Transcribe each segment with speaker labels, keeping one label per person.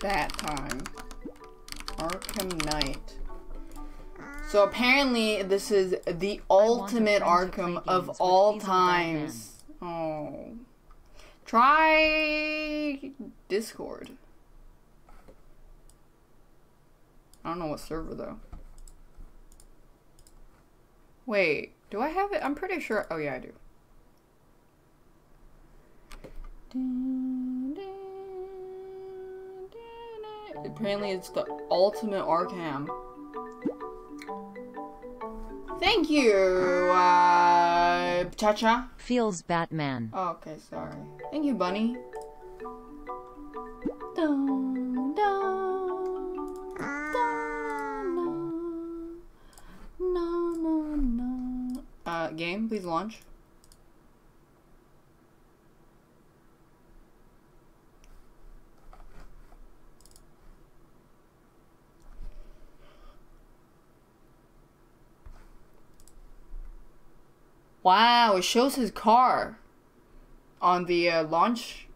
Speaker 1: that time. Arkham Knight. So apparently this is the ultimate Arkham of all times. Oh. Try Discord. I don't know what server though. Wait, do I have it? I'm pretty sure. Oh yeah, I do. Apparently it's the ultimate Arkham. Thank you, uh, Cha-Cha.
Speaker 2: Feels Batman.
Speaker 1: Oh, okay, sorry. Thank you, Bunny. Dun, dun, dun. Uh, game, please launch. Wow, it shows his car on the uh, launch,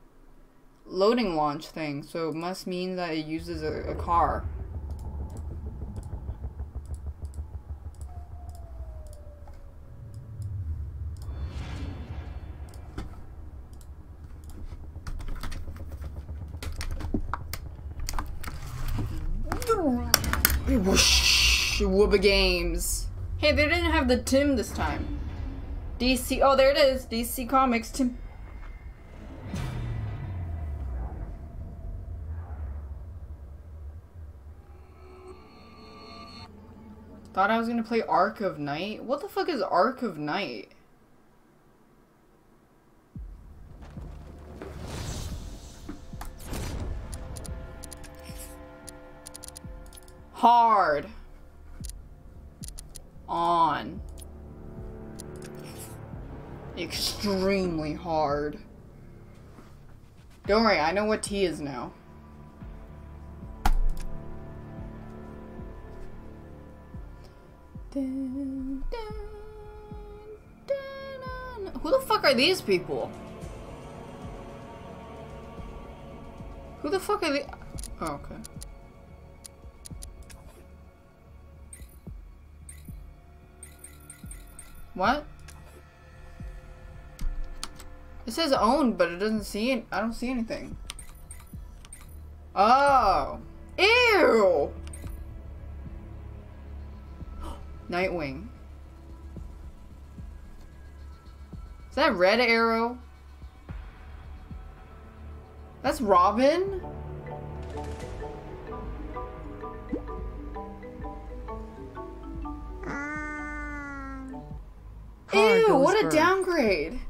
Speaker 1: loading launch thing. So it must mean that it uses a, a car. Whoosh, Wooba Games. Hey, they didn't have the Tim this time. DC. Oh, there it is. DC Comics. Tim. Thought I was gonna play Ark of Night. What the fuck is Ark of Night? Hard. On extremely hard. Don't worry, I know what T is now. Who the fuck are these people? Who the fuck are they? Oh, okay. What? It says owned, but it doesn't see it. I don't see anything. Oh. Ew! Nightwing. Is that Red Arrow? That's Robin? Ew, what a downgrade.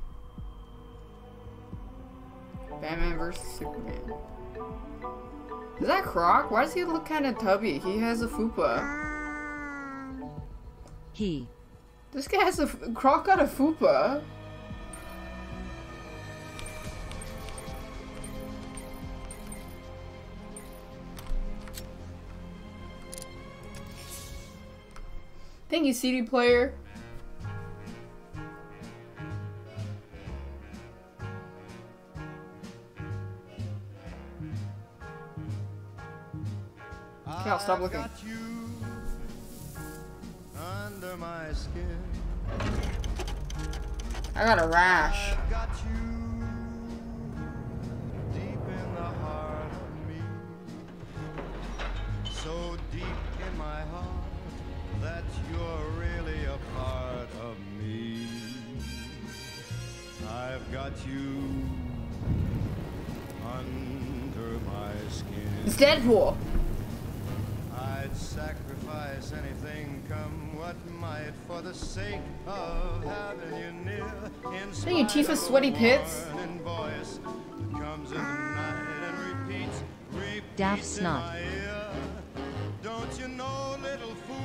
Speaker 1: Batman vs Superman. Is that Croc? Why does he look kind of tubby? He has a fupa.
Speaker 2: Um, he.
Speaker 1: This guy has a Croc got a fupa. Thank you, CD player. I'll stop looking. I got a rash.
Speaker 3: So deep in my heart that you're really a part of me. I've got you under my skin.
Speaker 1: It's Deadpool.
Speaker 3: I'd sacrifice anything come what might for the sake of having you near. In
Speaker 1: Hey, you Tifa sweaty pits.
Speaker 3: voice that comes in the night and repeats, repeats
Speaker 2: Daft snot.
Speaker 3: my ear. Don't you know, little fool,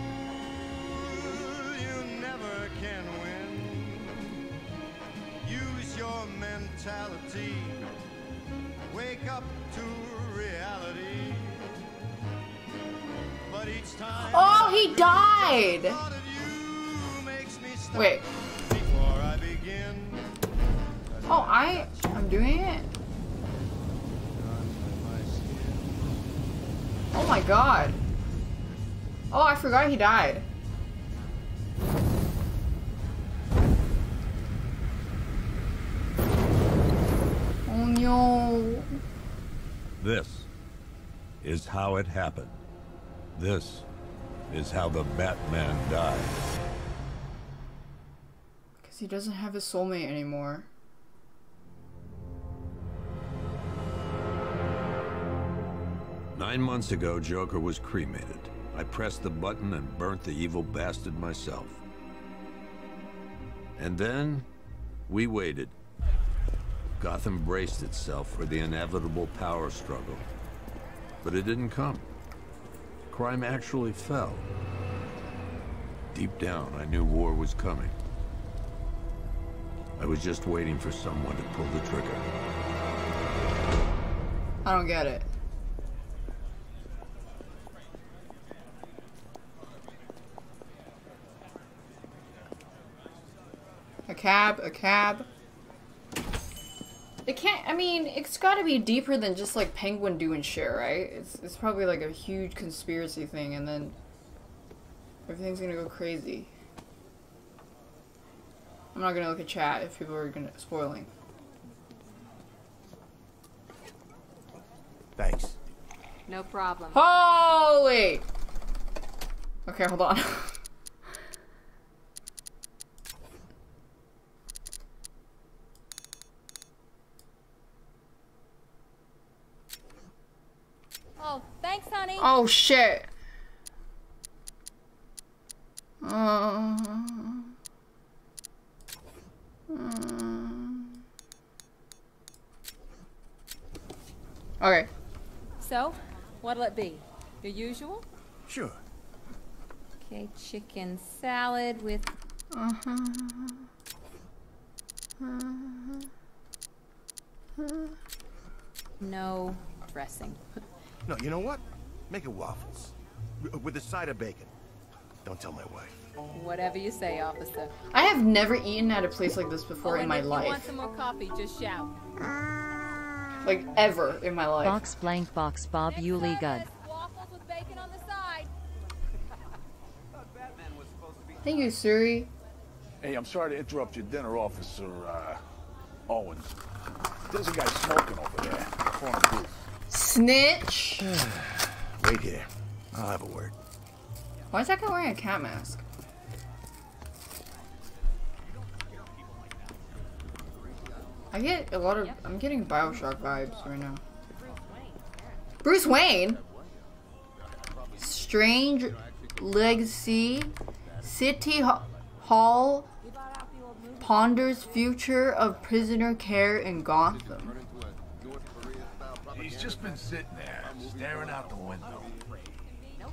Speaker 3: you never can win. Use your mentality. Wake up to reality.
Speaker 1: Oh, he died. Wait. Oh, I I'm doing it. Oh my god. Oh, I forgot he died. Oh no.
Speaker 4: This is how it happened. This is how the Batman died.
Speaker 1: Because he doesn't have his soulmate anymore.
Speaker 4: Nine months ago, Joker was cremated. I pressed the button and burnt the evil bastard myself. And then, we waited. Gotham braced itself for the inevitable power struggle. But it didn't come. Crime actually fell. Deep down, I knew war was coming. I was just waiting for someone to pull the trigger.
Speaker 1: I don't get it. A cab, a cab. It can't, I mean, it's gotta be deeper than just like Penguin doing shit, right? It's, it's probably like a huge conspiracy thing and then everything's gonna go crazy. I'm not gonna look at chat if people are gonna spoiling.
Speaker 5: Thanks.
Speaker 6: No problem.
Speaker 1: Holy! Okay, hold on.
Speaker 6: Oh, thanks, honey.
Speaker 1: Oh shit. Uh, okay.
Speaker 6: So, what'll it be? Your usual?
Speaker 5: Sure.
Speaker 6: Okay, chicken salad with no dressing.
Speaker 5: No, you know what? Make it waffles. W- with a side of bacon. Don't tell my wife.
Speaker 6: Whatever you say, officer.
Speaker 1: I have never eaten at a place like this before
Speaker 6: Oh,
Speaker 1: in my
Speaker 6: if you want some more coffee, just shout.
Speaker 1: Like, ever in my life.
Speaker 2: Box blank box Bob
Speaker 6: Next
Speaker 2: Yuli good.
Speaker 6: service, Waffles with bacon on the side.
Speaker 1: Thank you, Suri.
Speaker 7: Hey, I'm sorry to interrupt your dinner, Officer uh, Owens. There's a guy smoking over there.
Speaker 1: Snitch!
Speaker 5: Wait here. I'll have a word.
Speaker 1: Why is that guy wearing a cat mask? I get a lot of. I'm getting Bioshock vibes right now. Bruce Wayne? Strange Legacy. City Hall ponders future of prisoner care in Gotham.
Speaker 7: He's just been sitting there, staring out the window.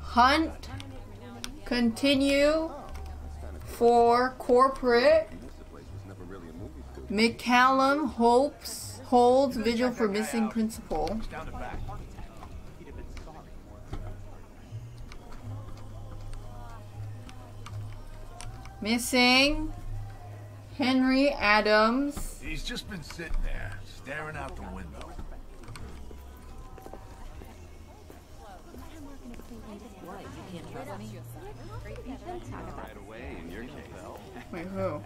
Speaker 1: Hunt continue for corporate. McCallum hopes holds vigil for missing principal.
Speaker 7: Down the back.
Speaker 1: Missing Henry Adams.
Speaker 7: He's just been sitting there, staring out the window.
Speaker 1: Wait, who?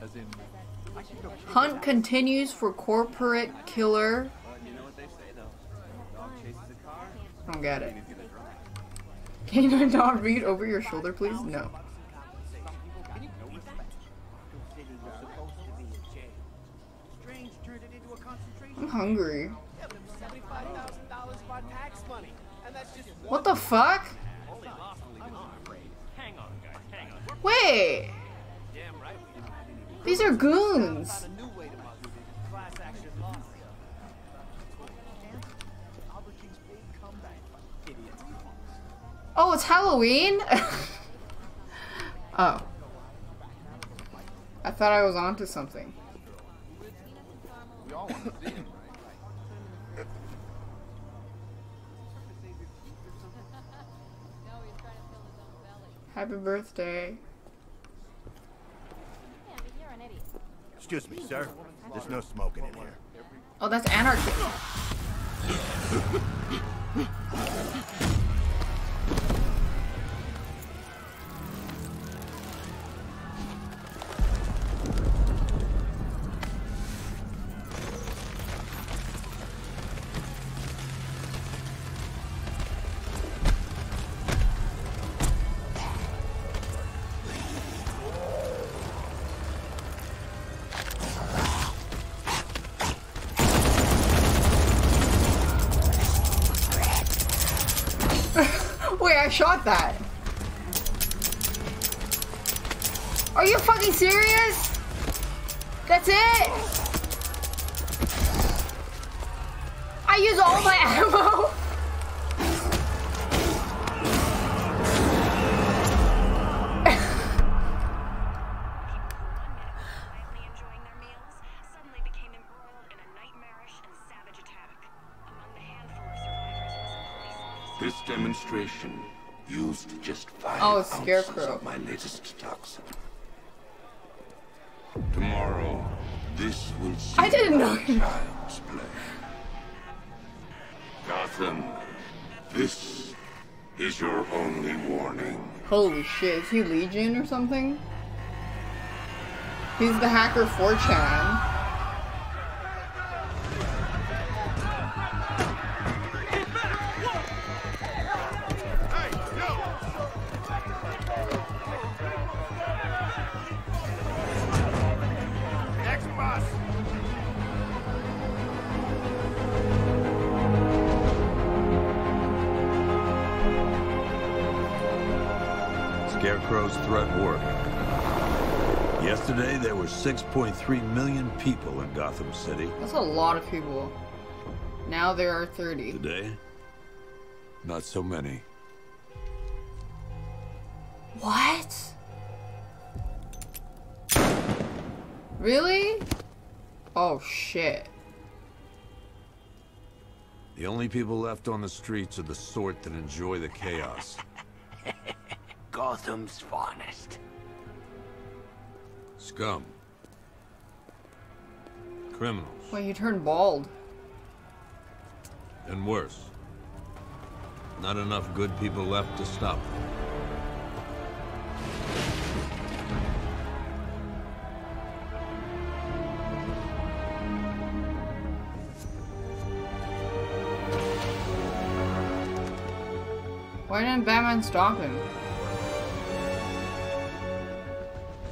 Speaker 1: Hunt continues for corporate killer. I don't get it. Can you not read over your shoulder, please? No. I'm hungry. What the fuck? Wait. These are goons. Oh, it's Halloween? oh. I thought I was onto something. Happy birthday.
Speaker 5: Excuse me, sir. There's no smoking in here.
Speaker 1: Oh, that's anarchy. that. Are you fucking serious? That's it? I use all my ammo. Oh, Scarecrow.
Speaker 8: my latest toxin. Tomorrow, this will see
Speaker 1: I didn't know.
Speaker 8: child's play. Gotham, this is your only warning.
Speaker 1: Holy shit, is he Legion or something? He's the hacker 4chan.
Speaker 5: Next
Speaker 4: Scarecrow's threat worked. Yesterday, there were 6.3 million people in Gotham City.
Speaker 1: That's a lot of people. Now there are 30.
Speaker 4: Today, not so many.
Speaker 1: What? Really? Oh shit.
Speaker 4: The only people left on the streets are the sort that enjoy the chaos.
Speaker 8: Gotham's finest.
Speaker 4: Scum. Criminals.
Speaker 1: Wait, you turned bald.
Speaker 4: And worse. Not enough good people left to stop them.
Speaker 1: Why didn't Batman stop him?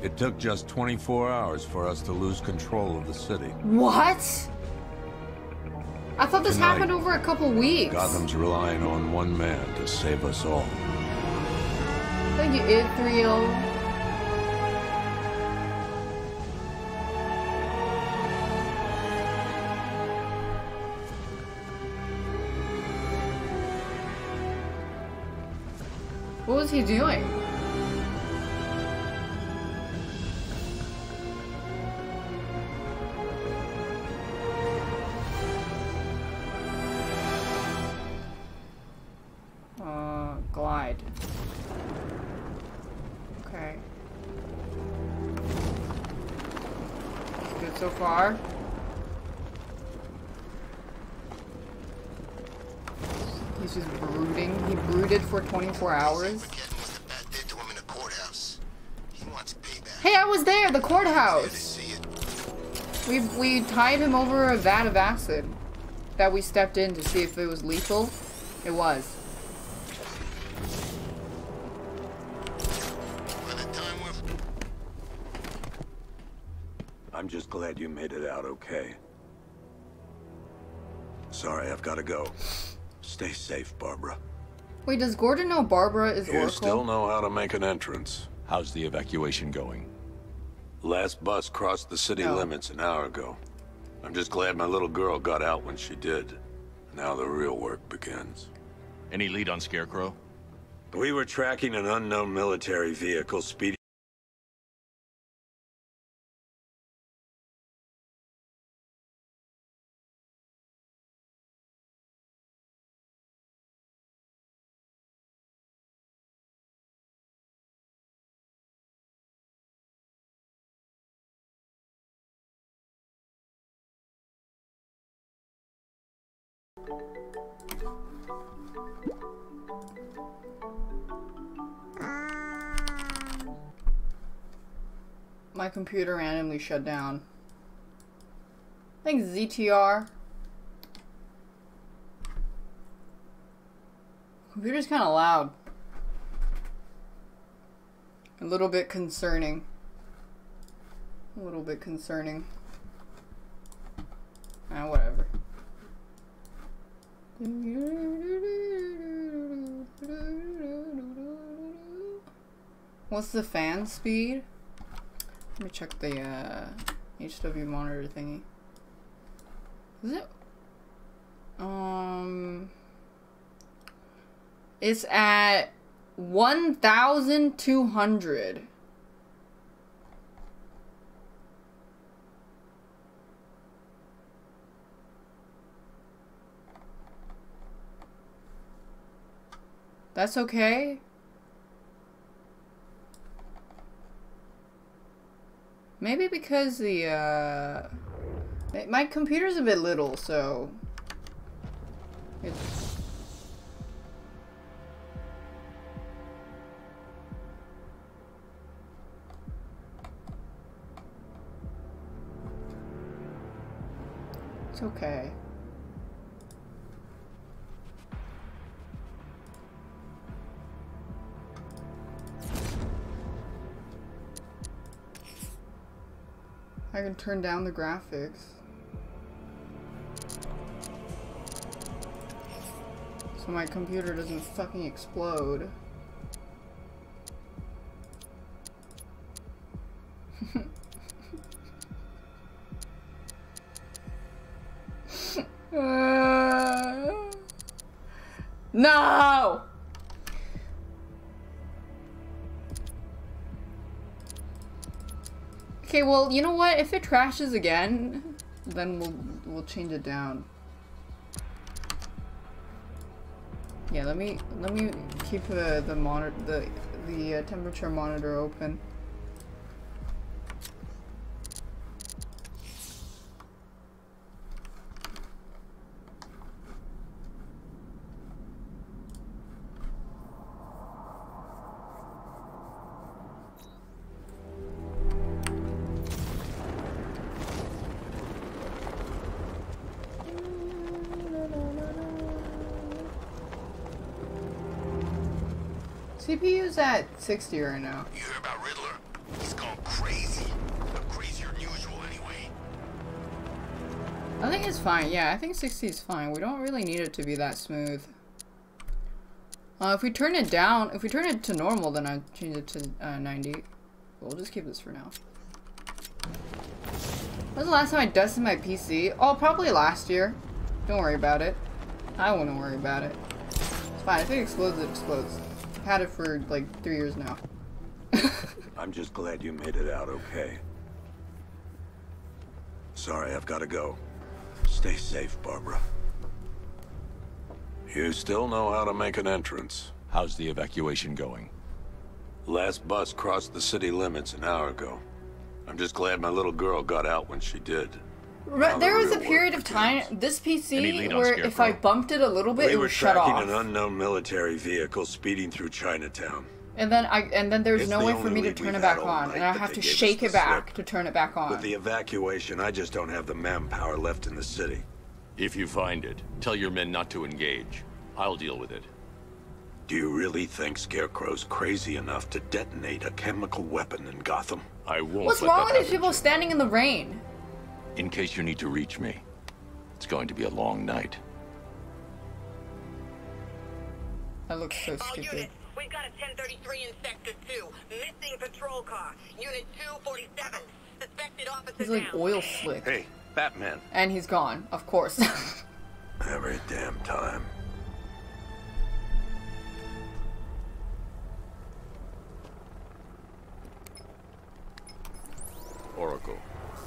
Speaker 4: It took just 24 hours for us to lose control of the city.
Speaker 1: What? I thought this
Speaker 4: Tonight,
Speaker 1: happened over a couple weeks.
Speaker 4: Gotham's relying on one man to save us all.
Speaker 1: Thank you, Ithriel. What was he doing? 24 hours. Hey, I was there, the courthouse. We we tied him over a vat of acid that we stepped in to see if it was lethal. It was.
Speaker 4: I'm just glad you made it out okay. Sorry, I've got to go. Stay safe, Barbara.
Speaker 1: Wait, does Gordon know Barbara is
Speaker 4: You
Speaker 1: Oracle?
Speaker 4: still know how to make an entrance.
Speaker 9: How's the evacuation going?
Speaker 4: Last bus crossed the city
Speaker 1: Oh.
Speaker 4: limits an hour ago. I'm just glad my little girl got out when she did. Now the real work begins.
Speaker 9: Any lead on Scarecrow?
Speaker 4: We were tracking an unknown military vehicle speeding.
Speaker 1: My computer randomly shut down. Thanks, ZTR. Computer's kind of loud. A little bit concerning. A little bit concerning. Ah, whatever. What's the fan speed? Let me check the uh, HW monitor thingy. Is it? Um, it's at 1,200. That's okay. Maybe because the, uh... My computer's a bit little, so... It's... It's okay. I can turn down the graphics. So my computer doesn't fucking explode. No! Okay, well, you know what? If it trashes again, then we'll we'll change it down. Yeah, let me let me keep the the monitor the the uh, temperature monitor open. CPU's at 60 right now.
Speaker 8: You hear about Riddler? He's gone crazy. Crazier than usual, anyway.
Speaker 1: I think it's fine. Yeah, I think 60 is fine. We don't really need it to be that smooth. Uh, if we turn it down, if we turn it to normal, then I change it to uh, 90. We'll just keep this for now. When's the last time I dusted my PC? Oh, probably last year. Don't worry about it. I wouldn't worry about it. It's fine. If it explodes, it explodes. I've had it for like three years now.
Speaker 4: I'm just glad you made it out okay. Sorry, I've got to go. Stay safe, Barbara.
Speaker 10: You still know how to make an entrance.
Speaker 9: How's the evacuation going?
Speaker 10: Last bus crossed the city limits an hour ago. I'm just glad my little girl got out when she did.
Speaker 1: Right, um, there was a period of time, this PC, where if I bumped it a little bit,
Speaker 4: we
Speaker 1: it would shut
Speaker 4: tracking
Speaker 1: off.
Speaker 4: an unknown military vehicle speeding through Chinatown.
Speaker 1: And then I and then there's
Speaker 4: It's
Speaker 1: no
Speaker 4: the
Speaker 1: way for me to turn it back on, and I have to shake it back
Speaker 4: slip.
Speaker 1: to turn it back on.
Speaker 4: With the evacuation, I just don't have the manpower left in the city.
Speaker 9: If you find it, tell your men not to engage. I'll deal with it.
Speaker 4: Do you really think Scarecrow's crazy enough to detonate a chemical weapon in Gotham?
Speaker 9: I won't
Speaker 1: What's
Speaker 9: let
Speaker 1: wrong
Speaker 9: that
Speaker 1: with these people standing in the rain?
Speaker 9: In case you need to reach me, it's going to be a long night.
Speaker 1: That looks so stupid.
Speaker 11: we've got a 1033 in Sector 2. Missing patrol car. Unit 247. Suspected officer
Speaker 1: He's like
Speaker 11: down.
Speaker 1: oil slick.
Speaker 4: Hey, Batman.
Speaker 1: And he's gone, of course.
Speaker 4: Every damn time.
Speaker 9: Oracle,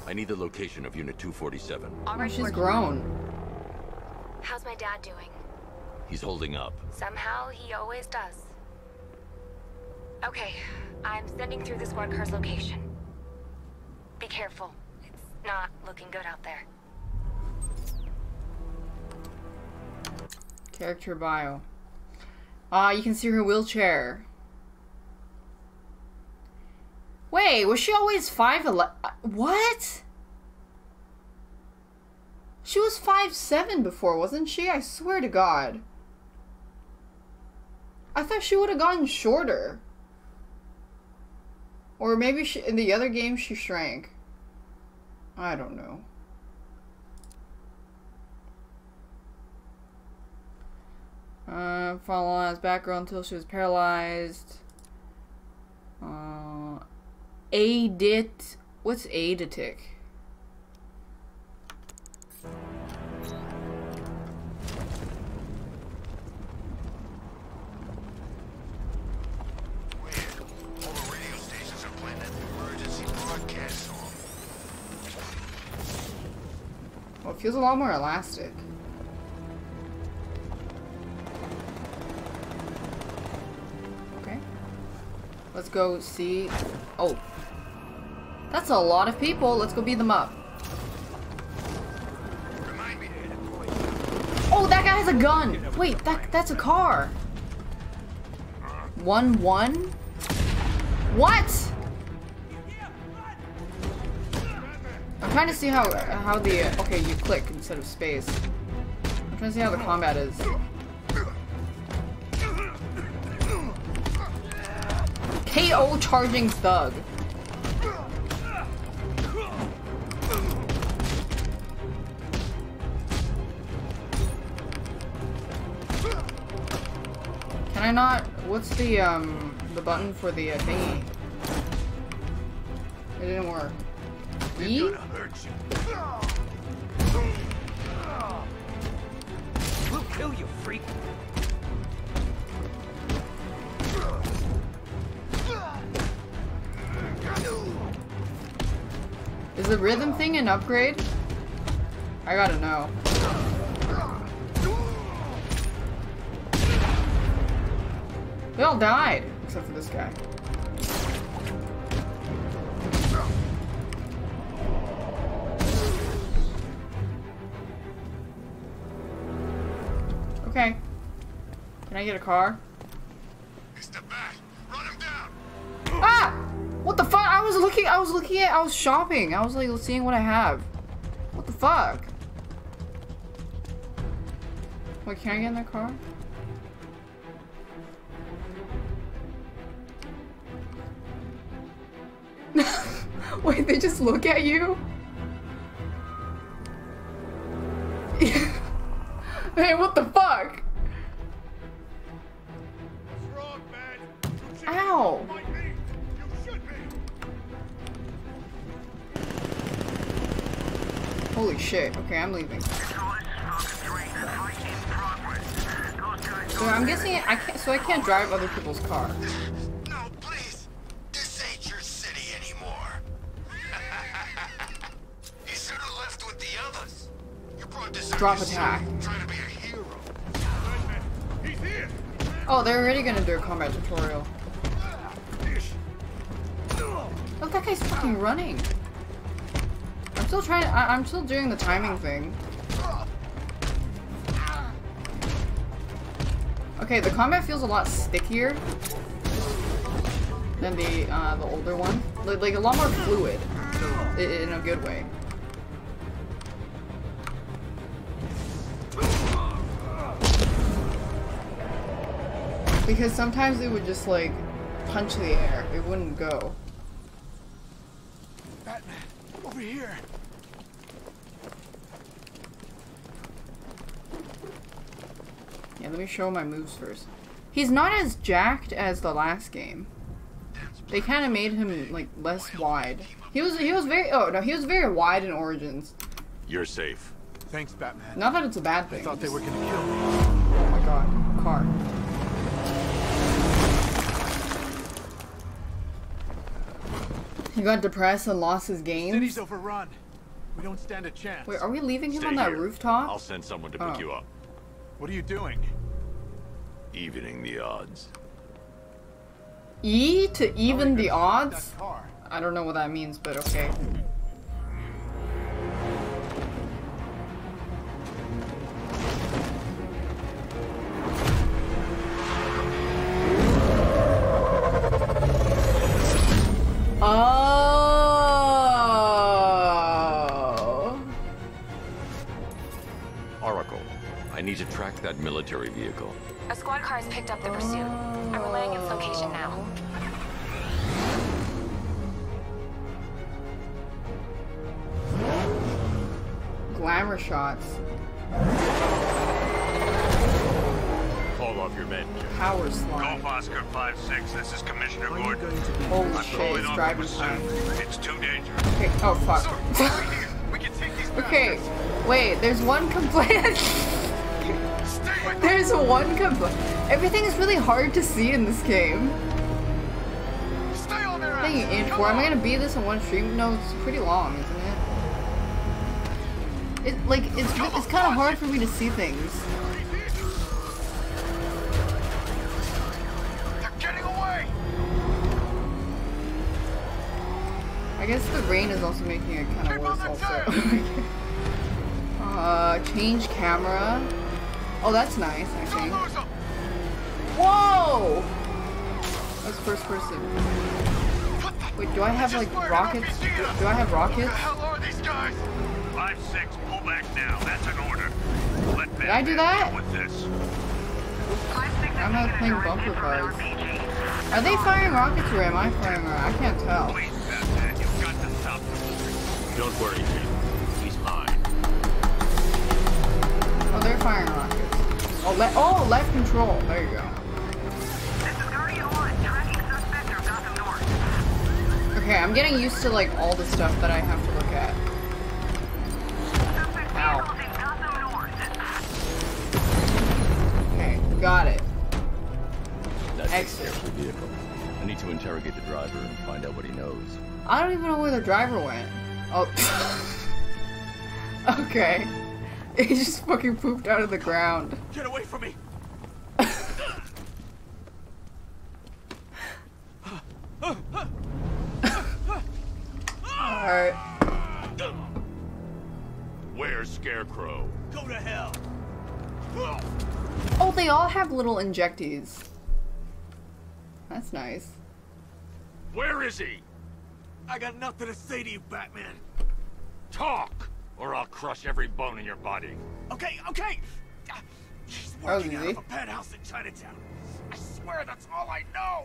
Speaker 9: I need the location of Unit 247.
Speaker 1: Oh, she's grown.
Speaker 12: How's my dad doing?
Speaker 9: He's holding up.
Speaker 12: Somehow he always does. Okay, I'm sending through the squad car's location. Be careful. It's not looking good out there.
Speaker 1: Character bio. Ah, you can see her wheelchair. Wait, was she always five eleven? What? She was five seven before, wasn't she? I swear to God. I thought she would have gotten shorter. Or maybe she, in the other game she shrank. I don't know. Uh, follow as Batgirl until she was paralyzed. Uh, Adit. What's Aditic? Well, it feels a lot more elastic. Okay. Let's go see. Oh. That's a lot of people. Let's go beat them up. Oh, that guy has a gun. Wait, that that's a car. One one. What? I'm trying to see how how the okay you click instead of space. I'm trying to see how the combat is. KO charging thug. I not? What's the um the button for the uh, thingy? It didn't work. E?
Speaker 13: We'll kill you, freak.
Speaker 1: Is the rhythm thing an upgrade? I gotta know. They all died, except for this guy. Okay. Can I get a car? Ah! What the fuck? I was looking, I was looking at, I was shopping. I was like seeing what I have. What the fuck? Wait, can I get in the car? Wait, they just look at you? hey, what the fuck? Ow! Holy shit. Okay, I'm leaving. So I'm guessing I can't. So I can't drive other people's car. Drop attack.
Speaker 8: Trying to be a hero.
Speaker 1: Oh, they're already gonna do a combat tutorial. Look, that guy's fucking running. I'm still trying. I I'm still doing the timing thing. Okay, the combat feels a lot stickier than the uh, the older one. Like, like a lot more fluid, in a good way. Because sometimes it would just like punch the air. It wouldn't go.
Speaker 7: Batman, over here.
Speaker 1: Yeah, let me show my moves first. He's not as jacked as the last game. They kind of made him like less wide. He was he was very oh no he was very wide in Origins.
Speaker 9: You're safe.
Speaker 7: Thanks, Batman.
Speaker 1: Not that it's a bad thing.
Speaker 7: I thought they were gonna kill me.
Speaker 1: Oh my god, car. He got depressed and lost his game.
Speaker 7: City's overrun. We don't stand a chance.
Speaker 1: Wait, are we leaving him
Speaker 9: Stay
Speaker 1: on that
Speaker 9: here.
Speaker 1: rooftop?
Speaker 9: I'll send someone to pick
Speaker 1: Oh.
Speaker 9: you up.
Speaker 7: What are you doing?
Speaker 9: Evening the odds.
Speaker 1: E to even the odds? I don't know what that means, but okay.
Speaker 9: Military vehicle.
Speaker 14: A squad car has picked up the pursuit. I'm relaying its location now.
Speaker 1: Glamour shots.
Speaker 9: Call
Speaker 15: call off your men.
Speaker 1: Power slide.
Speaker 15: Golf Oscar 5-6, this is Commissioner Gordon.
Speaker 1: Holy
Speaker 15: I'm
Speaker 1: shit,
Speaker 15: calling
Speaker 1: it's
Speaker 15: off
Speaker 1: driving time.
Speaker 15: It's too dangerous.
Speaker 1: Okay, oh fuck. okay, wait, there's one complaint. there's one complaint. Everything is really hard to see in this game. Dang it, Inch, am I gonna beat this in one stream? No, it's pretty long, isn't it? It like it's it's kind of hard for me to see things.
Speaker 8: Getting away!
Speaker 1: I guess the rain is also making it kind of worse also. uh, change camera. Oh, that's nice, actually. Whoa! That's first person. Wait, do I have like rockets? Do, do I have rockets?
Speaker 15: are these guys? 5-6, pull back now. That's an order. Let
Speaker 1: Did I do that?
Speaker 15: with this.
Speaker 1: I'm not playing bumper cars. Are they firing rockets or am I firing rockets? I can't tell.
Speaker 15: Don't worry, Jim. He's mine.
Speaker 1: Oh, they're firing rockets. Oh, le oh, left control. There you go. Okay, I'm getting used to like all the stuff that I have to look at. Ow. Okay, got it.
Speaker 9: That's
Speaker 1: Exit.
Speaker 9: the vehicle. I need to interrogate the driver and find out what he knows.
Speaker 1: I don't even know where the driver went. Oh. okay. He just fucking pooped out of the ground.
Speaker 7: Get away from me!
Speaker 1: Alright.
Speaker 15: Where's Scarecrow?
Speaker 7: Go to hell!
Speaker 1: Oh, they all have little injectees. That's nice.
Speaker 15: Where is he?
Speaker 7: I got nothing to say to you, Batman.
Speaker 15: Talk, or I'll crush every bone in your body.
Speaker 7: Okay, okay. She's working out of a penthouse in Chinatown. I swear that's all I know.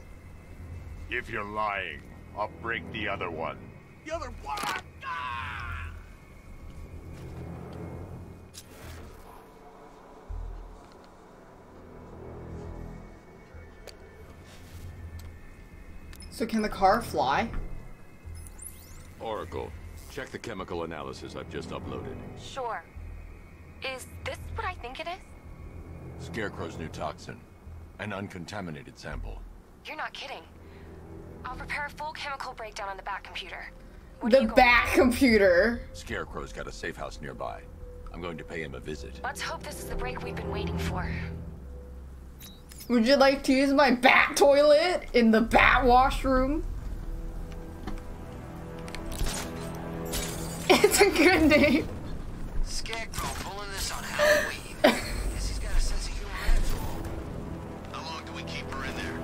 Speaker 15: If you're lying, I'll break the other one.
Speaker 7: The other one. Ah!
Speaker 1: So can the car fly?
Speaker 9: Oracle, check the chemical analysis I've just uploaded.
Speaker 14: Sure. Is this what I think it is?
Speaker 9: Scarecrow's new toxin. An uncontaminated sample.
Speaker 14: You're not kidding. I'll prepare a full chemical breakdown on the back computer.
Speaker 1: The back computer.
Speaker 9: Scarecrow's got a safe house nearby. I'm going to pay him a visit.
Speaker 14: Let's hope this is the break we've been waiting for.
Speaker 1: Would you like to use my bat toilet in the bat washroom? It's a good name.
Speaker 8: Scarecrow pulling this on Halloween. Guess he's got a sense of humor after all. How long do we keep her in there?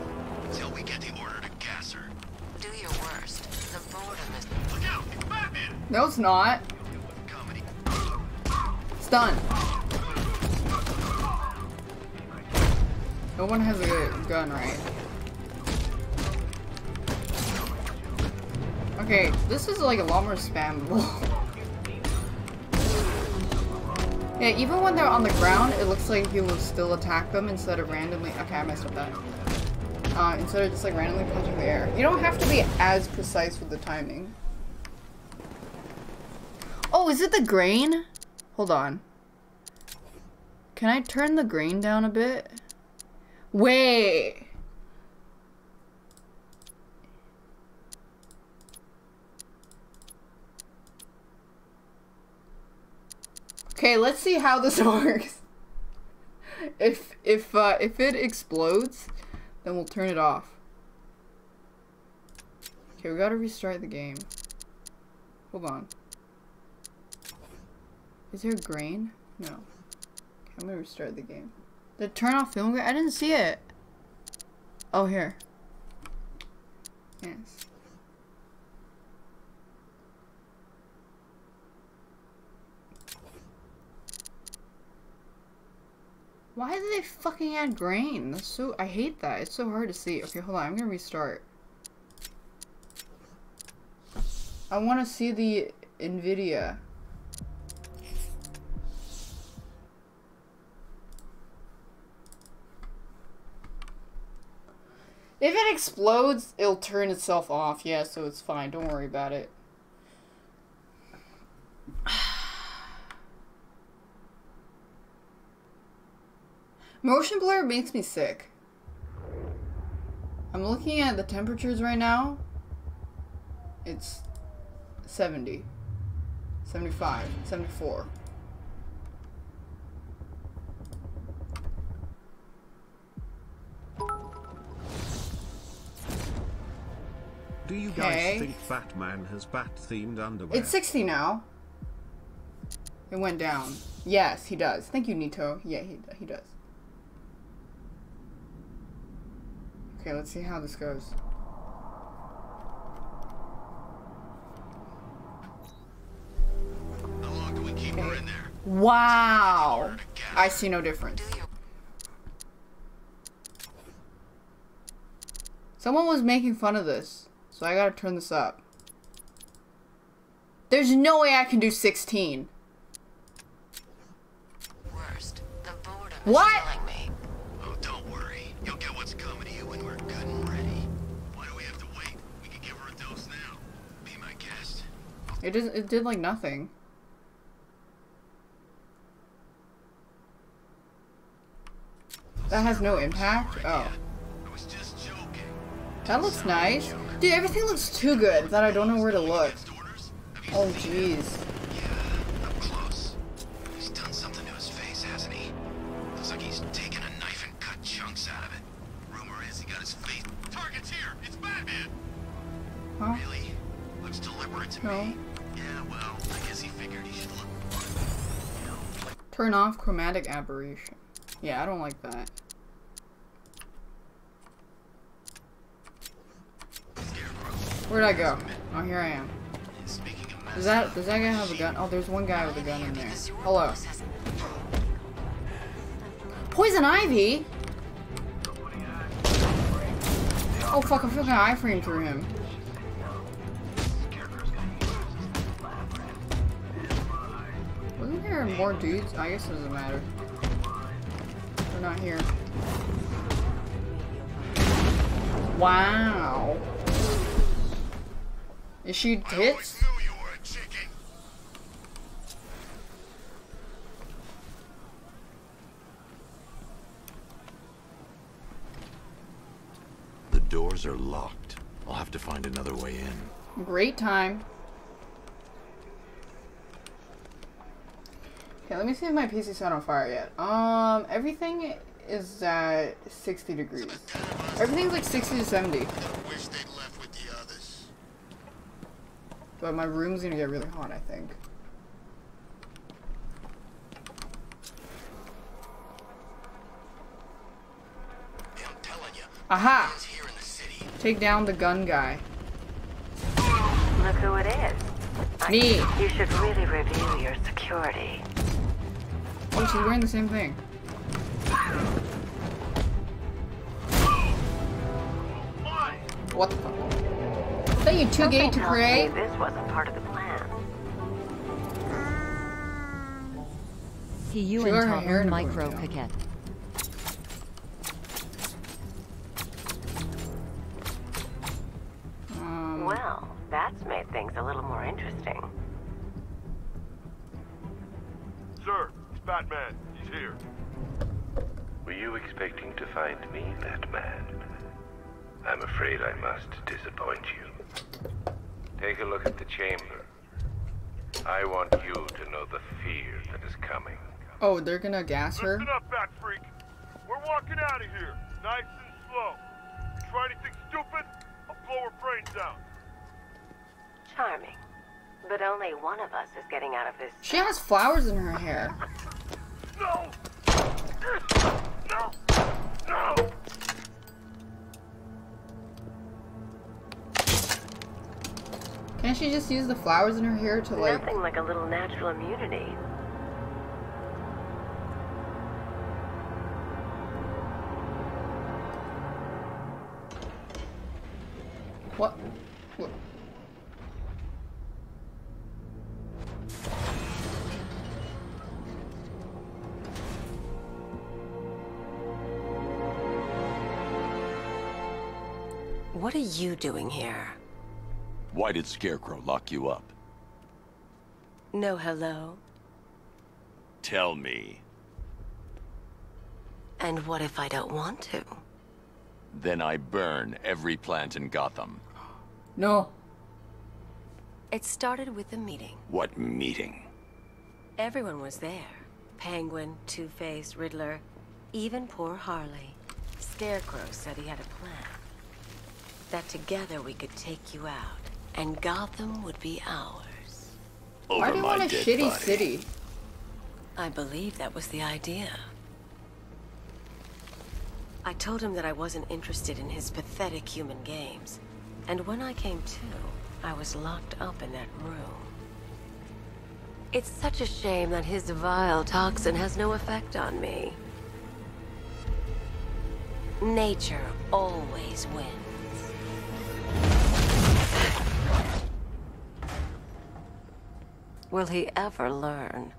Speaker 8: Until we get the order to gas her. Do your worst. The boredom is... Look out! Batman!
Speaker 1: No, it's not. It's done. No one has a gun, right? Okay, this is like a lot more spammable. yeah, even when they're on the ground, it looks like you will still attack them instead of randomly- okay, I messed up that. Uh, instead of just like randomly punching the air. You don't have to be as precise with the timing. Oh, is it the grain? Hold on. Can I turn the grain down a bit? Wait. Okay, let's see how this works. If if uh, if it explodes, then we'll turn it off. Okay, we gotta restart the game. Hold on. Is there a grain? No. Okay, I'm gonna restart the game. The turn off film? I didn't see it. Oh, here. Yes. Why did they fucking add grain? That's so- I hate that. It's so hard to see. Okay, hold on. I'm gonna restart. I want to see the NVIDIA. If it explodes, it'll turn itself off. Yeah, so it's fine. Don't worry about it. Motion blur makes me sick. I'm looking at the temperatures right now. It's 70, 75, 74.
Speaker 16: Do you
Speaker 1: Okay.
Speaker 16: guys think Batman has bat-themed underwear?
Speaker 1: It's 60 now. It went down. Yes, he does. Thank you, Nito. Yeah, he, he does. Okay, let's see how this goes. Okay. Wow! I see no difference. Someone was making fun of this, so I gotta turn this up. There's no way I can do 16.
Speaker 8: Worst,
Speaker 1: What? It just it did like nothing. That has no impact? Oh. That looks nice. Dude, everything looks too good that I don't know where to look. Oh jeez.
Speaker 8: He's done something to his
Speaker 1: Turn off chromatic aberration. Yeah, I don't like that. Where'd I go? Oh, here I am. Does that does that guy have a gun? Oh, there's one guy with a gun in there. Hello. Poison Ivy. Oh fuck! I feel like I through him. Wasn't there more dudes? I guess it doesn't matter. They're not here. Wow. Is she tits?
Speaker 17: The doors are locked. I'll have to find another way in.
Speaker 1: Great time. Okay, let me see if my PC's not on fire yet. Um, everything is at 60 degrees. Everything's like 60 to 70. But my room's gonna get really hot, I think. Aha! Take down the gun guy.
Speaker 18: Look who it is.
Speaker 1: Me.
Speaker 18: think You should really review your security.
Speaker 1: Oh, she's wearing the same thing. What the fuck? Is that you too gay to
Speaker 18: Something
Speaker 1: pray?
Speaker 18: This wasn't part of the plan.
Speaker 2: He you
Speaker 1: She
Speaker 2: and
Speaker 1: wore her hair
Speaker 2: Tom micro
Speaker 1: ponytail.
Speaker 2: coquette.
Speaker 1: Um,
Speaker 18: Well, that's made things a little more interesting.
Speaker 19: Sir, it's Batman. He's here.
Speaker 20: Were you expecting to find me, Batman? I'm afraid I must disappoint you. Take a look at the chamber. I want you to know the fear that is coming.
Speaker 1: oh, they're gonna gas her?
Speaker 19: Listen up, Bat Freak. We're walking out of here, nice and slow. You try anything stupid, I'll blow her brains out.
Speaker 18: Charming. But only one of us is getting out of this.
Speaker 1: She has flowers in her hair.
Speaker 19: No! No! No!
Speaker 1: Can't she just use the flowers in her hair to like...
Speaker 18: Nothing like a little natural immunity. You doing here?
Speaker 9: Why did Scarecrow lock you up?
Speaker 18: No hello?
Speaker 9: Tell me.
Speaker 18: And what if I don't want to?
Speaker 9: Then I burn every plant in Gotham.
Speaker 1: No.
Speaker 18: It started with a meeting.
Speaker 9: What meeting?
Speaker 18: Everyone was there. Penguin, Two-Face, Riddler, even poor Harley. Scarecrow said he had a plan. That together we could take you out, and Gotham would be ours.
Speaker 1: Why do you want a shitty city?
Speaker 18: I believe that was the idea. I told him that I wasn't interested in his pathetic human games. And when I came to, I was locked up in that room. It's such a shame that his vile toxin has no effect on me. Nature always wins. Will he ever learn?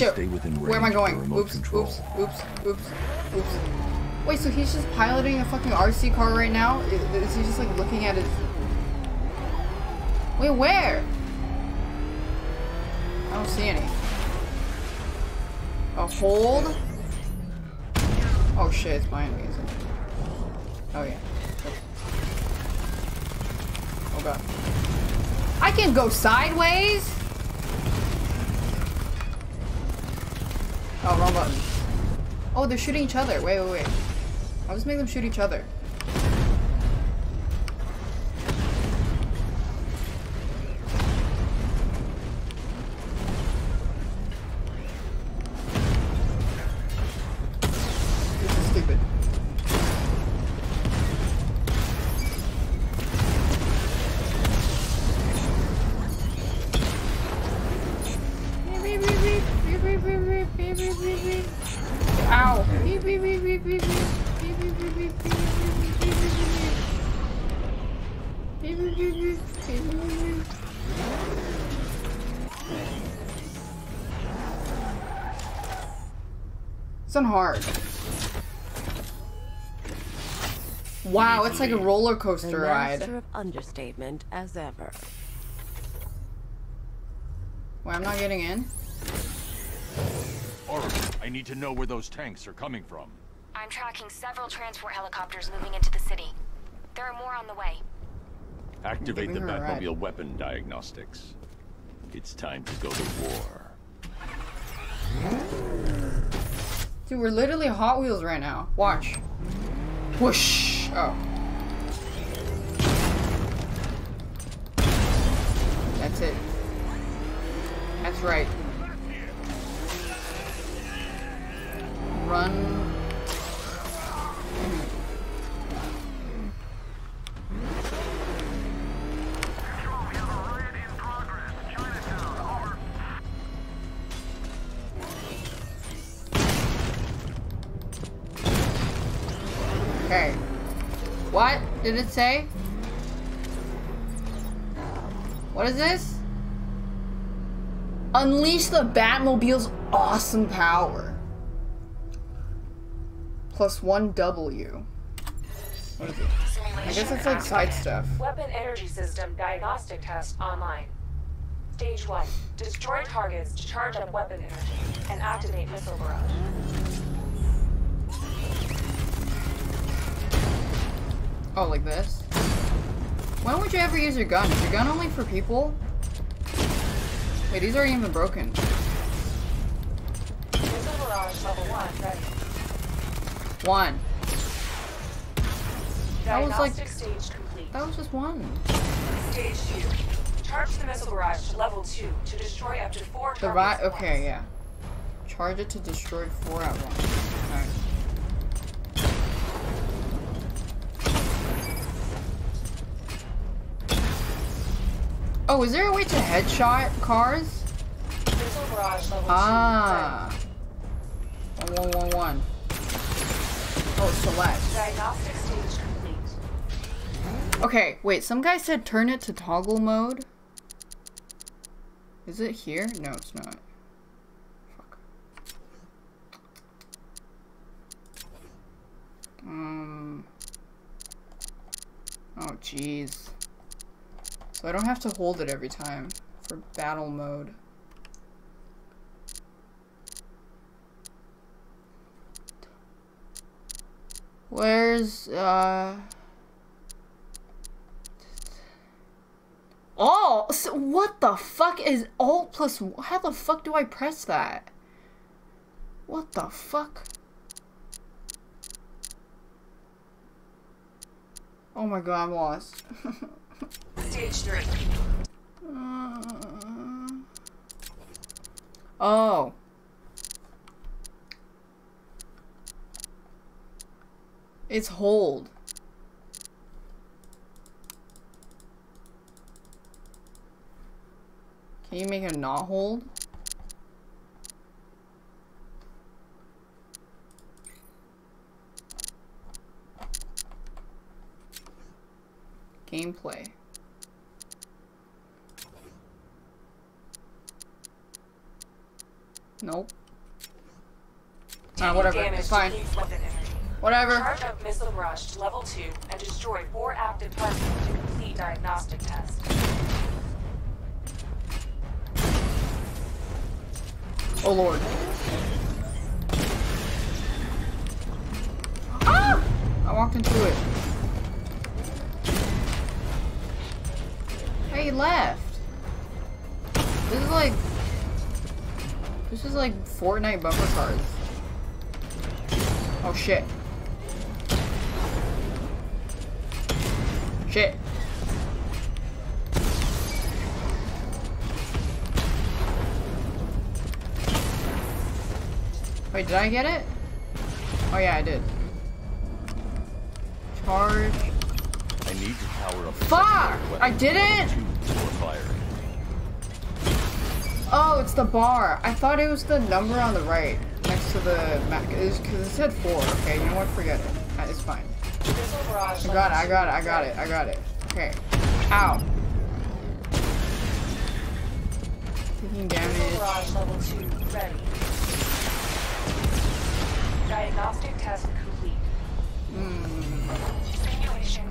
Speaker 1: Shit.
Speaker 9: Stay within
Speaker 1: Where am I going? Oops,
Speaker 9: control.
Speaker 1: oops, oops, oops, oops. Wait, so he's just piloting a fucking RC car right now? Is he just like looking at his... Wait, where? I don't see any. A hold? Oh shit, it's behind me, isn't it? Oh yeah. Oh god. I can go sideways? Oh, wrong button. Oh, they're shooting each other. Wait, wait, wait. I'll just make them shoot each other. It's hard. Wow, it's like a roller
Speaker 18: The
Speaker 1: coaster ride.
Speaker 18: of understatement as ever.
Speaker 1: Wait, I'm not getting in?
Speaker 21: Alright, I need to know where those tanks are coming from.
Speaker 14: I'm tracking several transport helicopters moving into the city. There are more on the way.
Speaker 9: Activate the
Speaker 1: Giving her a ride.
Speaker 9: Batmobile weapon diagnostics. It's time to go to war.
Speaker 1: Dude, we're literally Hot Wheels right now. Watch. Whoosh. Oh. That's it. That's right. Run. Did it say? What is this? Unleash the Batmobile's awesome power. plus one W. What is it? I guess it's like side stuff.
Speaker 12: Weapon energy system diagnostic test online. Stage 1. Destroy targets to charge up weapon energy and activate missile barrage.
Speaker 1: Oh, like this? When would you ever use your gun? Is your gun only for people? Wait, these aren't even broken.
Speaker 12: Missile barrage level 1 ready.
Speaker 1: One. That was like
Speaker 12: stage complete.
Speaker 1: that was just one.
Speaker 12: Stage 2. Charge the missile barrage to level 2 to destroy up to 4
Speaker 1: The
Speaker 12: targets.
Speaker 1: right okay, yeah. Charge it to destroy four at once. Alright. Oh, is there a way to headshot cars?
Speaker 12: once. Missile barrage level 2
Speaker 1: Ah. One one one one. Oh, select.
Speaker 12: Diagnostic stage complete.
Speaker 1: Okay, wait, some guy said turn it to toggle mode. Is it here? No, it's not. Fuck. Um. Oh, jeez. So I don't have to hold it every time for battle mode. Where's, uh... Oh, so what the fuck is Alt plus? How the fuck do I press that? What the fuck? Oh my god, I'm lost.
Speaker 12: Stage 3.
Speaker 1: Uh, oh. It's hold. Can you make it not hold? Gameplay. Nope. Ah, whatever. It's fine.
Speaker 12: depletes weapon energy.
Speaker 1: Whatever.
Speaker 12: Charge up missile barrage to level 2 and destroy 4 active targets to complete diagnostic test.
Speaker 1: Oh lord. Ah! I walked into it. Hey, he left. This is like... This is like Fortnite bumper cards. Oh shit. Shit. Wait, did I get it? Oh yeah, I did. Charge.
Speaker 9: I need to power up. the
Speaker 1: Fuck! I didn't! Oh, it's the bar. I thought it was the number on the right next to the map. Because it said four. Okay, you know what? Forget it. Uh, It's fine.
Speaker 12: Missile
Speaker 1: I got it. I got it. I got it. I got it. Okay. Ow. Taking damage.
Speaker 12: barrage level 2 ready. Diagnostic test complete.
Speaker 1: Hmm.
Speaker 12: Simulation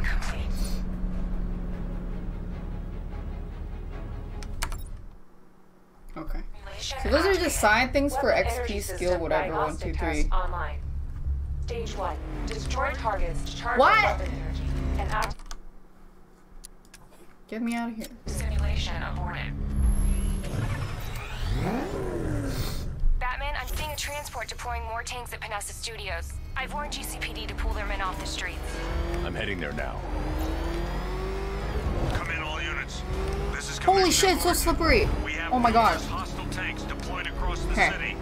Speaker 1: Okay. So those are just side things for XP skill, whatever. One,
Speaker 12: diagnostic
Speaker 1: two,
Speaker 12: test
Speaker 1: three.
Speaker 12: Online. Stage 1. Destroy targets to charge
Speaker 1: What?
Speaker 12: weapon energy and
Speaker 1: Get me out of here.
Speaker 12: simulation aborted.
Speaker 22: Batman, I'm seeing a transport deploying more tanks at Panessa Studios. I've warned GCPD to pull their men off the streets.
Speaker 9: I'm heading there now.
Speaker 4: Come in, all units. This is
Speaker 1: Holy shit, so slippery. Oh my god.
Speaker 4: hostile tanks deployed across the
Speaker 1: Okay.
Speaker 4: city.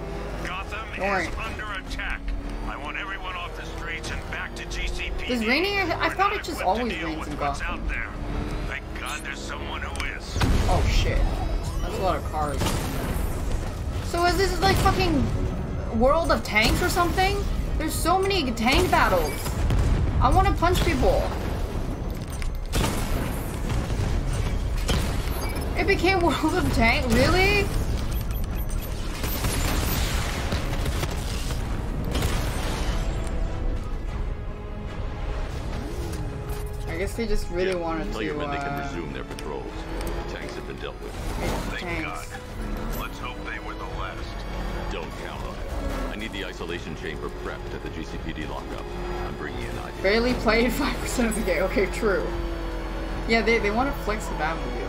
Speaker 4: Gotham
Speaker 1: Don't worry.
Speaker 4: is under attack. I want everyone off the streets and back to GCPD.
Speaker 1: Does raining? I
Speaker 4: We're
Speaker 1: thought it just always rains in Gotham.
Speaker 4: out there. Thank God there's someone who is.
Speaker 1: Oh shit. That's a lot of cars. So is this like fucking World of Tanks or something? There's so many tank battles. I want to punch people. It became World of Tank? Really? I guess they just really
Speaker 9: yeah,
Speaker 1: wanted to.
Speaker 9: Tell your men uh, they can
Speaker 1: uh,
Speaker 9: resume their patrols. The tanks have been dealt with.
Speaker 1: Thank tanks. God.
Speaker 9: Let's hope they were the last. Don't count on it. I need the isolation chamber prepped at the GCPD lockup. I'm bringing in.
Speaker 1: Barely played 5% of the game. Okay, true. Yeah, they, they want to flex the battle with you.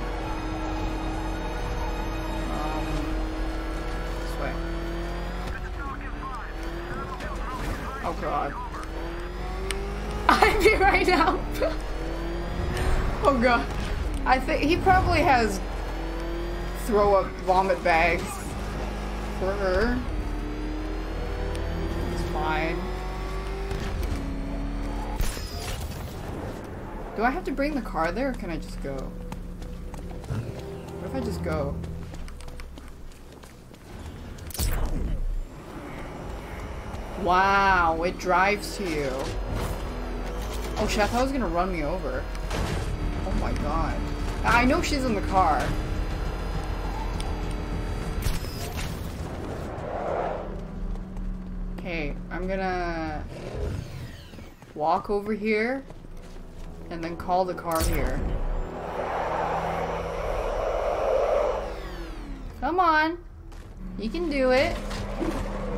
Speaker 1: Oh god. I'd be right now. oh god. I think he probably has throw up vomit bags for her. It's fine. Do I have to bring the car there or can I just go? What if I just go? Wow, it drives you. Oh shit, I thought it was gonna run me over. Oh my god. I know she's in the car. Okay, I'm gonna walk over here and then call the car here. Come on. You can do it.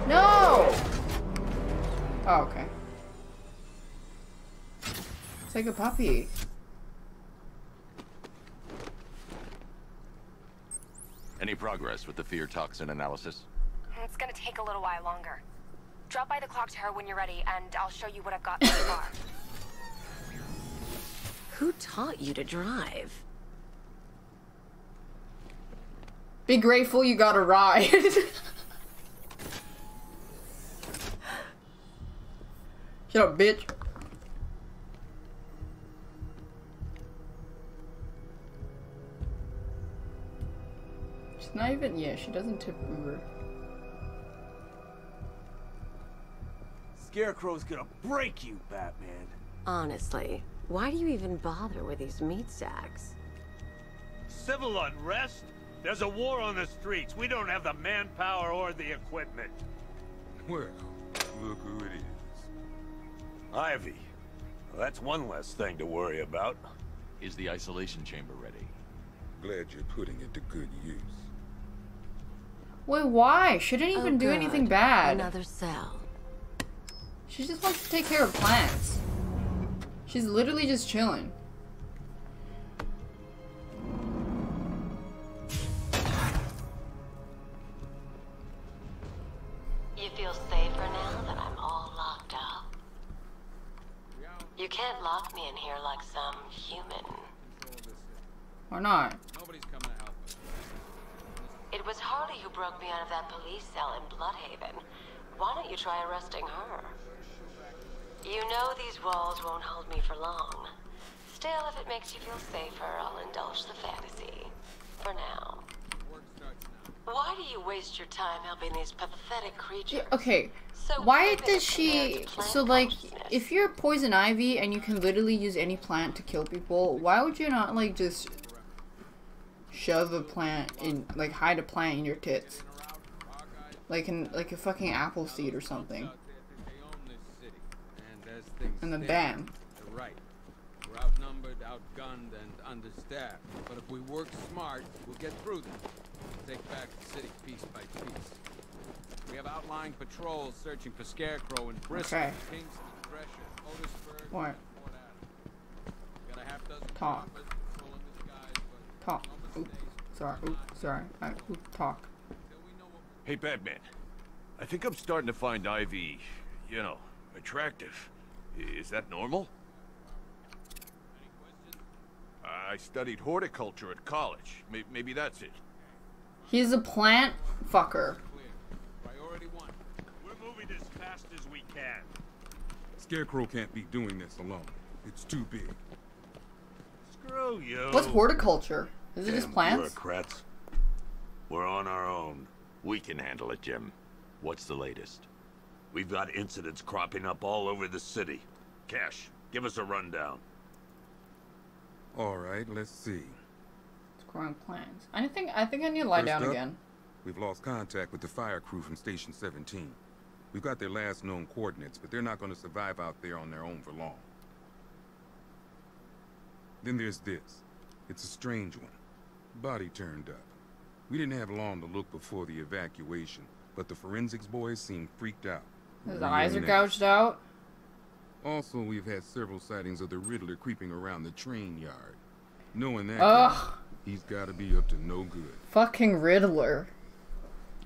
Speaker 1: No! Oh, okay. It's like a puppy.
Speaker 9: Any progress with the fear toxin analysis?
Speaker 14: It's gonna take a little while longer. Drop by the clock tower when you're ready, and I'll show you what I've got so far.
Speaker 18: Who taught you to drive?
Speaker 1: Be grateful you got a ride. Shut up, bitch. She's not even, yeah, she doesn't tip Uber.
Speaker 13: Scarecrow's gonna break you, Batman.
Speaker 18: Honestly, why do you even bother with these meat sacks?
Speaker 15: Civil unrest? There's a war on the streets. We don't have the manpower or the equipment.
Speaker 7: Well, look who it is. Ivy. Well, that's one less thing to worry about.
Speaker 9: Is the isolation chamber ready?
Speaker 23: Glad you're putting it to good use.
Speaker 1: Wait, why? She didn't even
Speaker 18: Oh,
Speaker 1: do
Speaker 18: good.
Speaker 1: anything bad.
Speaker 18: Another cell.
Speaker 1: She just wants to take care of plants. She's literally just chilling.
Speaker 18: You feel safer now that I'm all locked up? You can't lock me in here like some human.
Speaker 1: Or not. Nobody's coming to help me.
Speaker 18: It was Harley who broke me out of that police cell in Blüdhaven. Why don't you try arresting her? You know these walls won't hold me for long. Still, if it makes you feel safer, I'll indulge the fantasy. For now. Why do you waste your time helping these pathetic creatures?
Speaker 1: Okay,
Speaker 18: So
Speaker 1: why does she... So, like, if you're poison ivy and you can literally use any plant to kill people, why would you not, like, just shove a plant in... Like, hide a plant in your tits? Like, in, like a fucking apple seed or something. And then bam.
Speaker 24: You're right. We're outnumbered, outgunned, and understaffed. But if we work smart, we'll get through them. Take back the city piece by piece. We have outlying patrols searching for Scarecrow in Bristol,
Speaker 1: Okay.
Speaker 24: Kingston, Gresham, Otisburg,
Speaker 1: What?
Speaker 24: Port Adams. Got a half dozen
Speaker 1: Talk.
Speaker 24: choppers the skies, but
Speaker 1: Talk. Oop. Sorry. Oop. Sorry. I, oop. Talk.
Speaker 7: Hey, Batman. I think I'm starting to find Ivy, you know, attractive. Is that normal? I studied horticulture at college. May- Maybe that's it.
Speaker 1: He's a plant fucker.
Speaker 24: priority one.
Speaker 15: We're moving as fast as we can.
Speaker 23: Scarecrow can't be doing this alone. It's too big.
Speaker 7: Screw you.
Speaker 1: What's horticulture? Is it just
Speaker 4: Damn
Speaker 1: plants?
Speaker 4: bureaucrats. We're on our own. We can handle it, Jim. What's the latest? We've got incidents cropping up all over the city. Cash, give us a rundown.
Speaker 23: All right, let's see.
Speaker 1: Growing plants. I think I think I need to lie
Speaker 23: First
Speaker 1: down
Speaker 23: up,
Speaker 1: again.
Speaker 23: We've lost contact with the fire crew from Station 17. We've got their last known coordinates, but they're not going to survive out there on their own for long. Then there's this. It's a strange one. Body turned up. We didn't have long to look before the evacuation, but the forensics boys seemed freaked out.
Speaker 1: His eyes are gouged out.
Speaker 23: Also, we've had several sightings of the Riddler creeping around the train yard. Knowing that,
Speaker 1: Ugh.
Speaker 23: Guy, he's got to be up to no good.
Speaker 1: Fucking Riddler.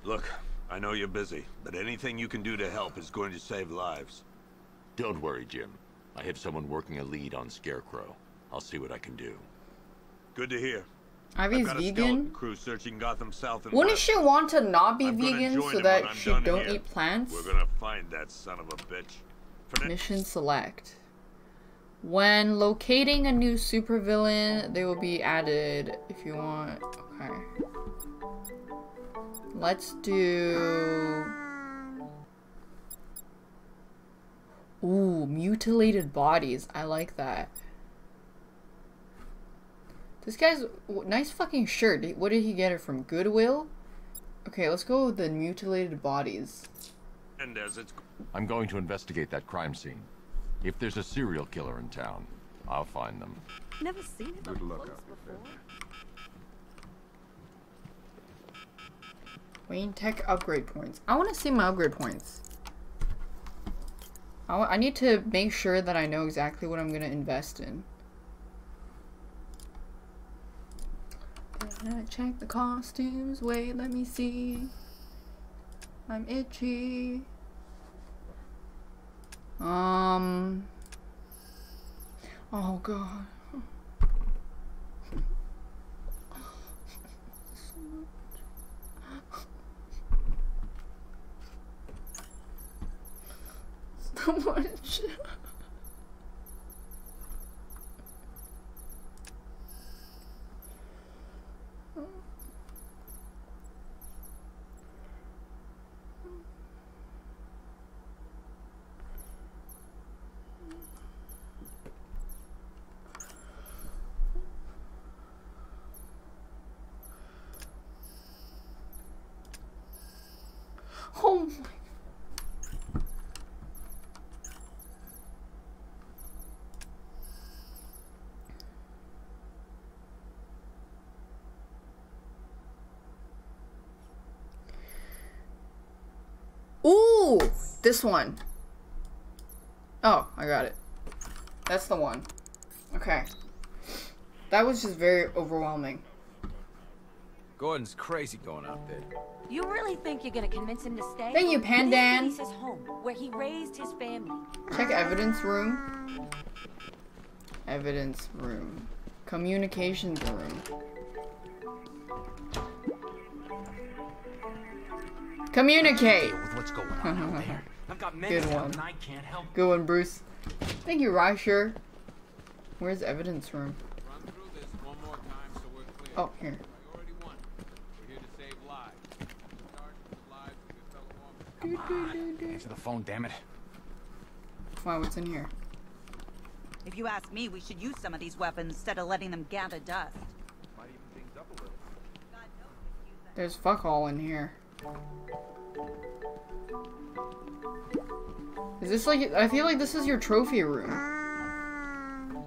Speaker 4: Look, I know you're busy, but anything you can do to help is going to save lives.
Speaker 25: Don't worry, Jim. I have someone working a lead on Scarecrow. I'll see what I can do.
Speaker 4: Good to hear.
Speaker 1: Ivy's
Speaker 4: I've got a
Speaker 1: vegan?
Speaker 4: crew searching Gotham South and
Speaker 1: Wouldn't
Speaker 4: West.
Speaker 1: she want to not be
Speaker 4: I'm
Speaker 1: vegan so that she don't
Speaker 4: here.
Speaker 1: eat plants?
Speaker 4: We're gonna find that son of a bitch. For
Speaker 1: Mission select. When locating a new supervillain, they will be added if you want. Okay. Let's do. Ooh, mutilated bodies. I like that. This guy's nice fucking shirt. What did he get it from? Goodwill? Okay, let's go with the mutilated bodies.
Speaker 4: And as it's
Speaker 9: I'm going to investigate that crime scene. If there's a serial killer in town, I'll find them.
Speaker 15: Never seen it
Speaker 23: Good luck out there,
Speaker 1: Wayne Tech upgrade points. I want to see my upgrade points. I, I need to make sure that I know exactly what I'm going to invest in. Did I check the costumes? Wait, let me see. I'm itchy. Um. Oh god. So much. Oh my. Ooh, this one. Oh, I got it. That's the one. Okay. That was just very overwhelming.
Speaker 26: Gordon's crazy going out there.
Speaker 21: You really think you're gonna convince him to stay?
Speaker 1: Thank you, Pandan.
Speaker 21: This is his home, where he raised his family.
Speaker 1: Check evidence room. Evidence room. Communications room. Communicate.
Speaker 24: with what's going on out there. I've got men
Speaker 1: Good one.
Speaker 24: I can't help.
Speaker 1: Good one, Bruce. Thank you, Rysher. Where's evidence room? Oh, here.
Speaker 24: Answer the phone, damn it.
Speaker 1: Wow, what's in here?
Speaker 27: If you ask me, we should use some of these weapons instead of letting them gather dust.
Speaker 1: There's fuck all in here. Is this like, I feel like this is your trophy room.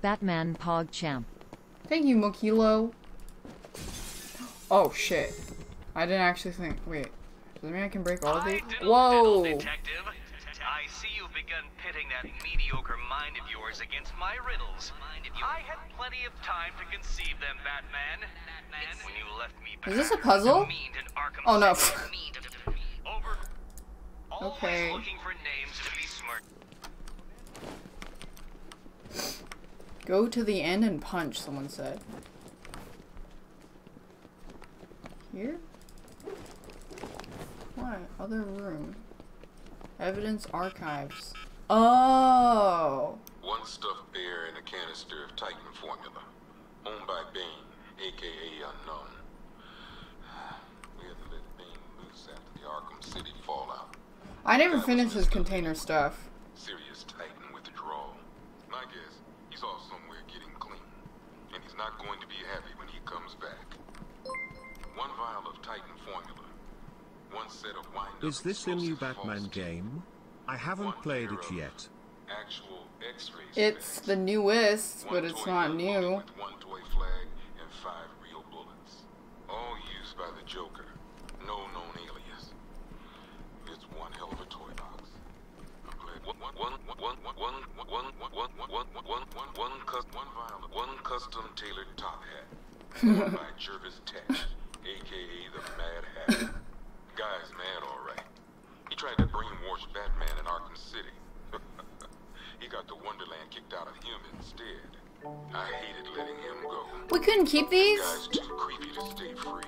Speaker 21: Batman Pog Champ.
Speaker 1: Thank you, Mokilo. Oh shit. I didn't actually think, wait. Does that mean I can break all of these? Whoa!
Speaker 28: Detective, I see you've begun pitting that mediocre mind of yours against my riddles. I had plenty of time to conceive them, Batman. It's when you left me
Speaker 1: Is this a puzzle?
Speaker 28: to mean to Arkham
Speaker 1: Oh no.
Speaker 28: City. Over. Always
Speaker 1: Okay.
Speaker 28: looking for names to be smart.
Speaker 1: Go to the end and punch, someone said. Here? What? Other room. Evidence archives. Oh!
Speaker 23: One stuffed bear and a canister of Titan formula. Owned by Bane, aka Unknown. We had to let Bane loose after the Arkham City fallout.
Speaker 1: I never finished his container stuff.
Speaker 23: Serious Titan withdrawal. My guess, he's off somewhere getting clean. And he's not going to be happy
Speaker 16: Is this the new Batman game? I haven't played it yet.
Speaker 1: It's the newest, but it's not new.
Speaker 23: all used by the Joker. No known alias. It's one hell of a toy box. Custom tailored top hat by Jervis Tetch, aka the Mad Hat. Guy's mad alright. He tried to brainwash Batman in Arkham City. he got the Wonderland kicked out of him instead. I hated letting him go.
Speaker 1: We couldn't keep these?
Speaker 23: Guy's too creepy to stay free.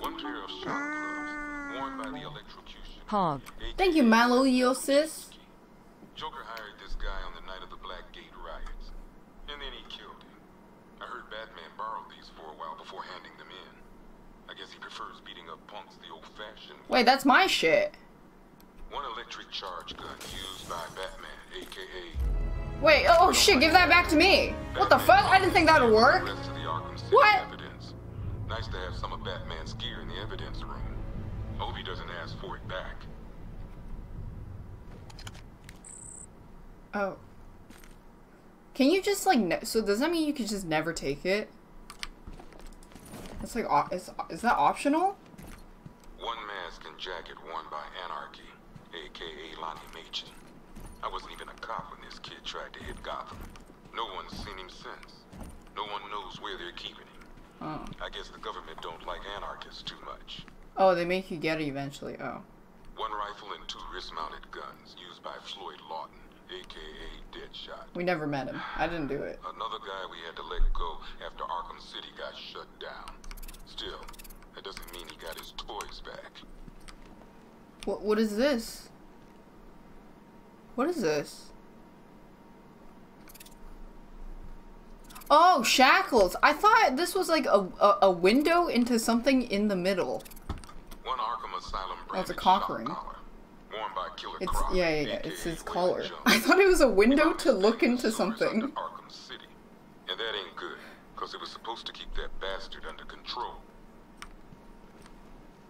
Speaker 23: One pair of shop gloves, worn by the electrocution.
Speaker 2: Hog.
Speaker 1: Thank you, Maloiosis.
Speaker 23: Joker hired this guy on the night of the Blackgate riots. And then he killed him. I heard Batman borrowed these for a while before handing them in. I guess he prefers beating up punks the old-fashioned
Speaker 1: Wait, that's my shit.
Speaker 23: One electric charge gun used by Batman, aka
Speaker 1: Wait, oh, oh shit, give that back to me. What the fuck? I didn't think that would work.
Speaker 23: the rest of the Arkham City
Speaker 1: What?
Speaker 23: evidence. Nice to have some of Batman's gear in the evidence room. He doesn't ask for it back.
Speaker 1: Oh. Can you just like, so does that mean you could just never take it? It's like, is, is that optional?
Speaker 23: One mask and jacket worn by Anarchy, aka Lonnie Machin. I wasn't even a cop when this kid tried to hit Gotham. No one's seen him since. No one knows where they're keeping him.
Speaker 1: Oh.
Speaker 23: I guess the government don't like anarchists too much.
Speaker 1: Oh, they make you get it eventually. Oh.
Speaker 23: One rifle and two wrist-mounted guns used by Floyd Lawton, aka Deadshot.
Speaker 1: We never met him. I didn't do it.
Speaker 23: Another guy we had to let go after Arkham City got shut down. Still, that doesn't mean he got his toys back.
Speaker 1: What, what is this? What is this? Oh, shackles. I thought this was like a, a, a window into something in the middle.
Speaker 23: One Arkham Asylum
Speaker 1: Oh, it's a cock ring.
Speaker 23: collar, worn by Killer
Speaker 1: It's,
Speaker 23: Croc,
Speaker 1: yeah, yeah, yeah. It's his collar. I thought it was a window to look into something.
Speaker 23: Arkham City. And that ain't good, because it was supposed to keep that bastard under control.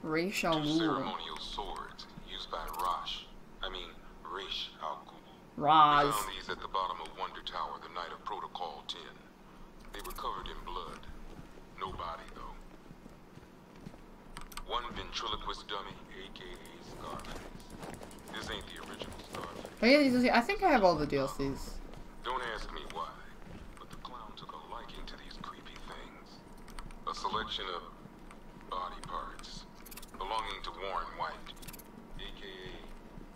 Speaker 23: Two ceremonial swords used by Rosh. I mean, Rish Al Ghul.
Speaker 1: Raz.
Speaker 23: found these at the bottom of Wonder Tower the night of Protocol 10. They were covered in blood. No body, though. One ventriloquist dummy, aka Scarface. This ain't the original Scarface.
Speaker 1: Oh, these- I think I have all the DLCs.
Speaker 23: Don't ask me why, but the clown took a liking to these creepy things. A selection of body parts belonging to Warren White, aka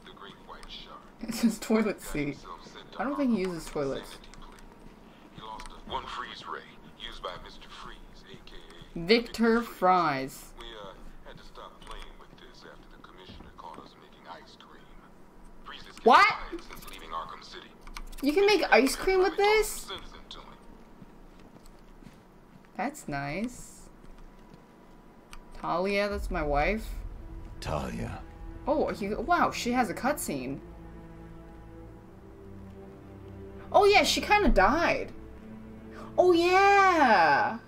Speaker 23: the Great White Shark.
Speaker 1: It's his toilet seat. I don't think he uses toilets.
Speaker 23: He lost one freeze ray used by Mr. Freeze, aka
Speaker 1: Victor Fries.
Speaker 23: We uh, had to stop playing with this after the commissioner caught us making ice cream. Freeze has
Speaker 1: What?
Speaker 23: since leaving Arkham City.
Speaker 1: You can make ice cream with this?
Speaker 23: Sends them to me.
Speaker 1: That's nice. Talia, that's my wife.
Speaker 21: Talia.
Speaker 1: Oh, you, wow, she has a cutscene. Oh yeah, she kind of died. Oh yeah.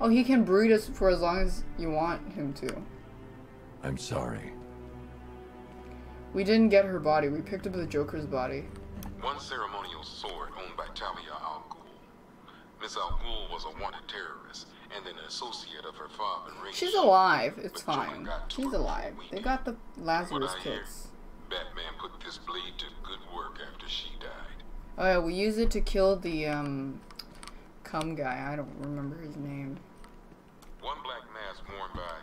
Speaker 1: Oh, he can breed us for as long as you want him to.
Speaker 21: I'm sorry.
Speaker 1: We didn't get her body. We picked up the Joker's body.
Speaker 23: One ceremonial sword owned by Talia Al Ghul. Miss Al Ghul was a wanted terrorist and an associate of her father, Ra's.
Speaker 1: She's alive. It's
Speaker 23: But
Speaker 1: fine. She's alive. They got the Lazarus
Speaker 23: hear. Batman put this blade to good work after she died.
Speaker 1: Oh yeah, we use it to kill the um, cum guy. I don't remember his name.
Speaker 23: One black mask worn by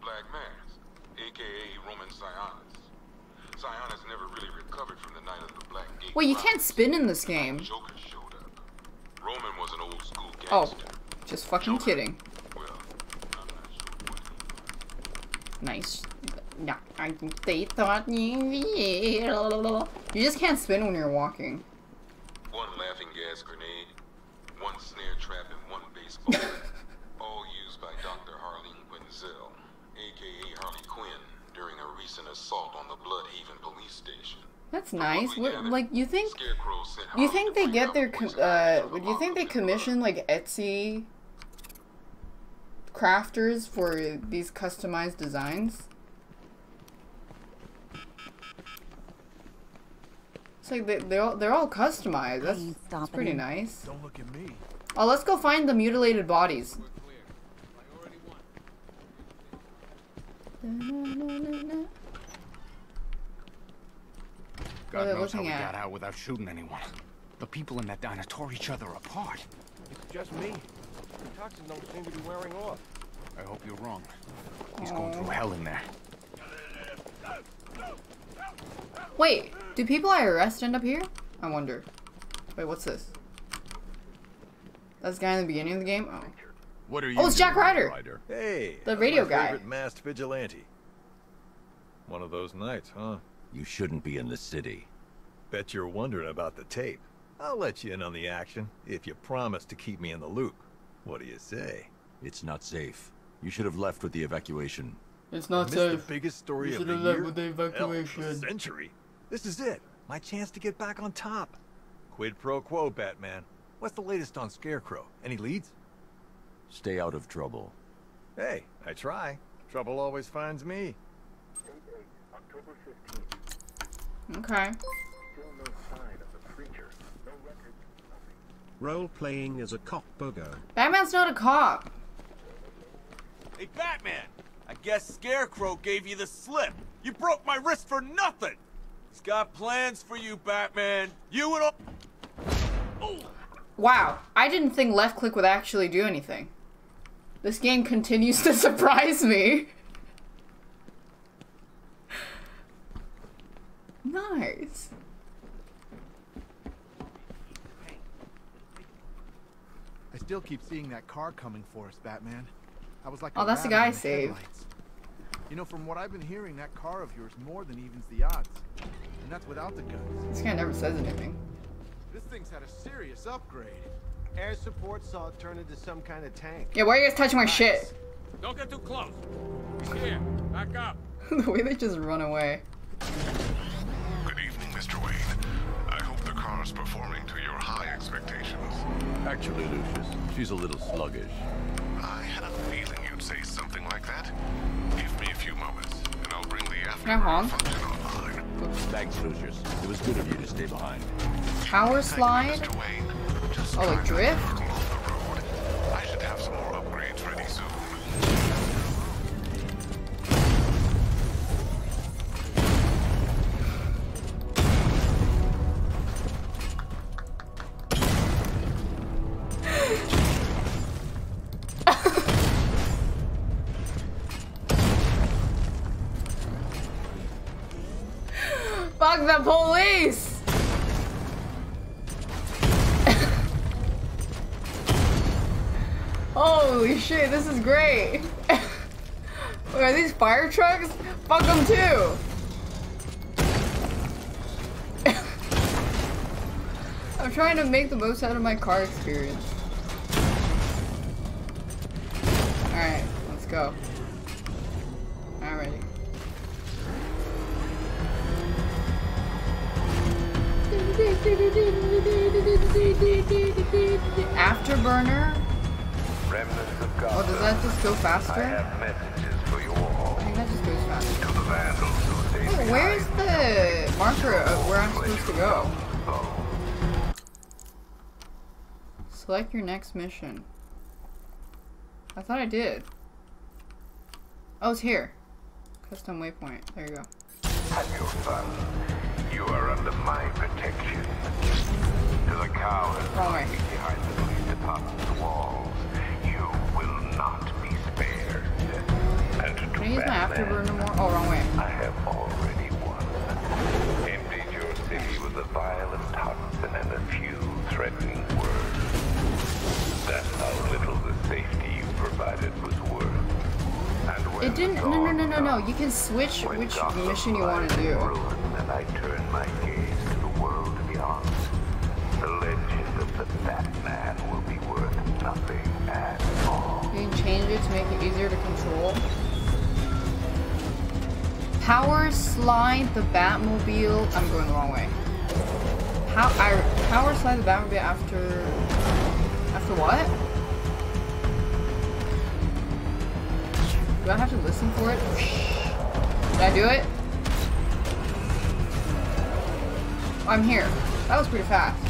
Speaker 23: Black Mask, aka Roman Sionis. Sionis never really recovered from the night of the Black Gate.
Speaker 1: Wait, you can't spin in this game.
Speaker 23: Joker showed up. Roman was an old school
Speaker 1: Oh,
Speaker 23: gangster.
Speaker 1: Just fucking kidding.
Speaker 23: Well, I'm not sure what he
Speaker 1: Nice. Yeah, I they thought you. You just can't spin when you're walking.
Speaker 23: One laughing gas grenade, one snare trap, and one baseball. all used by Dr. Harleen Quinzel, aka Harley Quinn, during a recent assault on the Blüdhaven police station.
Speaker 1: That's nice. What, like you think?
Speaker 23: Sent
Speaker 1: You think they get their? Uh, do you think they commission like Etsy crafters for these customized designs? It's like they, they're all, they're all customized. That's, that's pretty
Speaker 2: him.
Speaker 1: nice.
Speaker 29: Don't look at me.
Speaker 1: Oh, let's go find the mutilated bodies.
Speaker 30: God
Speaker 1: they
Speaker 30: knows how we
Speaker 1: at?
Speaker 30: got out without shooting anyone. The people in that diner tore each other apart.
Speaker 31: It's just me. The toxins don't seem to be wearing off.
Speaker 30: I hope you're wrong. He's going through hell in there.
Speaker 1: Wait, do people I arrest end up here? I wonder. Wait, what's this? That's the guy in the beginning of the game? Oh.
Speaker 32: What are oh, you
Speaker 1: Oh, it's Jack
Speaker 32: doing,
Speaker 1: Ryder.
Speaker 33: Hey,
Speaker 1: The radio
Speaker 33: my
Speaker 1: guy.
Speaker 33: favorite masked vigilante. One of those nights, huh?
Speaker 9: You shouldn't be in the city.
Speaker 33: Bet you're wondering about the tape. I'll let you in on the action if you promise to keep me in the loop. What do you say?
Speaker 9: It's not safe. You should have left with the evacuation.
Speaker 1: It's
Speaker 33: not safe. the biggest story
Speaker 1: You
Speaker 33: of
Speaker 1: should
Speaker 33: the
Speaker 1: have left
Speaker 33: year.
Speaker 1: with the
Speaker 33: Hell,
Speaker 1: evacuation.
Speaker 33: the century. This is it. My chance to get back on top. Quid pro quo, Batman. What's the latest on Scarecrow? Any leads?
Speaker 9: Stay out of trouble.
Speaker 33: Hey, I try. Trouble always finds me.
Speaker 1: Okay.
Speaker 16: Role playing as a cop bugger.
Speaker 1: Batman's not a cop.
Speaker 34: Hey, Batman! I guess Scarecrow gave you the slip. You broke my wrist for nothing! He's got plans for you, Batman. You and all...
Speaker 1: Wow, I didn't think left click would actually do anything. This game continues to surprise me. Nice.
Speaker 26: I still keep seeing that car coming for us, Batman. I was like
Speaker 1: Oh, that's the guy I
Speaker 26: in
Speaker 1: saved.
Speaker 26: headlights. You know, from what I've been hearing, that car of yours more than evens the odds. And that's without the guns.
Speaker 1: This guy never says anything.
Speaker 26: This thing's had a serious upgrade.
Speaker 31: Air support saw it turn into some kind of tank.
Speaker 1: Yeah, why are you guys touching my shit?
Speaker 24: Don't get too close. Here. Back up.
Speaker 1: the way they just run away.
Speaker 35: Good evening, Mr. Wayne. I hope the car's performing to your high expectations.
Speaker 32: Actually, Lucius, she's a little sluggish.
Speaker 35: I had a feeling you'd say something like that. Give me a few moments, and I'll bring the
Speaker 1: Can I honk?
Speaker 35: function online.
Speaker 32: Thanks, Lucius. It was good of you to stay behind.
Speaker 1: Power slide? Oh, like drift?
Speaker 35: I should have some more upgrades ready soon.
Speaker 1: The police! Holy shit, this is great! Wait, are these fire trucks? Fuck them too! I'm trying to make the most out of my car experience. Alright, let's go. Afterburner?
Speaker 35: Remnants of
Speaker 1: Oh, does that just go faster?
Speaker 35: I have messages for you all.
Speaker 1: I think that just goes faster.
Speaker 35: To the vandals who stay
Speaker 1: Oh, where's the marker of where I'm supposed to go? Select your next mission. I thought I did. Oh, it's here. Custom waypoint. There you go.
Speaker 35: Have your fun. You are under my protection. To the cowards
Speaker 1: way.
Speaker 35: behind the police department's walls, you will not be spared. And to
Speaker 1: Can I use my afterburner more? Oh, wrong way.
Speaker 35: I have already won. Emptied your city with a violent toxin and a few threatening words. That's how little the safety you provided was worth. And when
Speaker 1: It didn't. No, no, no, no, no. You can switch which mission you want to do.
Speaker 35: And I turn my gaze to the world beyond. The legend of the Batman will be worth nothing at all.
Speaker 1: You can change it to make it easier to control. Power slide the Batmobile. I'm going the wrong way. How I power slide the Batmobile after after what? Do I have to listen for it? Did I do it? I'm here. That was pretty fast.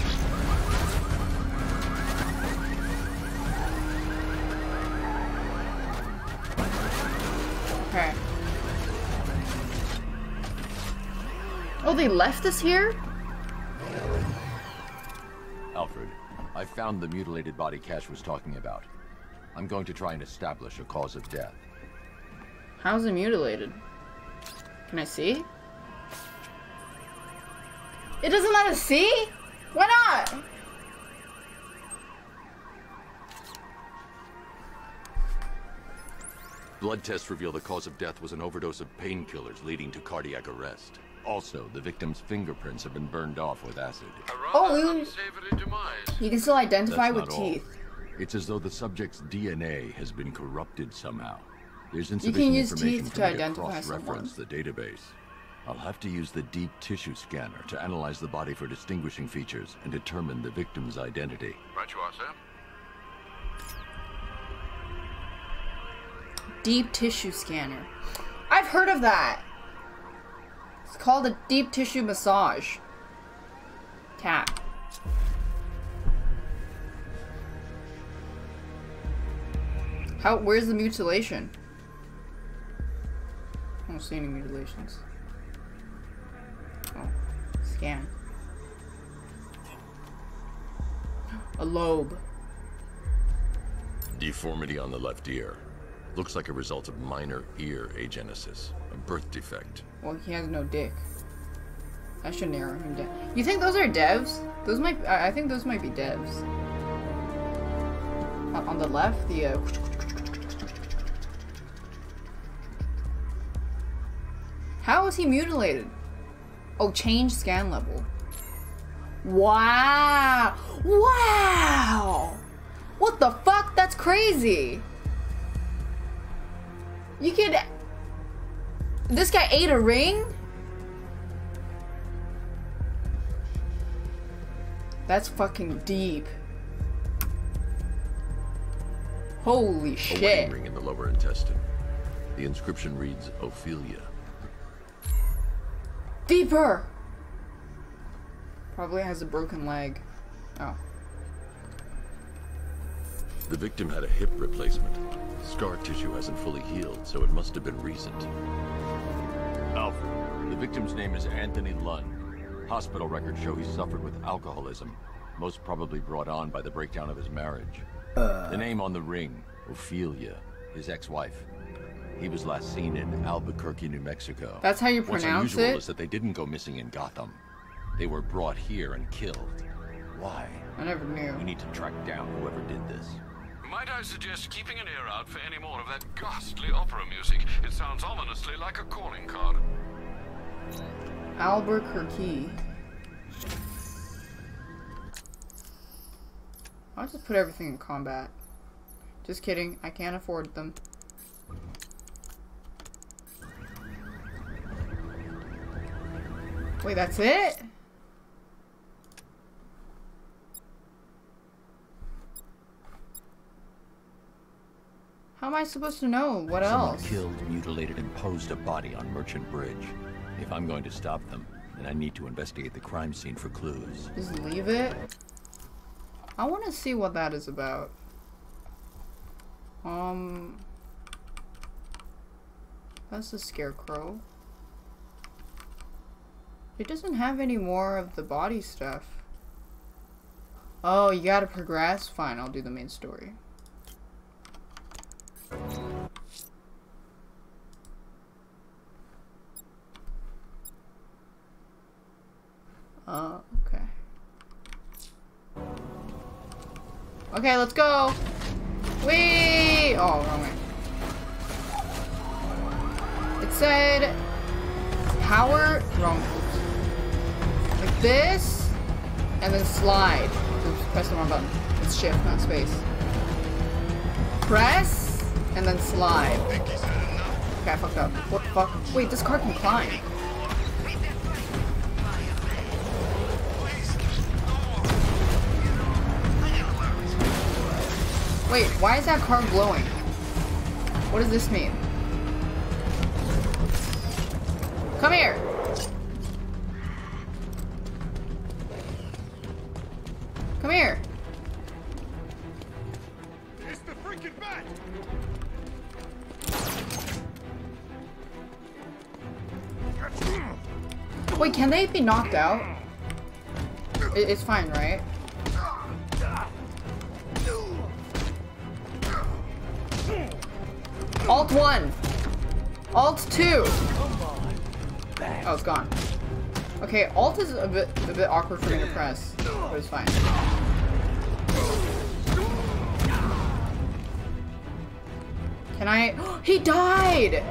Speaker 1: Okay. Oh, they left us here?
Speaker 9: Alfred, I found the mutilated body Cash was talking about. I'm going to try and establish a cause of death.
Speaker 1: How's it mutilated? Can I see? It doesn't let us see? Why not?
Speaker 9: Blood tests reveal the cause of death was an overdose of painkillers leading to cardiac arrest. Also, the victim's fingerprints have been burned off with acid.
Speaker 1: Oh, you, you can still identify
Speaker 9: That's
Speaker 1: with
Speaker 9: not all.
Speaker 1: teeth.
Speaker 9: It's as though the subject's DNA has been corrupted somehow. There's
Speaker 1: can
Speaker 9: insufficient
Speaker 1: use
Speaker 9: information
Speaker 1: teeth
Speaker 9: for
Speaker 1: to identify
Speaker 9: cross-reference the database. I'll have to use the deep tissue scanner to analyze the body for distinguishing features and determine the victim's identity.
Speaker 4: Right you are, sir.
Speaker 1: Deep tissue scanner. I've heard of that. It's called a deep tissue massage. Tap. How? Where's the mutilation? I don't see any mutilations. Scan. A lobe.
Speaker 9: Deformity on the left ear. Looks like a result of minor ear agenesis, a birth defect.
Speaker 1: Well, he has no dick. I should narrow him down. You think those are devs? Those might. I I think those might be devs. On, on the left, the. Uh, How was he mutilated? Oh, change scan level. Wow! Wow! What the fuck? That's crazy. You could. This guy ate a ring? That's fucking deep. Holy shit.
Speaker 9: A ring in the lower intestine. The inscription reads Ophelia.
Speaker 1: Deeper! Probably has a broken leg. Oh.
Speaker 9: The victim had a hip replacement. Scar tissue hasn't fully healed, so it must have been recent. Alfred, the victim's name is Anthony Lunn. Hospital records show he suffered with alcoholism, most probably brought on by the breakdown of his marriage. Uh. the name on the ring, Ophelia, his ex-wife. He was last seen in Albuquerque, New Mexico.
Speaker 1: That's how you pronounce
Speaker 9: What's
Speaker 1: pronounce
Speaker 9: unusual
Speaker 1: it?
Speaker 9: is that they didn't go missing in Gotham. They were brought here and killed. Why?
Speaker 1: I never knew.
Speaker 9: We need to track down whoever did this.
Speaker 4: Might I suggest keeping an ear out for any more of that ghastly opera music? It sounds ominously like a calling card.
Speaker 1: Albuquerque. I'll just put everything in combat. Just kidding. I can't afford them. Wait, that's it? How am I supposed to know? What
Speaker 9: Someone
Speaker 1: else?
Speaker 9: killed, mutilated, and posed a body on Merchant Bridge. If I'm going to stop them, then I need to investigate the crime scene for clues.
Speaker 1: Just leave it. I want to see what that is about. Um, that's the scarecrow. It doesn't have any more of the body stuff. Oh, you gotta progress? Fine, I'll do the main story. Uh, okay. Okay, let's go. Whee! Oh, wrong way. It said power wrong. This, and then slide. Oops, press the wrong button. It's shift, not space. Press, and then slide. Okay, I fucked up. What the fuck? Wait, this car can climb. Wait, why is that car glowing? What does this mean? Come here! Come here. It's the freaking bat. Wait, can they be knocked out? It's fine, right? Alt 1! Alt 2! Oh, it's gone. Okay, Alt is a bit, a bit awkward for me to press but it's fine. Can I? he died!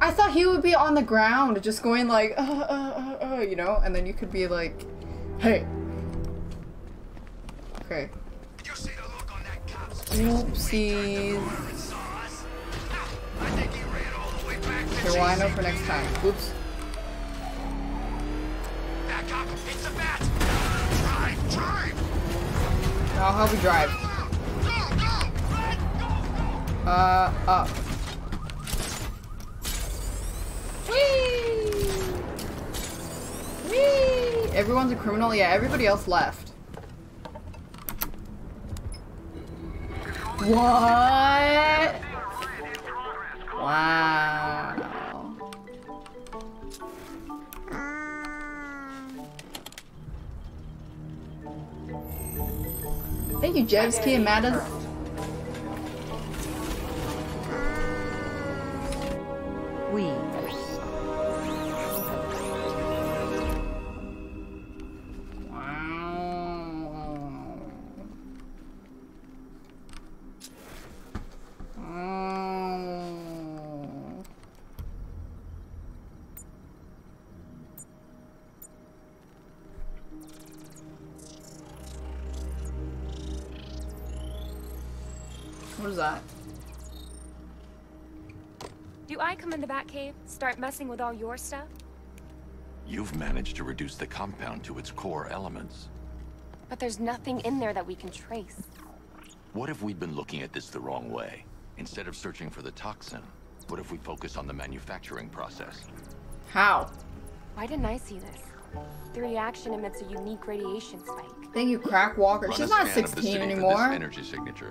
Speaker 1: I thought he would be on the ground, just going like, uh, uh, uh, uh, you know, and then you could be like, hey. Okay. Oopsies. Well I know for next time. Oops. I'll help you drive. Uh, up. Whee! Whee! Everyone's a criminal? Yeah, everybody else left. What? Wow. Thank you, Jevsky and Mattis.
Speaker 2: We.
Speaker 12: Batcave, start messing with all your stuff?
Speaker 9: You've managed to reduce the compound to its core elements.
Speaker 12: But there's nothing in there that we can trace.
Speaker 9: What if we'd been looking at this the wrong way? Instead of searching for the toxin, what if we focus on the manufacturing process?
Speaker 1: How?
Speaker 12: Why didn't I see this? The reaction emits a unique radiation spike.
Speaker 1: Thank you, Crack Walker.
Speaker 9: Run
Speaker 1: She's
Speaker 9: a
Speaker 1: not
Speaker 9: of the
Speaker 1: 16 anymore.
Speaker 9: energy signature.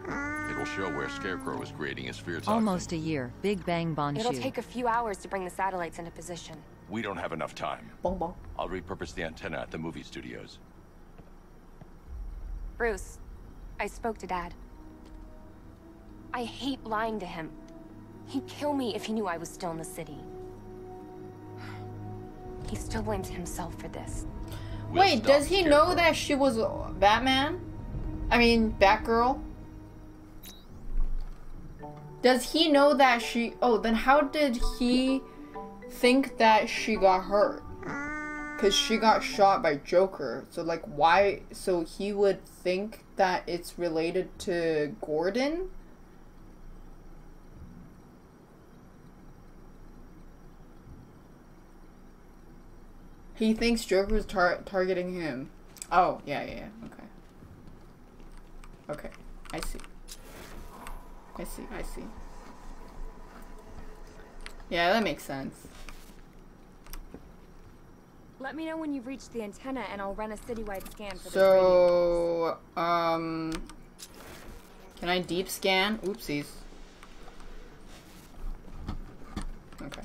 Speaker 9: It will show where Scarecrow is creating his fear toxin.
Speaker 2: Almost a year. Big Bang
Speaker 12: It'll take a few hours to bring the satellites into position.
Speaker 9: We don't have enough time.
Speaker 1: Bong bong.
Speaker 9: I'll repurpose the antenna at the movie studios.
Speaker 12: Bruce, I spoke to Dad. I hate lying to him. He'd kill me if he knew I was still in the city. He still blames himself for this.
Speaker 1: Wait, does he know that she was Batman? I mean, Batgirl? Does he know that she... Oh, then how did he think that she got hurt? Because she got shot by Joker. So, like, why... So he would think that it's related to Gordon? He thinks Joker's tar targeting him. Oh, yeah, yeah, yeah. Okay. Okay. I see. I see, I see. Yeah, that makes sense.
Speaker 12: Let me know when you've reached the antenna and I'll run a citywide scan for.
Speaker 1: So, um... Can I deep scan? Oopsies. Okay.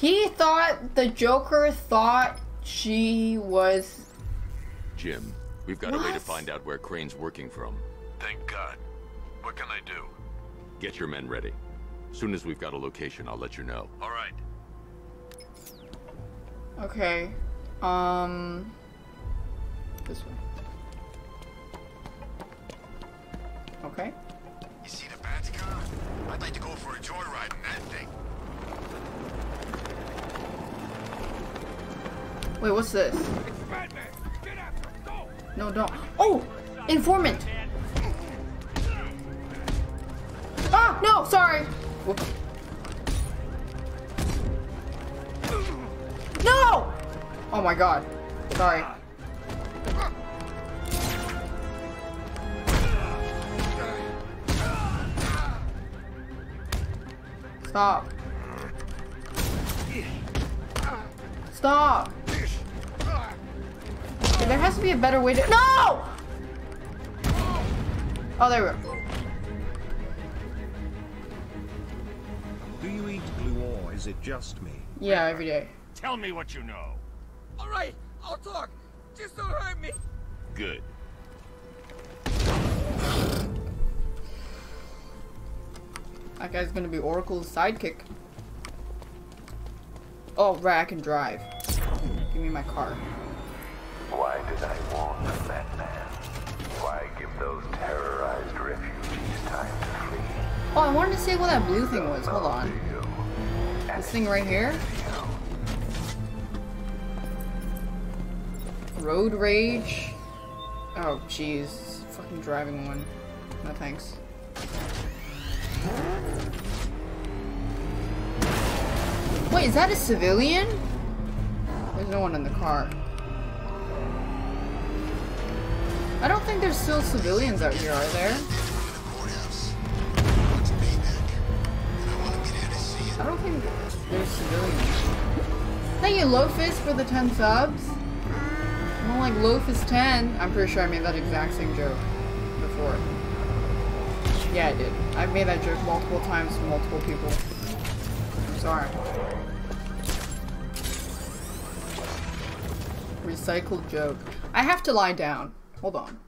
Speaker 1: He thought the Joker thought she was.
Speaker 9: Jim, we've got a way to find out where Crane's working from.
Speaker 4: Thank God. What can I do?
Speaker 9: Get your men ready. Soon as we've got a location, I'll let you know.
Speaker 4: All right.
Speaker 1: Okay. Um. This way. Okay.
Speaker 8: You see the Bats car? I'd like to go for a joyride in that thing.
Speaker 1: Wait, what's this? No, don't. Oh! Informant! Ah! No! Sorry! Whoops. No! Oh my god. Sorry. Stop. Stop. Okay, there has to be a better way to- No! Oh, there we go.
Speaker 16: Do you eat glue or is it just me?
Speaker 1: Yeah, every day.
Speaker 36: Tell me what you know.
Speaker 37: All right, I'll talk. Just don't hurt me.
Speaker 36: Good.
Speaker 1: That guy's gonna be Oracle's sidekick. Oh, right, I can drive. Give me my car.
Speaker 32: Why did I warn them, Batman? Why give those terrorized refugees time to flee?
Speaker 1: Oh, I wanted to see what that blue thing was. Hold on. This thing right here? Road rage. Oh, jeez. Fucking driving one. No thanks. Wait, is that a civilian? There's no one in the car. I don't think there's still civilians out here, are there? I don't think there's civilians. Thank you, Lofist, for the 10 subs. I don't like Lofist 10. I'm pretty sure I made that exact same joke before. Yeah, I did. I've made that joke multiple times to multiple people. I'm Sorry. Recycled joke. I have to lie down. Hold on.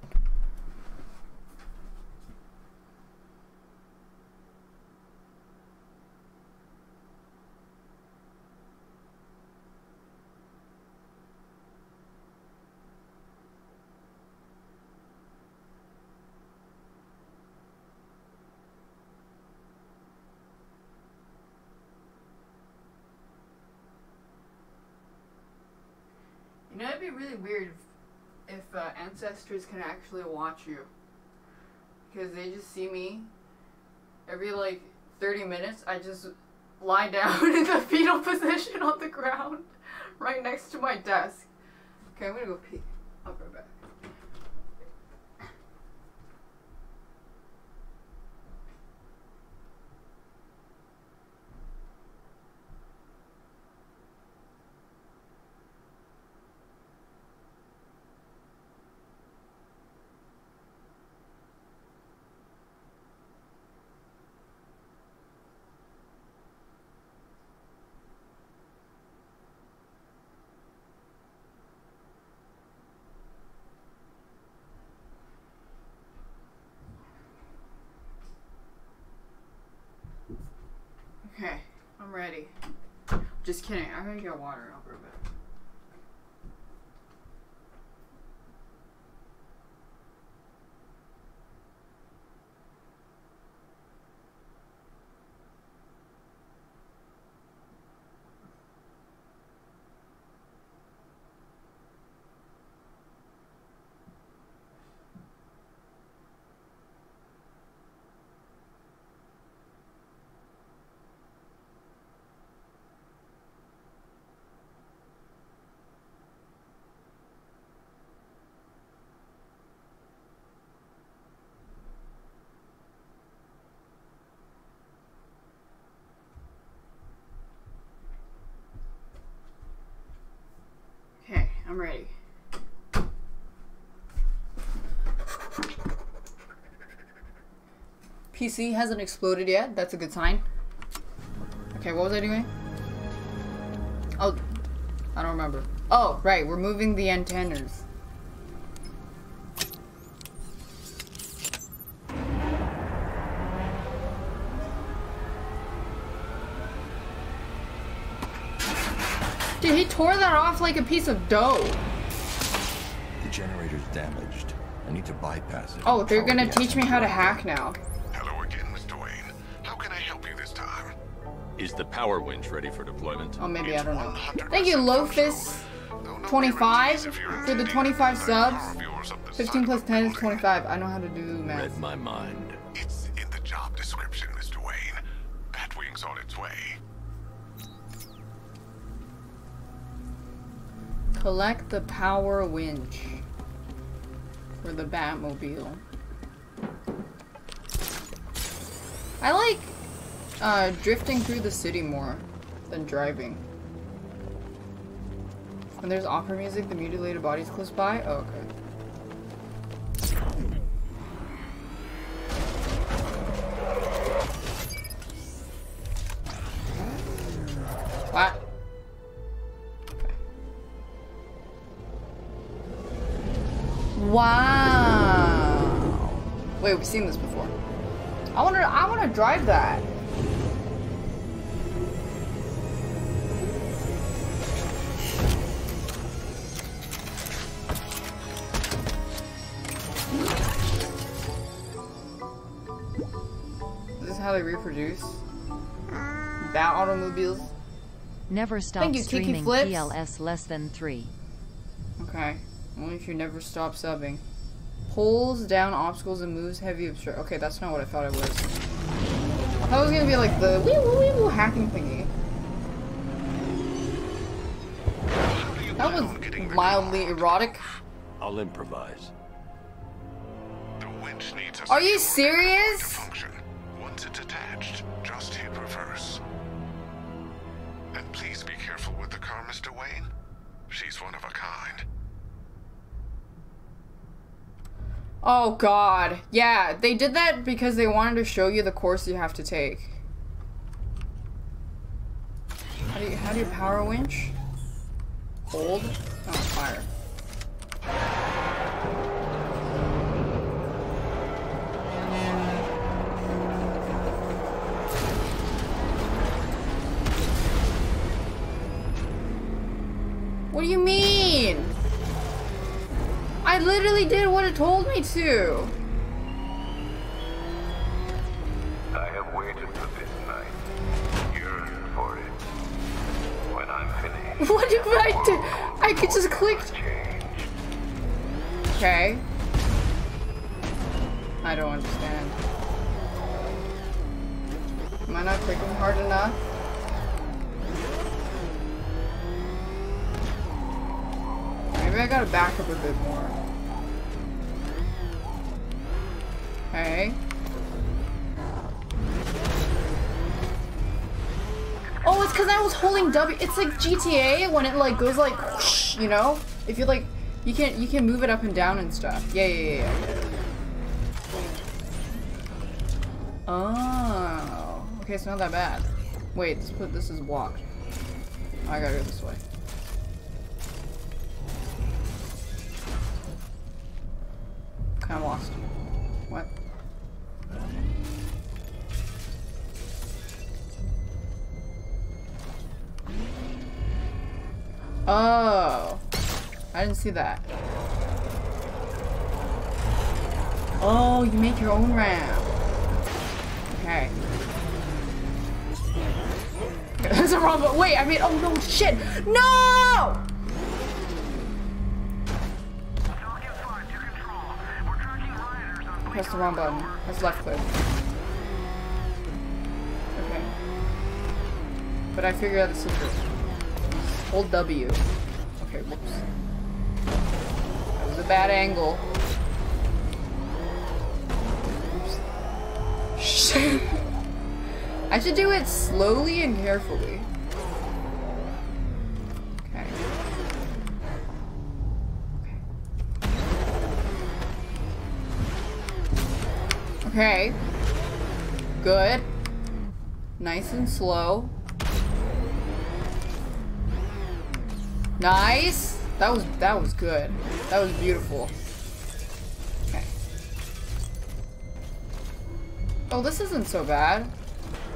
Speaker 1: You know, it'd be really weird if, if ancestors can actually watch you. Because they just see me every like 30 minutes. I just lie down in the fetal position on the ground right next to my desk. Okay, I'm gonna go pee. I'll be back. Okay, I'm ready. Just kidding. I'm gonna get water. I'll be right back. Okay, I'm ready. PC hasn't exploded yet. That's a good sign. Okay, what was I doing? Oh, I don't remember. Oh, right, we're moving the antennas. Dude, he tore that off like a piece of dough.
Speaker 21: The generator's damaged. I need to bypass it.
Speaker 1: Oh, they're gonna
Speaker 21: Power
Speaker 1: teach me how to hack now.
Speaker 23: Hello again, Mr. Wayne. How can I help you this time?
Speaker 9: Is the power winch ready for deployment?
Speaker 1: Oh, maybe, I don't know. Thank you, Lofus. 25 for the 25 subs. 15 plus 10 is 25. I know how to do math.
Speaker 9: Read my mind.
Speaker 1: Collect the power winch for the Batmobile. I like uh, drifting through the city more than driving. When there's opera music, the mutilated body's close by? Oh, okay. We've seen this before. I wanna I wanna drive that. This is how they reproduce. Uh, Bat automobiles.
Speaker 2: Never stop
Speaker 1: Thank you, Kiki
Speaker 2: streaming
Speaker 1: Flips.
Speaker 2: PLS less than 3.
Speaker 1: Okay. Only if you never stop subbing. Pulls down obstacles and moves heavy obstruct. Okay, that's not what I thought it was. I thought it was gonna be like the wee woo wee woo hacking thingy. That was mildly erotic.
Speaker 9: I'll improvise.
Speaker 1: Are you serious?
Speaker 32: Once it's attached, just hit reverse. And please be careful with the car, Mr. Wayne. She's one of a kind.
Speaker 1: Oh god. Yeah, they did that because they wanted to show you the course you have to take. How do you, how do you power winch? Hold? Oh, fire. What do you mean? I literally did what it told me to.
Speaker 32: I have waited for this night. Yearned for it. When I'm finished.
Speaker 1: What did I do? I could just click. Okay. I don't understand. Am I not clicking hard enough? Maybe I gotta back up a bit more. Okay. Oh, it's because I was holding W. It's like GTA when it like goes like, whoosh, you know? If you like, you can you can move it up and down and stuff. Yeah, yeah, yeah. Oh, okay, it's not that bad. Wait, this put this is blocked. I gotta go this way. I'm lost. Didn't see that. Oh, you make your own ramp. Okay. That's a wrong Wait, I mean, oh no, shit! No! Press the wrong button. That's left click. Okay. But I figured out the secret. Hold W. Okay, whoops. Bad angle. Shit. I should do it slowly and carefully. Okay. Okay. Good. Nice and slow. Nice. That was that was good. That was beautiful. Okay. Oh, this isn't so bad.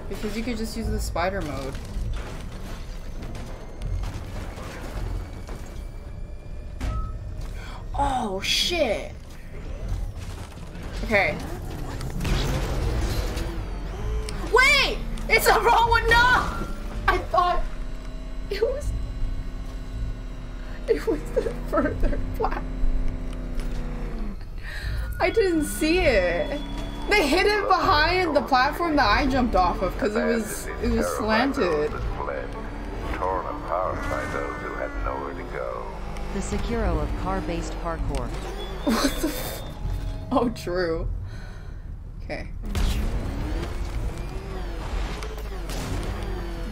Speaker 1: Because you could just use the spider mode. Oh, shit. Okay. Wait! It's the wrong one! No! I thought it was... It was the further I didn't see it. They hid it behind the platform that I jumped off of because it was it was slanted.
Speaker 32: Fled, torn apart by those who had nowhere to go.
Speaker 2: The Sekiro of car-based parkour.
Speaker 1: What the f Oh, true. Okay.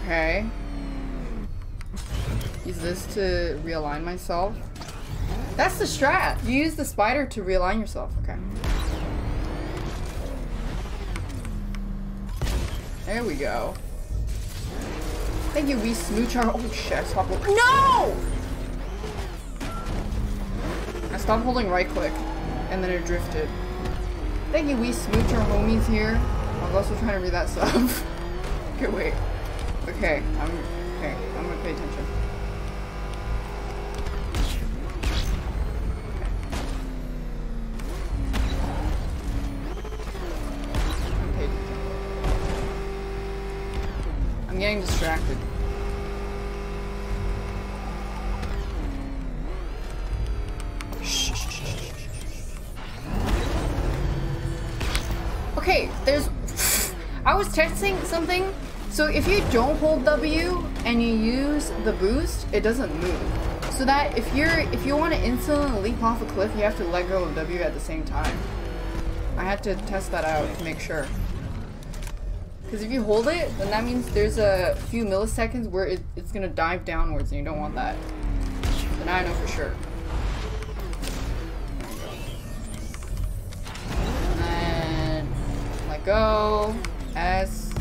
Speaker 1: Okay. Use this to realign myself. That's the strat. You use the spider to realign yourself. There we go. Thank you, we smooch our- oh shit, I stopped No! I stopped holding right click, and then it drifted. Thank you, we smooch our homies here. I was also trying to read that stuff. okay, wait. Okay, I'm okay. I'm gonna pay attention. Getting distracted. Okay, there's. I was testing something. So if you don't hold W and you use the boost, it doesn't move. So that if you're if you want to instantly leap off a cliff, you have to let go of W at the same time. I had to test that out to make sure. Because if you hold it, then that means there's a few milliseconds where it, it's gonna dive downwards, and you don't want that. Now I know for sure. And then let go. S.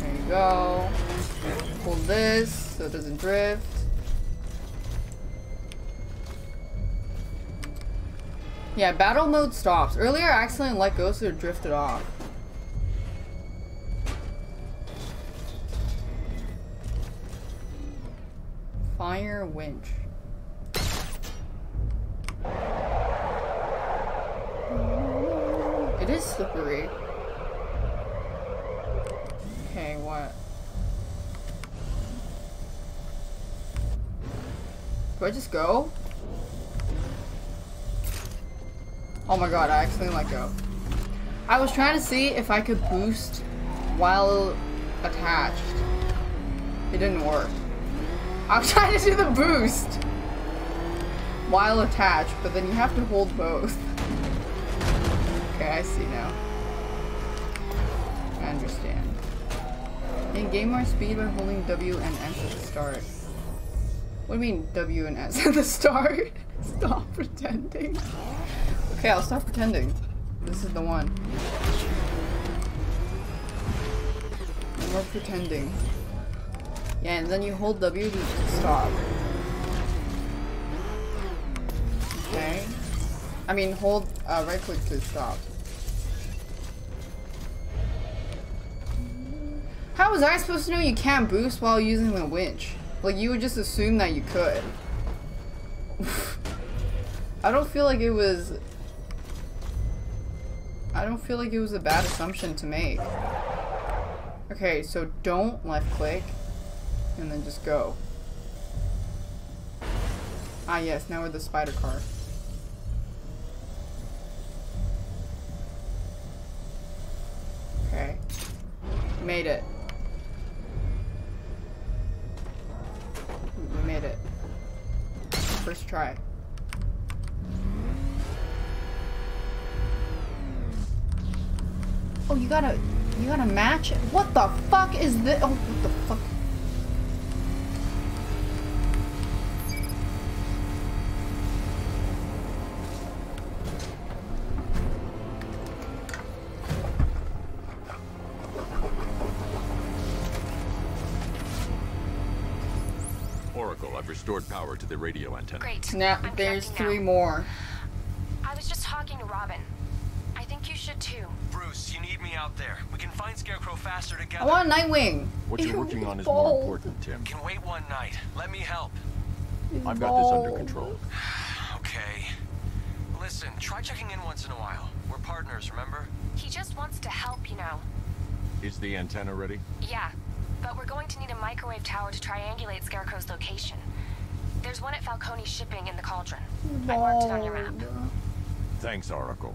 Speaker 1: There you go. Hold this so it doesn't drift. Yeah, battle mode stops. Earlier I accidentally let go so it drifted off. Fire winch. It is slippery. Okay, what? Do I just go? Oh my god, I accidentally let go. I was trying to see if I could boost while attached. It didn't work. I was trying to do the boost while attached, but then you have to hold both. okay, I see now. I understand. And gain more speed by holding W and S at the start. What do you mean W and S at the start? Stop pretending. Okay, I'll stop pretending. This is the one. No more pretending. Yeah, and then you hold W to stop. Okay. I mean, hold uh, right click to stop. How was I supposed to know you can't boost while using the winch? Like, you would just assume that you could. I don't feel like it was... I don't feel like it was a bad assumption to make. Okay, so don't left click and then just go. Ah yes, now we're the spider car. Okay. Made it. We made it. First try. Oh, you gotta, you gotta match it. What the fuck is this? Oh, what the fuck?
Speaker 9: The radio antenna.
Speaker 12: Great.
Speaker 1: Now,
Speaker 12: I'm
Speaker 1: there's three
Speaker 12: now.
Speaker 1: more.
Speaker 12: I was just talking to Robin. I think you should too.
Speaker 28: Bruce, you need me out there. We can find Scarecrow faster together.
Speaker 1: I want a Nightwing.
Speaker 21: What you're working on is more important, Tim.
Speaker 28: Can wait one night. Let me help.
Speaker 21: I've got this under control.
Speaker 28: Okay. Listen, try checking in once in a while. We're partners, remember?
Speaker 12: He just wants to help, you know.
Speaker 21: Is the antenna ready?
Speaker 12: Yeah, but we're going to need a microwave tower to triangulate Scarecrow's location. There's one at Falcone Shipping in the Cauldron. I marked it on your map.
Speaker 21: Thanks, Oracle.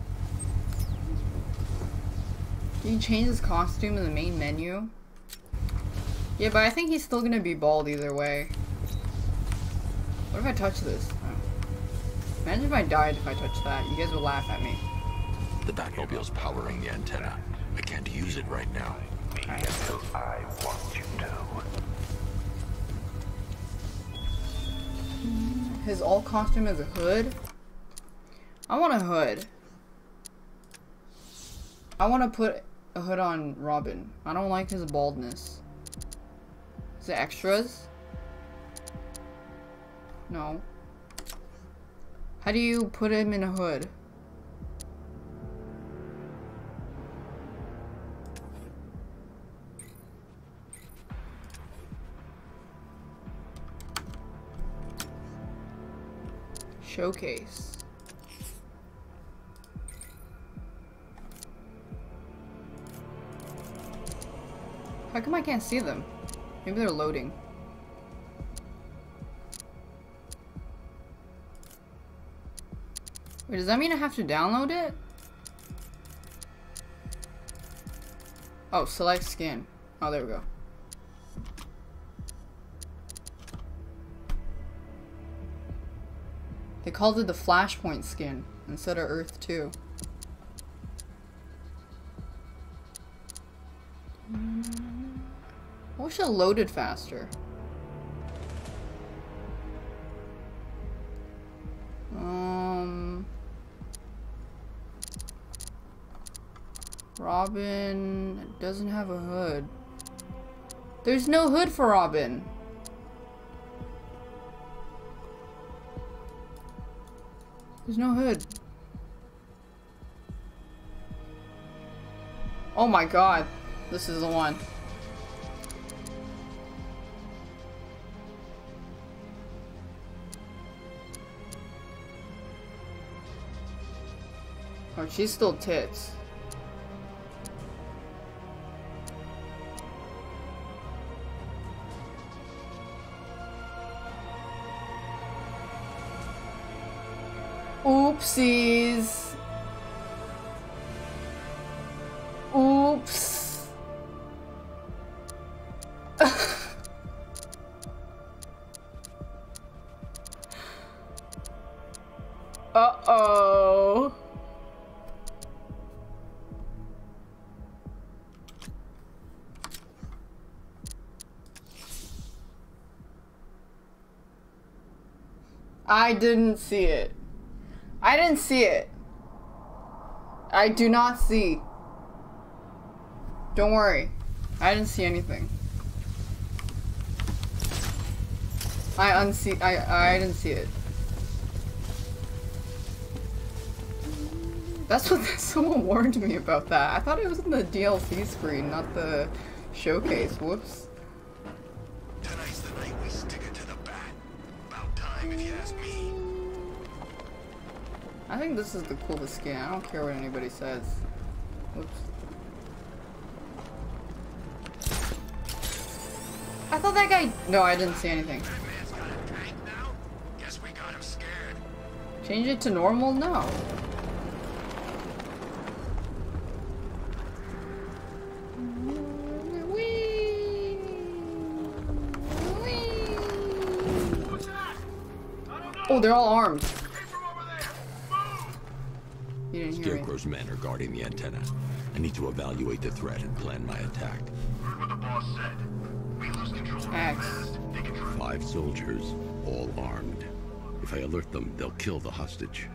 Speaker 1: Can you change his costume in the main menu? Yeah, but I think he's still gonna be bald either way. What if I touch this? Oh. Imagine if I died if I touched that. You guys would laugh at me.
Speaker 21: The Batmobile's powering the antenna. I can't use it right now.
Speaker 17: I want you to.
Speaker 1: His alt costume is a hood. I want a hood. I want to put a hood on Robin. I don't like his baldness. Is it extras? No. How do you put him in a hood? Showcase. How come I can't see them? Maybe they're loading. Wait, does that mean I have to download it? Oh, select skin. Oh, there we go. They called it the Flashpoint skin instead of Earth 2. I wish it loaded faster. Um, Robin doesn't have a hood. There's no hood for Robin. There's no hood. Oh my god. This is the one. Oh, she's still tits. Oopsies. Oops. Uh-oh. I didn't see it. I didn't see it. I do not see. Don't worry. I didn't see anything. I unsee I I didn't see it. That's what someone warned me about that. I thought it was in the DLC screen, not the showcase. Whoops.
Speaker 8: Tonight's the night we stick it to the bat. About time, if you ask me.
Speaker 1: I think this is the coolest skin. I don't care what anybody says. Whoops. I thought that guy. No, I didn't see anything.
Speaker 8: Guess we got him scared.
Speaker 1: Change it to normal? No. Oh, they're all armed. You didn't hear me.
Speaker 9: Scarecrow's men are guarding the antenna. I need to evaluate the threat and plan my attack.
Speaker 8: Heard what the boss said. We lose control of
Speaker 1: X.
Speaker 8: They can try.
Speaker 9: Five soldiers, all armed. If I alert them, they'll kill the hostage.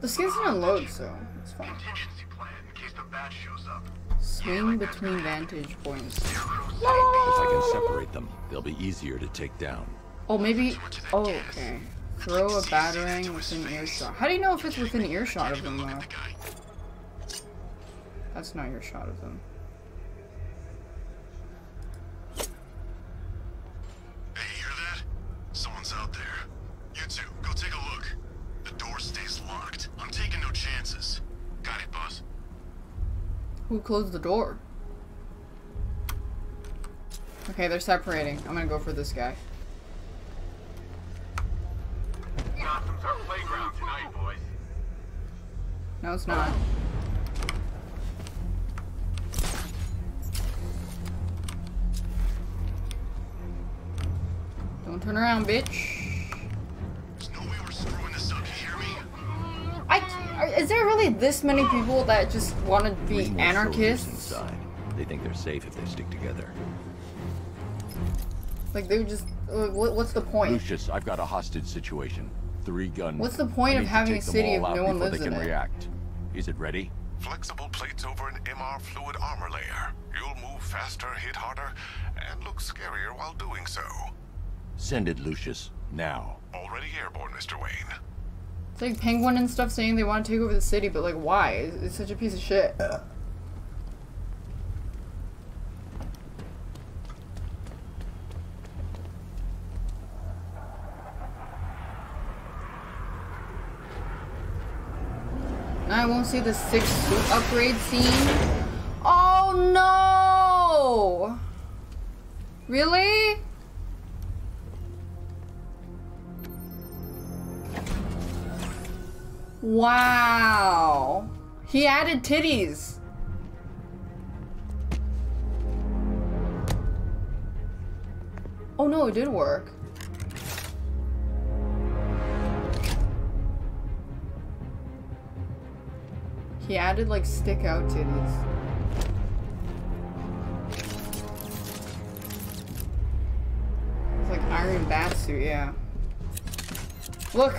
Speaker 1: The skin's gonna load, so it's fine.
Speaker 8: Contingency plan in case the bat shows up.
Speaker 1: Swing between vantage points.
Speaker 9: If I can separate them, they'll be easier to take down.
Speaker 1: Oh, maybe. Oh, okay. Throw a Batarang within earshot. How do you know if it's within earshot of them, though? That's not your shot of them.
Speaker 8: Hey, hear that? Someone's out there. You two, go take a look. The door stays locked. I'm taking no chances. Got it, boss.
Speaker 1: Who closed the door? Okay, they're separating. I'm gonna go for this guy. No, it's not. Don't turn around, bitch.
Speaker 8: There's no way we're screwing this up, you hear me?
Speaker 1: I, is there really this many people that just want to be
Speaker 9: Three
Speaker 1: anarchists?
Speaker 9: They think they're safe if they stick together.
Speaker 1: Like they would just, what, what's the point?
Speaker 9: Lucius, I've got a hostage situation. Three guns.
Speaker 1: What's the point of having a city if no one lives
Speaker 9: they
Speaker 1: in
Speaker 9: can
Speaker 1: it?
Speaker 9: React. Is it ready?
Speaker 32: Flexible plates over an MR fluid armor layer. You'll move faster, hit harder, and look scarier while doing so.
Speaker 9: Send it, Lucius. Now.
Speaker 32: Already airborne, Mr. Wayne.
Speaker 1: It's like Penguin and stuff saying they want to take over the city, but like why? It's, it's such a piece of shit. Uh, I won't see the six suit upgrade scene. Oh no! Really? Wow. He added titties. Oh no, it did work. He added like stick out titties. It's like Iron Batsuit, yeah. Look!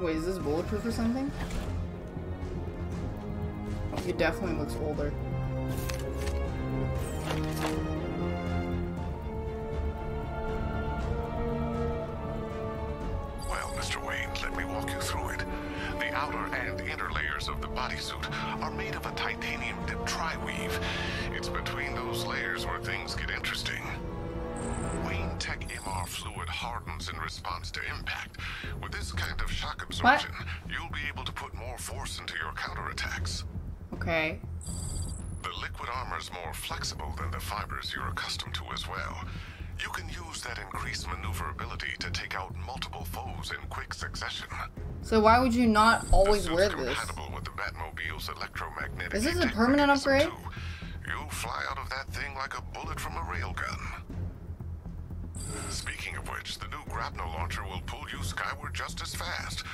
Speaker 1: Wait, is this bulletproof or something? He definitely looks older.
Speaker 32: Outer and inner layers of the bodysuit are made of a titanium dip tri-weave. It's between those layers where things get interesting. Wayne Tech MR fluid hardens in response to impact. With this kind of shock absorption, you'll be able to put more force into your counterattacks.
Speaker 1: Okay.
Speaker 32: The liquid armor's more flexible than the fibers you're accustomed to as well. You can use that increased maneuverability to take out multiple foes in quick succession.
Speaker 1: So why would you not always wear this?
Speaker 32: Compatible with the Batmobile's electromagnetic
Speaker 1: Is this a permanent upgrade?
Speaker 32: You'll fly out of that thing like a bullet from a railgun. Speaking of which, the new grapnel launcher will pull you skyward just as fast.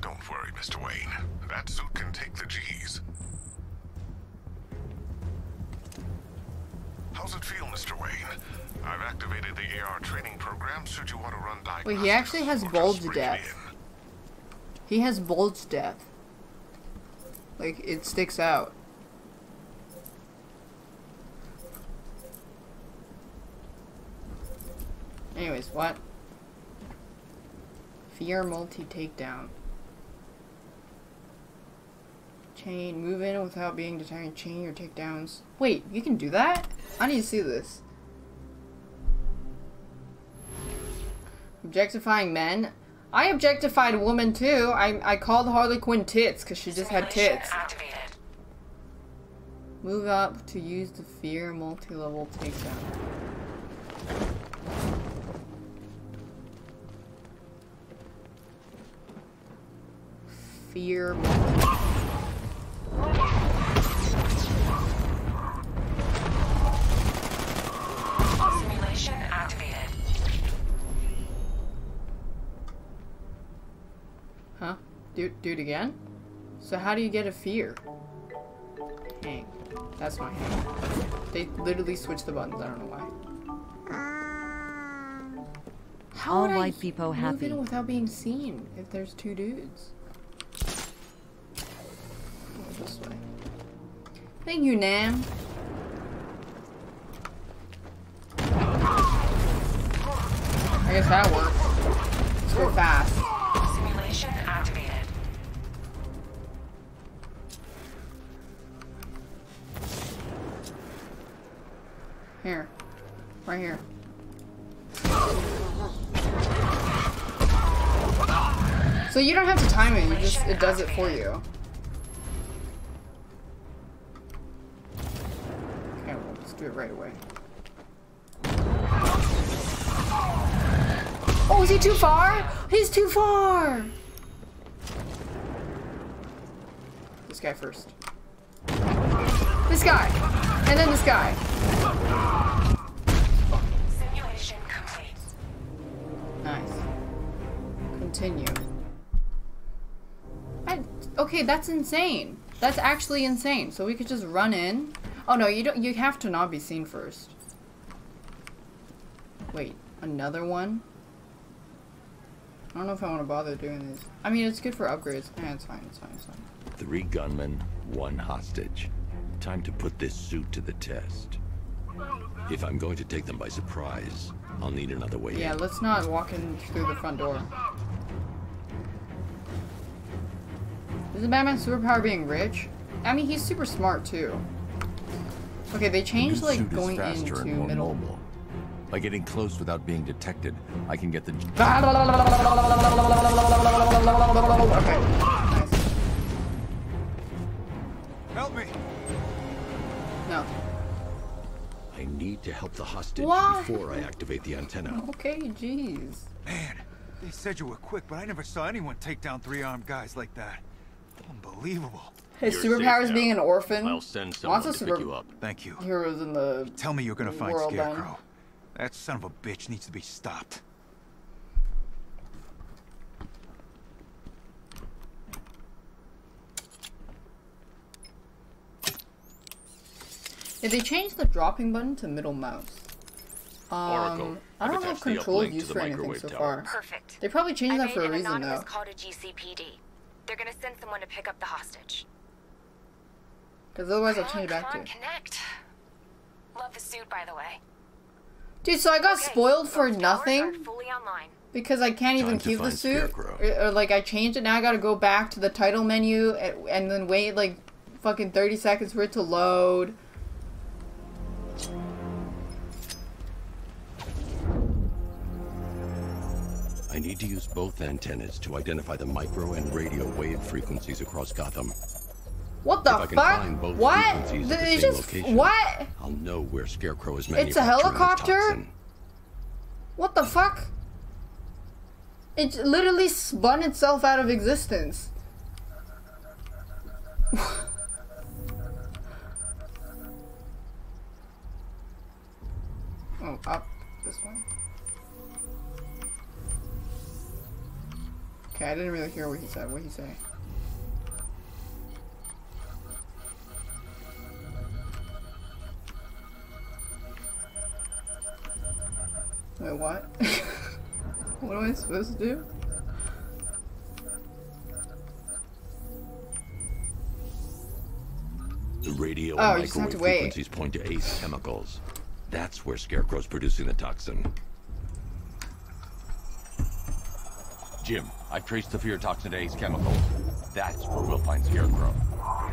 Speaker 32: Don't worry, Mr. Wayne. That suit can take the G's. How's it feel, Mr. Wayne? I've activated the AR training program should you want to run diagnostics.
Speaker 1: Wait, he actually has bulge death. He has bulge death. Like, it sticks out. Anyways, what? Fear multi takedown. Chain, move in without being detected. Chain your takedowns. Wait, you can do that? I need to see this. Objectifying men? I objectified a woman too. I, I called Harley Quinn tits because she just had tits. Move up to use the fear multi-level takedown. Fear multi. Huh? Do, do it again? So how do you get a fear? Hang. That's my hang. They literally switched the buttons. I don't know why. Um, how
Speaker 2: All
Speaker 1: would I
Speaker 2: white people
Speaker 1: move
Speaker 2: happy.
Speaker 1: in without being seen if there's two dudes? This way. Thank you, Nam. I guess that works. Let's go fast.
Speaker 12: Simulation activated.
Speaker 1: Here. Right here. So you don't have to time it, you just it does it for you. Right away. Oh, is he too far? He's too far! This guy first. This guy! And then this guy.
Speaker 12: Simulation complete.
Speaker 1: Nice. Continue. I, okay, that's insane. That's actually insane. So we could just run in. Oh no, you don't. You have to not be seen first. Wait, another one. I don't know if I want to bother doing this. I mean, it's good for upgrades. Yeah, it's fine. It's fine. It's fine.
Speaker 9: Three gunmen, one hostage. Time to put this suit to the test. If I'm going to take them by surprise, I'll need another way
Speaker 1: Yeah,
Speaker 9: in.
Speaker 1: let's not walk in through the front door. Isn't Batman's superpower being rich? I mean, he's super smart too. Okay, they changed like
Speaker 9: suit is
Speaker 1: going
Speaker 9: faster
Speaker 1: into
Speaker 9: and more
Speaker 1: middle.
Speaker 9: mobile. By getting close without being detected, I can get the...
Speaker 1: Okay. Nice.
Speaker 26: Help me.
Speaker 1: No.
Speaker 9: I need to help the hostage
Speaker 1: Why?
Speaker 9: before I activate the antenna.
Speaker 1: Okay, jeez.
Speaker 38: Man, they said you were quick, but I never saw anyone take down three armed guys like that. Unbelievable.
Speaker 1: His
Speaker 9: You're
Speaker 1: superpower is being an orphan.
Speaker 9: I'll send someone
Speaker 1: Lots
Speaker 9: to
Speaker 1: of
Speaker 9: pick you up.
Speaker 38: Thank you.
Speaker 1: heroes in the
Speaker 38: Tell me you're gonna find
Speaker 1: world, then.
Speaker 38: Scarecrow. That son of a bitch needs to be stopped.
Speaker 1: Yeah, they change the dropping button to middle mouse. Um,
Speaker 9: Oracle,
Speaker 1: I don't have
Speaker 9: attached the
Speaker 1: controls used for anything so
Speaker 9: tower.
Speaker 1: far.
Speaker 12: Perfect.
Speaker 1: They probably changed
Speaker 12: I
Speaker 1: that for a reason though.
Speaker 12: call to GCPD. They're gonna send someone to pick up the hostage.
Speaker 1: Because otherwise I'll change it back
Speaker 12: come
Speaker 1: to.
Speaker 12: on, connect. Love the suit, by the way.
Speaker 1: Dude, so I got
Speaker 12: Okay,
Speaker 1: spoiled for
Speaker 12: those
Speaker 1: nothing
Speaker 12: fully online.
Speaker 1: because I can't even
Speaker 9: Time to
Speaker 1: keep the suit. Or, or, like I changed it, now I gotta go back to the title menu and, and then wait like fucking 30 seconds for it to load.
Speaker 9: I need to use both antennas to identify the micro and radio wave frequencies across Gotham.
Speaker 1: What the
Speaker 9: if I can
Speaker 1: fuck? What?
Speaker 9: frequencies at the
Speaker 1: It's just
Speaker 9: location,
Speaker 1: what?
Speaker 9: I'll know where Scarecrow is
Speaker 1: It's a helicopter? What the fuck? It literally spun itself out of existence. oh, up this one. Okay, I didn't really hear what he said. What did he say? Wait, what? what am I supposed to do?
Speaker 9: The radio
Speaker 1: Oh,
Speaker 9: and
Speaker 1: you
Speaker 9: microwave frequencies point to Ace Chemicals. That's where Scarecrow's producing the toxin.
Speaker 21: Jim, I've traced the fear toxin to Ace Chemicals. That's where we'll find Scarecrow.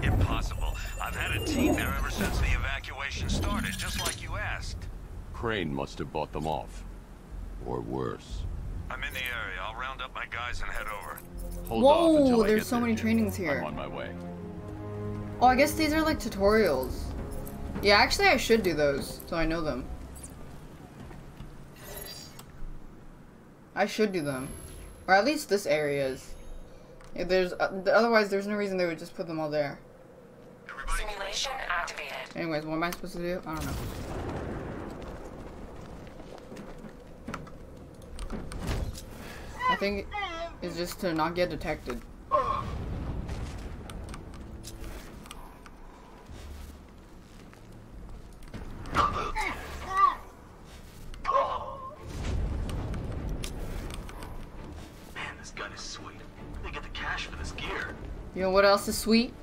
Speaker 8: Impossible. I've had a team there ever since the evacuation started, just like you asked.
Speaker 21: Crane must have bought them off. Or worse.
Speaker 8: I'm in the area. I'll round up my guys and head over.
Speaker 21: Hold
Speaker 1: Whoa,
Speaker 21: off until I
Speaker 1: there's
Speaker 21: get
Speaker 1: so
Speaker 21: there,
Speaker 1: many trainings here.
Speaker 21: I'm on my way.
Speaker 1: Oh, I guess these are like tutorials. Yeah, actually I should do those, so I know them. I should do them. Or at least this area is. If there's, uh, otherwise there's no reason they would just put them all there.
Speaker 12: Simulation activated.
Speaker 1: Anyways, what am I supposed to do? I don't know. I think it's just to not get detected.
Speaker 8: Man, this gun is sweet. They get the cash for this gear.
Speaker 1: You know what else is sweet?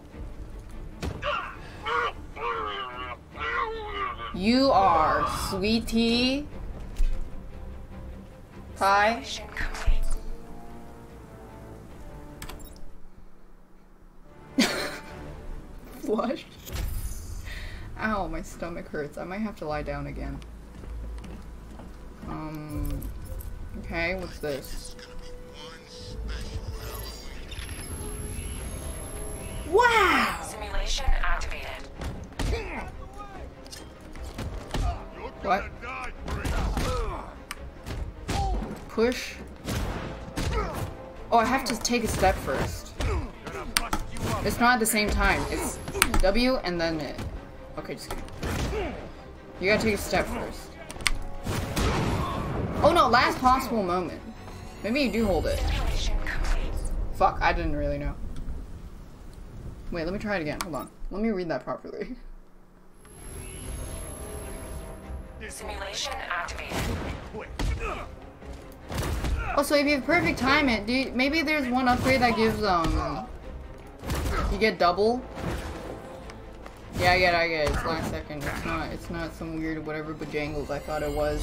Speaker 1: You are sweetie pie. Flush. Ow, my stomach hurts. I might have to lie down again. Um. Okay, what's this? Wow!
Speaker 12: Simulation activated.
Speaker 1: What? Push. Oh, I have to take a step first. It's not at the same time. It's W and then it. Okay, just kidding. You gotta take a step first. Oh no, last possible moment. Maybe you do hold it. Fuck, I didn't really know. Wait, let me try it again. Hold on. Let me read that properly.
Speaker 12: Simulation activated.
Speaker 1: Also, if you have perfect time it, do you, maybe there's one upgrade that gives um you get double. Yeah, I get, it, I get. it. It's last second. It's not. It's not some weird whatever bojangles I thought it was.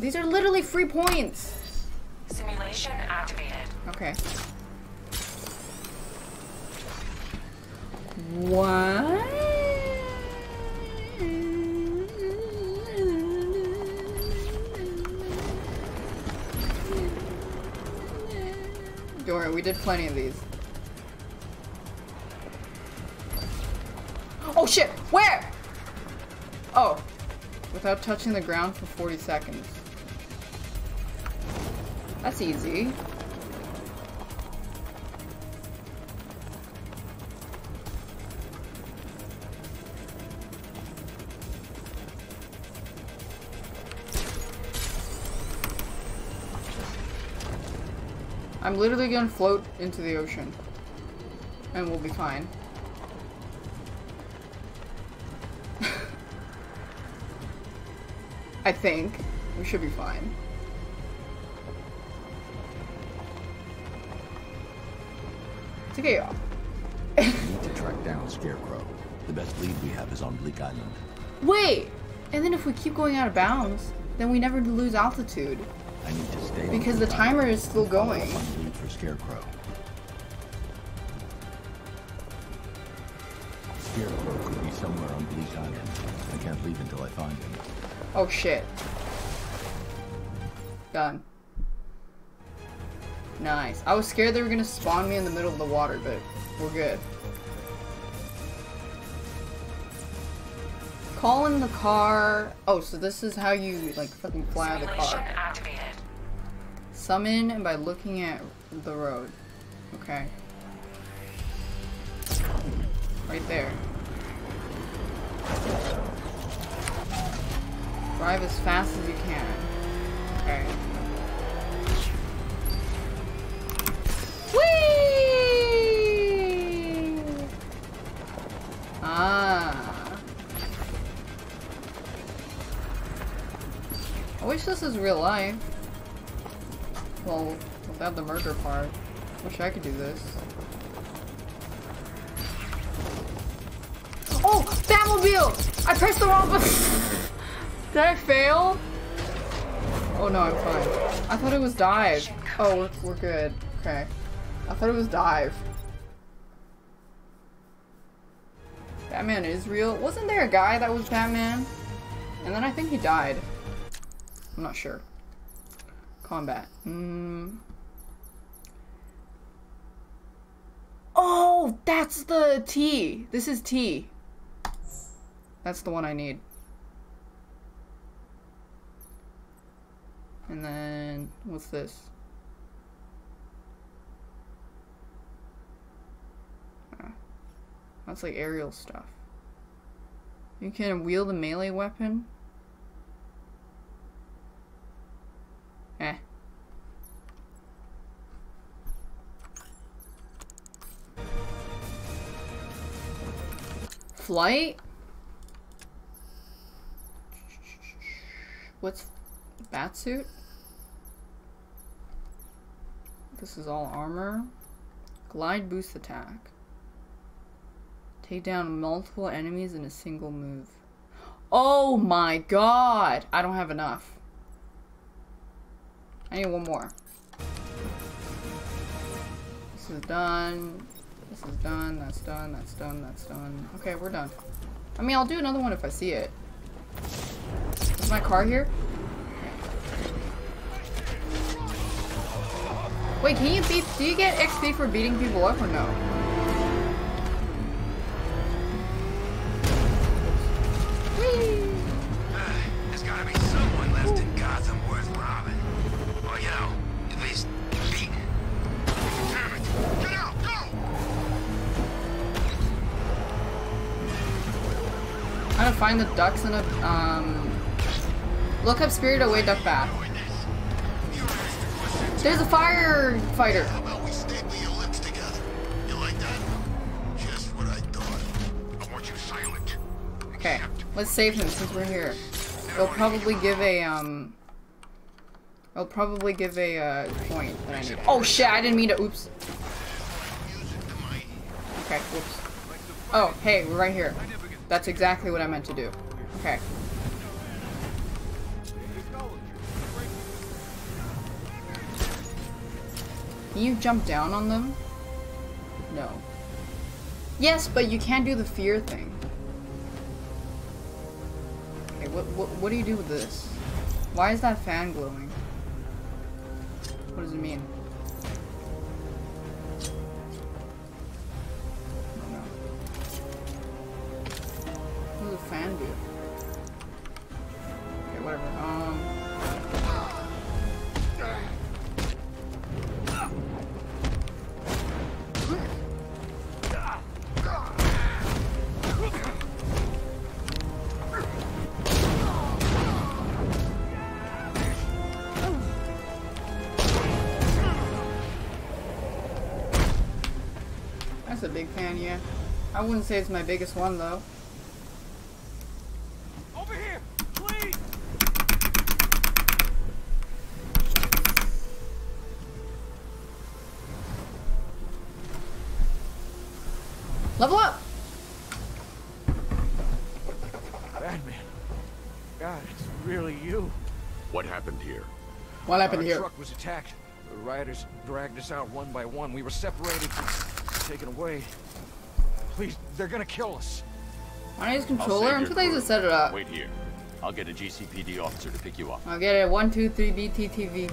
Speaker 1: These are literally free points.
Speaker 12: Simulation activated.
Speaker 1: Okay. What? Worry, we did plenty of these. Oh shit! Where? Oh. Without touching the ground for 40 seconds. That's easy. I'm literally gonna float into the ocean. And we'll be fine. I think. We should be fine. It's okay.
Speaker 9: we need to track down Scarecrow. The best lead we have is on Bleak Island.
Speaker 1: Wait! And then if we keep going out of bounds, then we never lose altitude.
Speaker 9: I need to stay.
Speaker 1: Because the timer is still going.
Speaker 9: Up on lead for Scarecrow. Scarecrow could be somewhere on Bleak Island. I can't leave until I find him.
Speaker 1: Oh shit. Done. Nice. I was scared they were gonna spawn me in the middle of the water, but we're good. Call in the car. Oh, so this is how you like fucking fly out of the car.
Speaker 12: activated.
Speaker 1: Summon by looking at the road. Okay. Right there. Drive as fast as you can. Okay. Whee! Ah. I wish this is real life. Well, without the murder part. Wish I could do this. Oh! Batmobile! I pressed the wrong button! Did I fail? Oh no, I'm fine. I thought it was dive. Oh, we're, we're good. Okay. I thought it was dive. Batman is real. Wasn't there a guy that was Batman? And then I think he died. I'm not sure. Combat. Mm. Oh, that's the T. This is T. That's the one I need. And then, what's this? Ah, That's like aerial stuff. You can wield a melee weapon? Flight? What's Batsuit? This is all armor. Glide boost attack. Take down multiple enemies in a single move. Oh my god! I don't have enough. I need one more. This is done. Is done. That's done. That's done. That's done. Okay, we're done. I mean, I'll do another one if I see it. Is my car here? Wait, can you beat? Do you get XP for beating people up or no?
Speaker 8: There's
Speaker 1: How to find the ducks in a um. Look up Spirit Away Duck Bath. There's a firefighter. Okay, let's save him since we're here. It'll probably give a um. It'll probably give a uh, point that I need. Oh shit! I didn't mean to. Oops. Okay. oops. Oh, hey, we're right here. That's exactly what I meant to do. Okay. Can you jump down on them? No. Yes, but you can't do the fear thing. Okay, what, what, what do you do with this? Why is that fan glowing? What does it mean? Okay, whatever. Um. That's a big fan, yeah. I wouldn't say it's my biggest one though.
Speaker 9: What happened
Speaker 16: Our
Speaker 1: here?
Speaker 16: truck was attacked. The rioters dragged us out one by one. We were separated, taken away. Please, they're gonna kill us.
Speaker 1: I need his controller
Speaker 21: save
Speaker 1: until
Speaker 21: your
Speaker 1: they
Speaker 21: crew.
Speaker 1: just set it up.
Speaker 21: Wait here. I'll get a GCPD officer to pick you up.
Speaker 1: I'll get it. One, two, three, BTTV.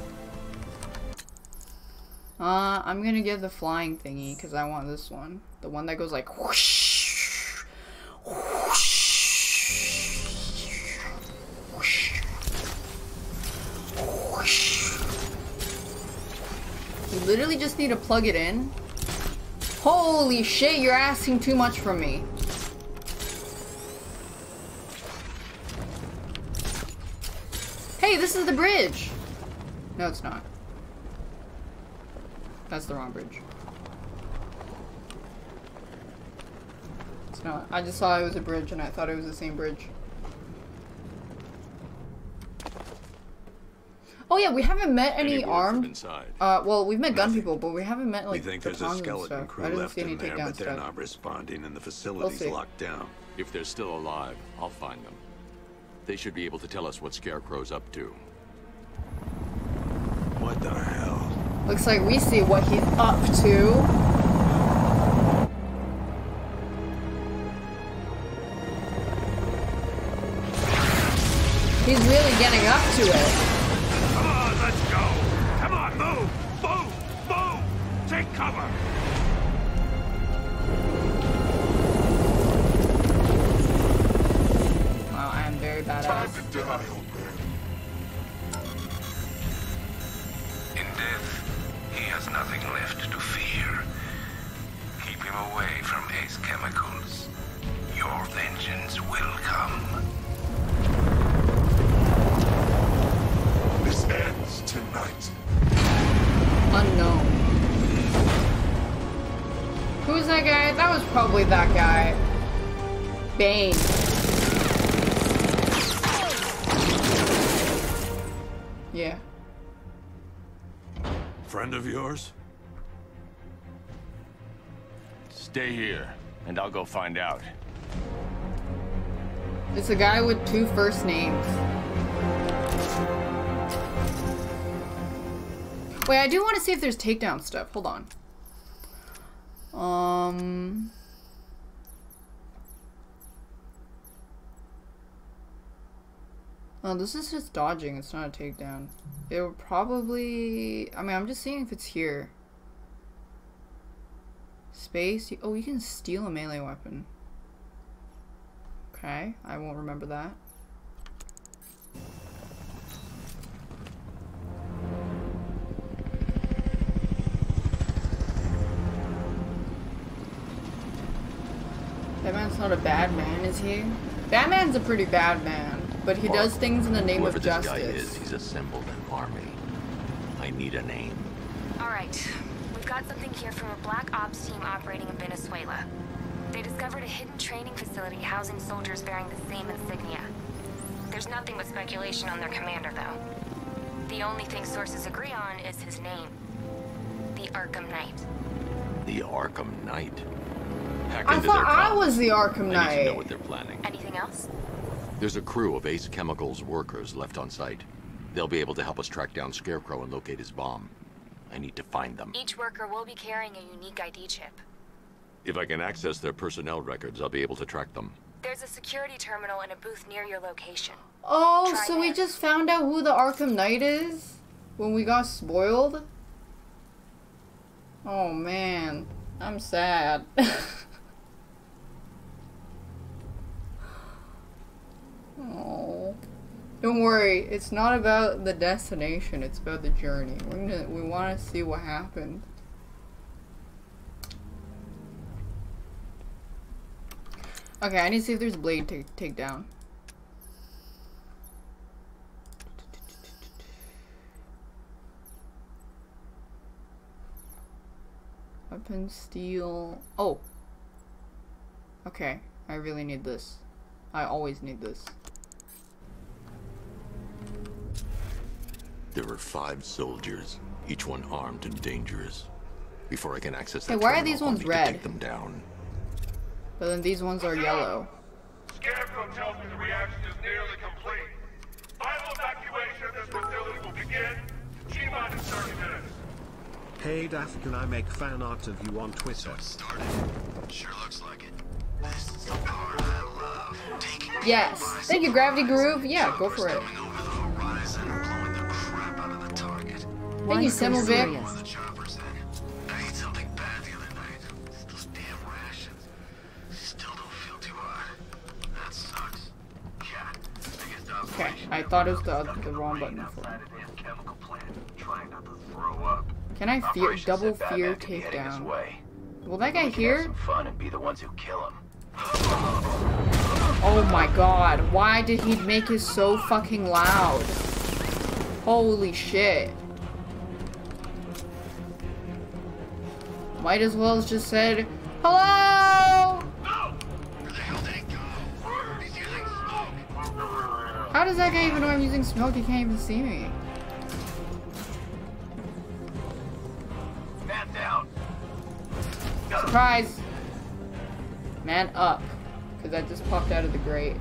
Speaker 1: Uh, I'm gonna get the flying thingy because I want this one. The one that goes like whoosh, literally just need to plug it in. Holy shit, you're asking too much from me. Hey, this is the bridge! No, it's not. That's the wrong bridge. It's not. I just saw it was a bridge and I thought it was the same bridge. Oh yeah, we haven't met any,
Speaker 9: Any
Speaker 1: armed.
Speaker 9: inside?
Speaker 1: Uh, well, we've met gun people, but we haven't met like
Speaker 17: we think
Speaker 1: the
Speaker 17: there's a skeleton crew
Speaker 1: I
Speaker 17: left in there, but they're
Speaker 1: stuff.
Speaker 17: not responding and the facility's
Speaker 1: see.
Speaker 17: locked down.
Speaker 21: If they're still alive, I'll find them. They should be able to tell us what Scarecrow's up to.
Speaker 17: What the hell?
Speaker 1: Looks like we see what he's up to. He's really getting up to it.
Speaker 19: Move, move, move. Take cover.
Speaker 1: Wow, I am very
Speaker 32: Time to die, old man.
Speaker 8: In death, he has nothing left to fear. Keep him away from Ace Chemicals. Your vengeance will come.
Speaker 32: This ends tonight.
Speaker 1: Unknown. Who's that guy? That was probably that guy. Bane. Yeah.
Speaker 17: Friend of yours?
Speaker 21: Stay here, and I'll go find out.
Speaker 1: It's a guy with two first names. Wait, I do want to see if there's takedown stuff. Hold on. Um. Oh, this is just dodging. It's not a takedown. It would probably. I mean, I'm just seeing if it's here. Space. Oh, you can steal a melee weapon. Okay, I won't remember that. Batman's not a bad man, is he? Batman's a pretty bad man, but he does things in the name
Speaker 9: Whoever
Speaker 1: of
Speaker 9: this
Speaker 1: justice.
Speaker 9: guy is, he's assembled an army. I need a name.
Speaker 12: All right, we've got something here from a Black Ops team operating in Venezuela. They discovered a hidden training facility housing soldiers bearing the same insignia. There's nothing but speculation on their commander, though. The only thing sources agree on is his name. The Arkham Knight.
Speaker 9: The Arkham Knight. Hack
Speaker 1: I
Speaker 9: into
Speaker 1: thought
Speaker 9: their
Speaker 1: I was the Arkham Knight.
Speaker 9: I need to know what they're planning.
Speaker 12: Anything else?
Speaker 9: There's a crew of Ace Chemicals workers left on site. They'll be able to help us track down Scarecrow and locate his bomb. I need to find them.
Speaker 12: Each worker will be carrying a unique ID chip.
Speaker 9: If I can access their personnel records, I'll be able to track them.
Speaker 12: There's a security terminal in a booth near your location.
Speaker 1: Oh,
Speaker 12: Try
Speaker 1: so we just found out who the Arkham Knight is when we got spoiled? Oh man, I'm sad. oh. Don't worry, it's not about the destination, it's about the journey. We're gonna we wanna see what happened. Okay, I need to see if there's a blade to take down. Weapon, steel. Oh. Okay. I really need this. I always need this.
Speaker 9: There were five soldiers, each one armed and dangerous. Before I can access
Speaker 1: Hey, why are these ones red?
Speaker 9: Take them down.
Speaker 1: But then these ones are yellow.
Speaker 19: Scarecrow tells me the reaction is nearly complete. Final evacuation of this facility will begin. T-minus 30 minutes.
Speaker 39: Hey Daph, can I make fan art of you on Twitter?
Speaker 8: Started. Sure looks like it. This is the part I love. Taking
Speaker 1: Yes. Thank you, Gravity Groove. Yeah, go for it.
Speaker 8: over the horizon, blowing the crap out of the target.
Speaker 1: Thank you, Semmelvic.
Speaker 2: serious?
Speaker 8: One of the choppers in. I ate something bad the other night. Those damn rations. Still don't feel too hot. That sucks. Cat. Biggest
Speaker 1: Okay, I thought it was the, the wrong button for
Speaker 8: outside of his chemical plant. Trying not to throw up.
Speaker 1: Can I fear double fear
Speaker 8: Batman to be
Speaker 1: takedown? Will that guy
Speaker 8: We can have
Speaker 1: hear?
Speaker 8: some fun and be the ones who kill him.
Speaker 1: Oh my god, why did he make it so fucking loud? Holy shit. Might as well have just said, Hello! How does that guy even know I'm using smoke? He can't even see me.
Speaker 8: Man down.
Speaker 1: Surprise! Man up. Because that just popped out of the grate.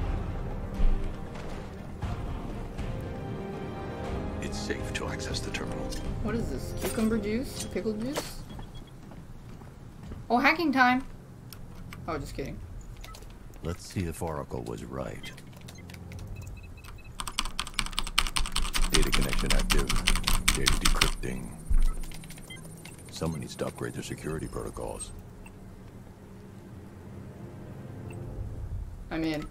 Speaker 9: It's safe to access the terminal.
Speaker 1: What is this? Cucumber juice? Pickle juice? Oh, hacking time! Oh, just kidding.
Speaker 9: Let's see if Oracle was right. Data connection active. Data decrypting. Someone needs to upgrade their security protocols.
Speaker 1: I'm in.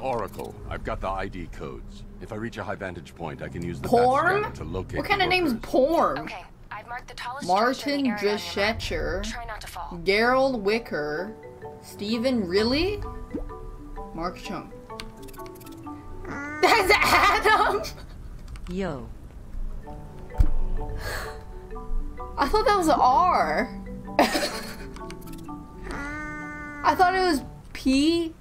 Speaker 21: Oracle, I've got the ID codes. If I reach a high vantage point, I can use the
Speaker 1: Porn?
Speaker 21: bat to locate
Speaker 1: What kind
Speaker 21: the
Speaker 1: of name's
Speaker 21: workers.
Speaker 1: porn?
Speaker 12: Okay, I've marked the tallest structure
Speaker 1: Martin
Speaker 12: the area on your map.
Speaker 1: Drescher.
Speaker 12: Try not to fall.
Speaker 1: Gerald Wicker. Stephen Really? Mark Chung. That's Adam!
Speaker 2: Yo.
Speaker 1: I thought that was R. I thought it was P.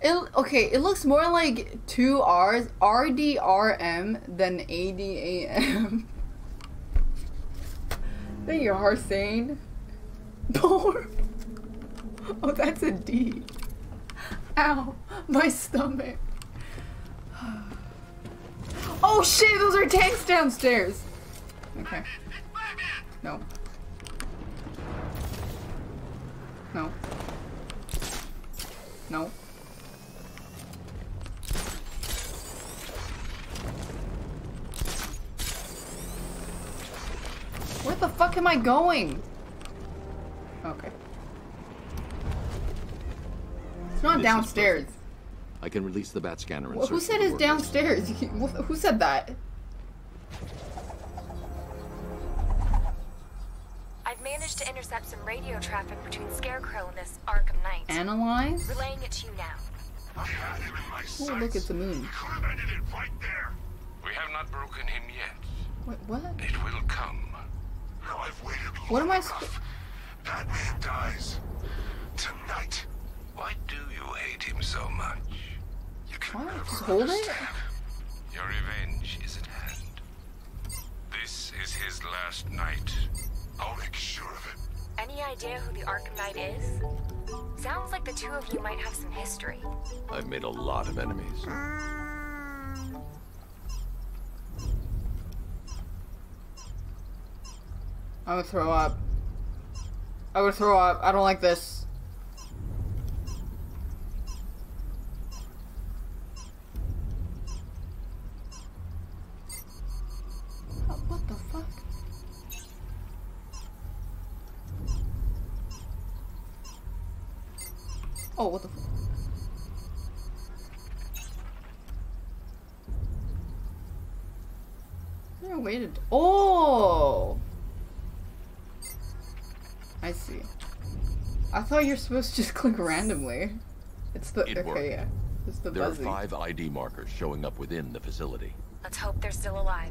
Speaker 1: It, okay, it looks more like two R's, RDRM, than ADAM. Thank you, Harsane. Poor. Oh, that's a D. Ow, my stomach. Oh shit, those are tanks downstairs. Okay. No. No. No. Where the fuck am I going? Okay. It's not
Speaker 9: This
Speaker 1: downstairs.
Speaker 9: I can release the bat scanner and
Speaker 1: Wh- Who said it's downstairs? Who said that?
Speaker 12: Managed to intercept some radio traffic between Scarecrow and this Arkham Knight.
Speaker 1: Analyze?
Speaker 12: Relaying it to you now.
Speaker 1: Oh, look, at the moon.
Speaker 32: We have not broken him yet.
Speaker 1: What? What?
Speaker 32: It will come. Now I've waited
Speaker 1: What am I? sp-
Speaker 32: Batman dies. Tonight. Why do you hate him so much? You can
Speaker 1: Why?
Speaker 32: never
Speaker 1: Just hold it?
Speaker 32: understand. Your revenge is at hand. This is his last night. I'll make sure of it.
Speaker 12: Any idea who the Arkham Knight is? Sounds like the two of you might have some history.
Speaker 9: I've made a lot of enemies.
Speaker 1: I would throw up. I would throw up. I don't like this. Oh, what the fuck? Is there a way to... Oh! I see. I thought you're supposed to just click randomly. It's the...
Speaker 9: It
Speaker 1: okay,
Speaker 9: worked.
Speaker 1: yeah. It's the
Speaker 9: There are five ID markers showing up within the facility.
Speaker 12: Let's hope they're still alive.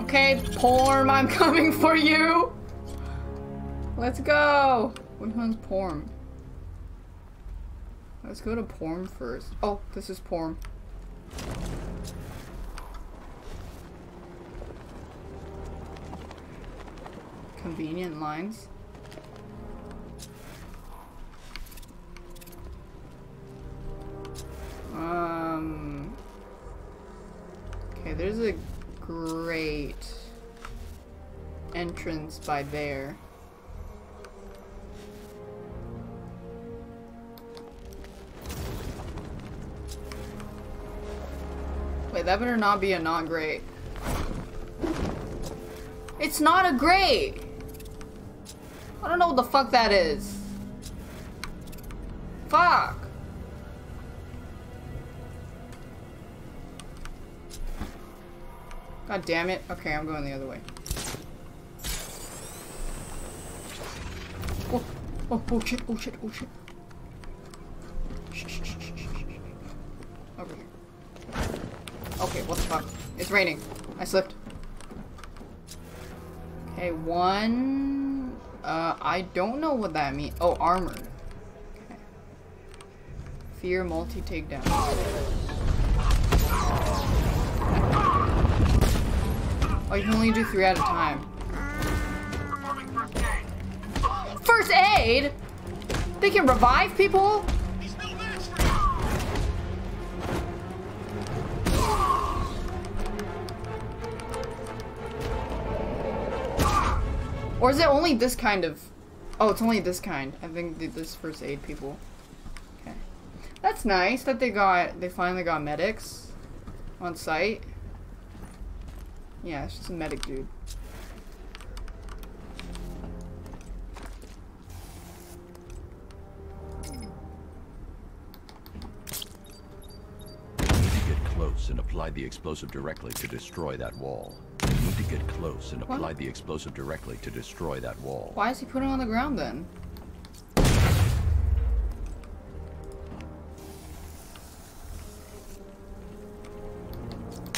Speaker 1: Okay, Porm, I'm coming for you! Let's go! Which one's Porm? Let's go to Porm first. Oh, this is Porm. Convenient lines. Um. Okay, there's a great entrance by there. Wait, that better not be a not great. It's not a great! I don't know what the fuck that is. Fuck! God damn it. Okay, I'm going the other way. Oh, oh, oh shit, oh shit, oh shit. Shh, shh, shh, shh, shh. Over here. Okay, what the fuck? It's raining. I slipped. Okay, one... Uh, I don't know what that means. Oh, armor. Okay. Fear multi-takedown. Oh, you can only do three at a time. First aid? They can revive people? Or is it only this kind of... Oh, it's only this kind. I think this first aid people. Okay. That's nice that they got... They finally got medics on site. Yeah, it's just a medic dude.
Speaker 9: Get close and apply the explosive directly to destroy that wall. To get close and
Speaker 1: What?
Speaker 9: apply the explosive directly to destroy that wall.
Speaker 1: Why is he putting it on the ground then?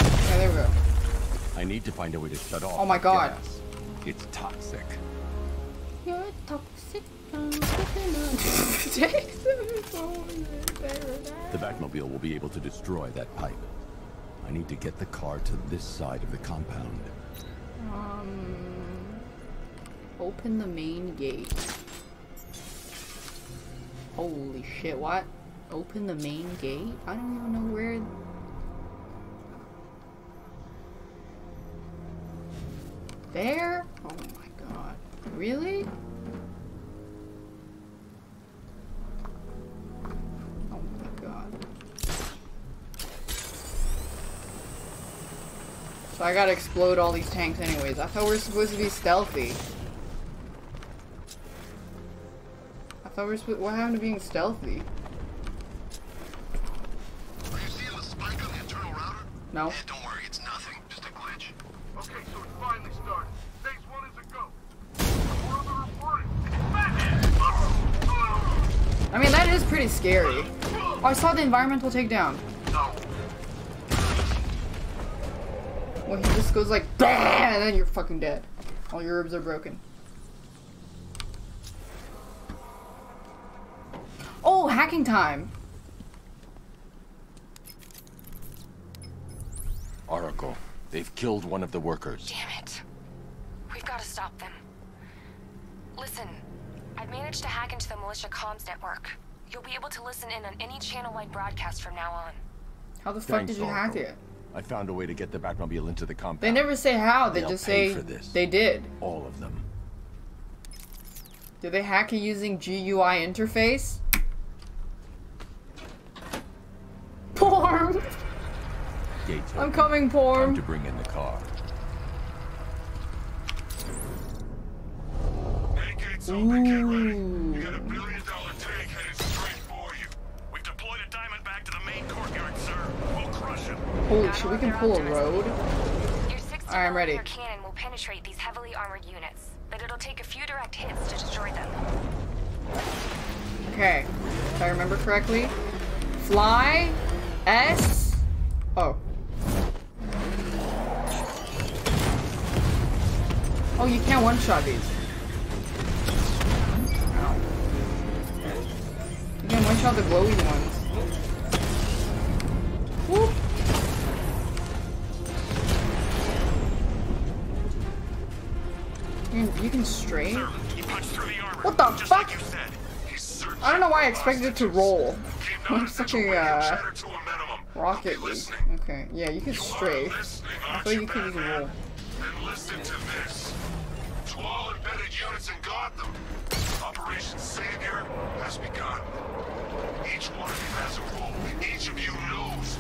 Speaker 1: Okay, there we go.
Speaker 9: I need to find a way to shut off.
Speaker 1: Oh my God.
Speaker 9: gas. It's toxic.
Speaker 1: You're toxic.
Speaker 9: The Batmobile will be able to destroy that pipe. I need to get the car to this side of the compound.
Speaker 1: Um, open the main gate. Holy shit, what? Open the main gate? I don't even know where... There? Oh my god. Really? So I gotta explode all these tanks anyways. I thought we were supposed to be stealthy. I thought we were supposed- what happened to being stealthy?
Speaker 8: Are you seeing the spike on the internal router?
Speaker 1: No.
Speaker 8: Yeah, don't worry, it's nothing. Just a glitch.
Speaker 40: Okay, so it finally started. Phase one is a go. More of the reporting.
Speaker 1: I mean, that is pretty scary. Oh, I saw the environmental takedown. Well, he just goes like, BAM! And then you're fucking dead. All your ribs are broken. Oh, hacking time!
Speaker 9: Oracle, they've killed one of the workers.
Speaker 12: Damn it. We've got to stop them. Listen, I've managed to hack into the militia comms network. You'll be able to listen in on any channel-wide broadcast from now on.
Speaker 1: How the fuck
Speaker 9: Thanks,
Speaker 1: did you hack it?
Speaker 9: I found a way to get the Batmobile into the compound.
Speaker 1: They never say how, they
Speaker 9: They'll
Speaker 1: just say
Speaker 9: for this.
Speaker 1: they did.
Speaker 9: All of them.
Speaker 1: Did they hack it using GUI interface? Porm! I'm
Speaker 9: open.
Speaker 1: coming,
Speaker 9: Time to bring in the car.
Speaker 1: Ooh. Holy shit, we can pull a road? Alright, I'm ready.
Speaker 12: Cannon will penetrate these heavily armored units, but it'll take a few direct hits to destroy them.
Speaker 1: Okay. If I remember correctly. Fly. S. Oh. Oh, you can't one-shot these. You can one-shot the glowy ones. Whoop. You can, you can strafe? What the fuck? I don't know why I expected it to roll. I'm such a uh, rocket league. Okay, yeah, you can strafe. I thought you could just roll.
Speaker 40: Then listen to this. To all embedded units in Gotham, Operation Savior has begun. Each one of you has a role. Each of you knows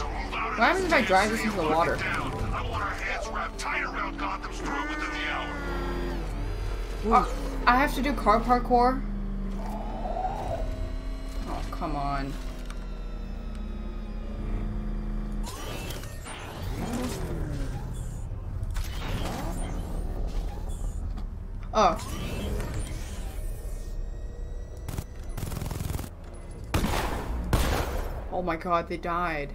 Speaker 1: What happens if I drive this into the water?
Speaker 40: down. I want our hands wrapped tight around Gotham's throat within the hour.
Speaker 1: Oh, uh, I have to do car parkour? Oh, come on. Oh. Oh my god, they died.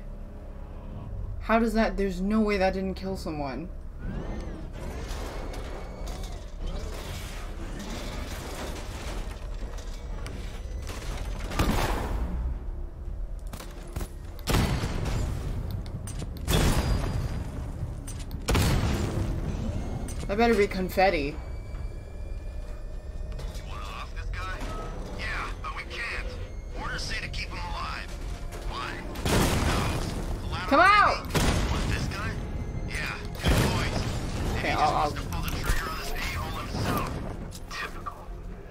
Speaker 1: How does that- there's no way that didn't kill someone. That better be confetti. Come out!
Speaker 8: Want this guy? Yeah, good voice.
Speaker 1: Okay, I'll, I'll
Speaker 8: Pull the trigger on this a-hole himself. Typical.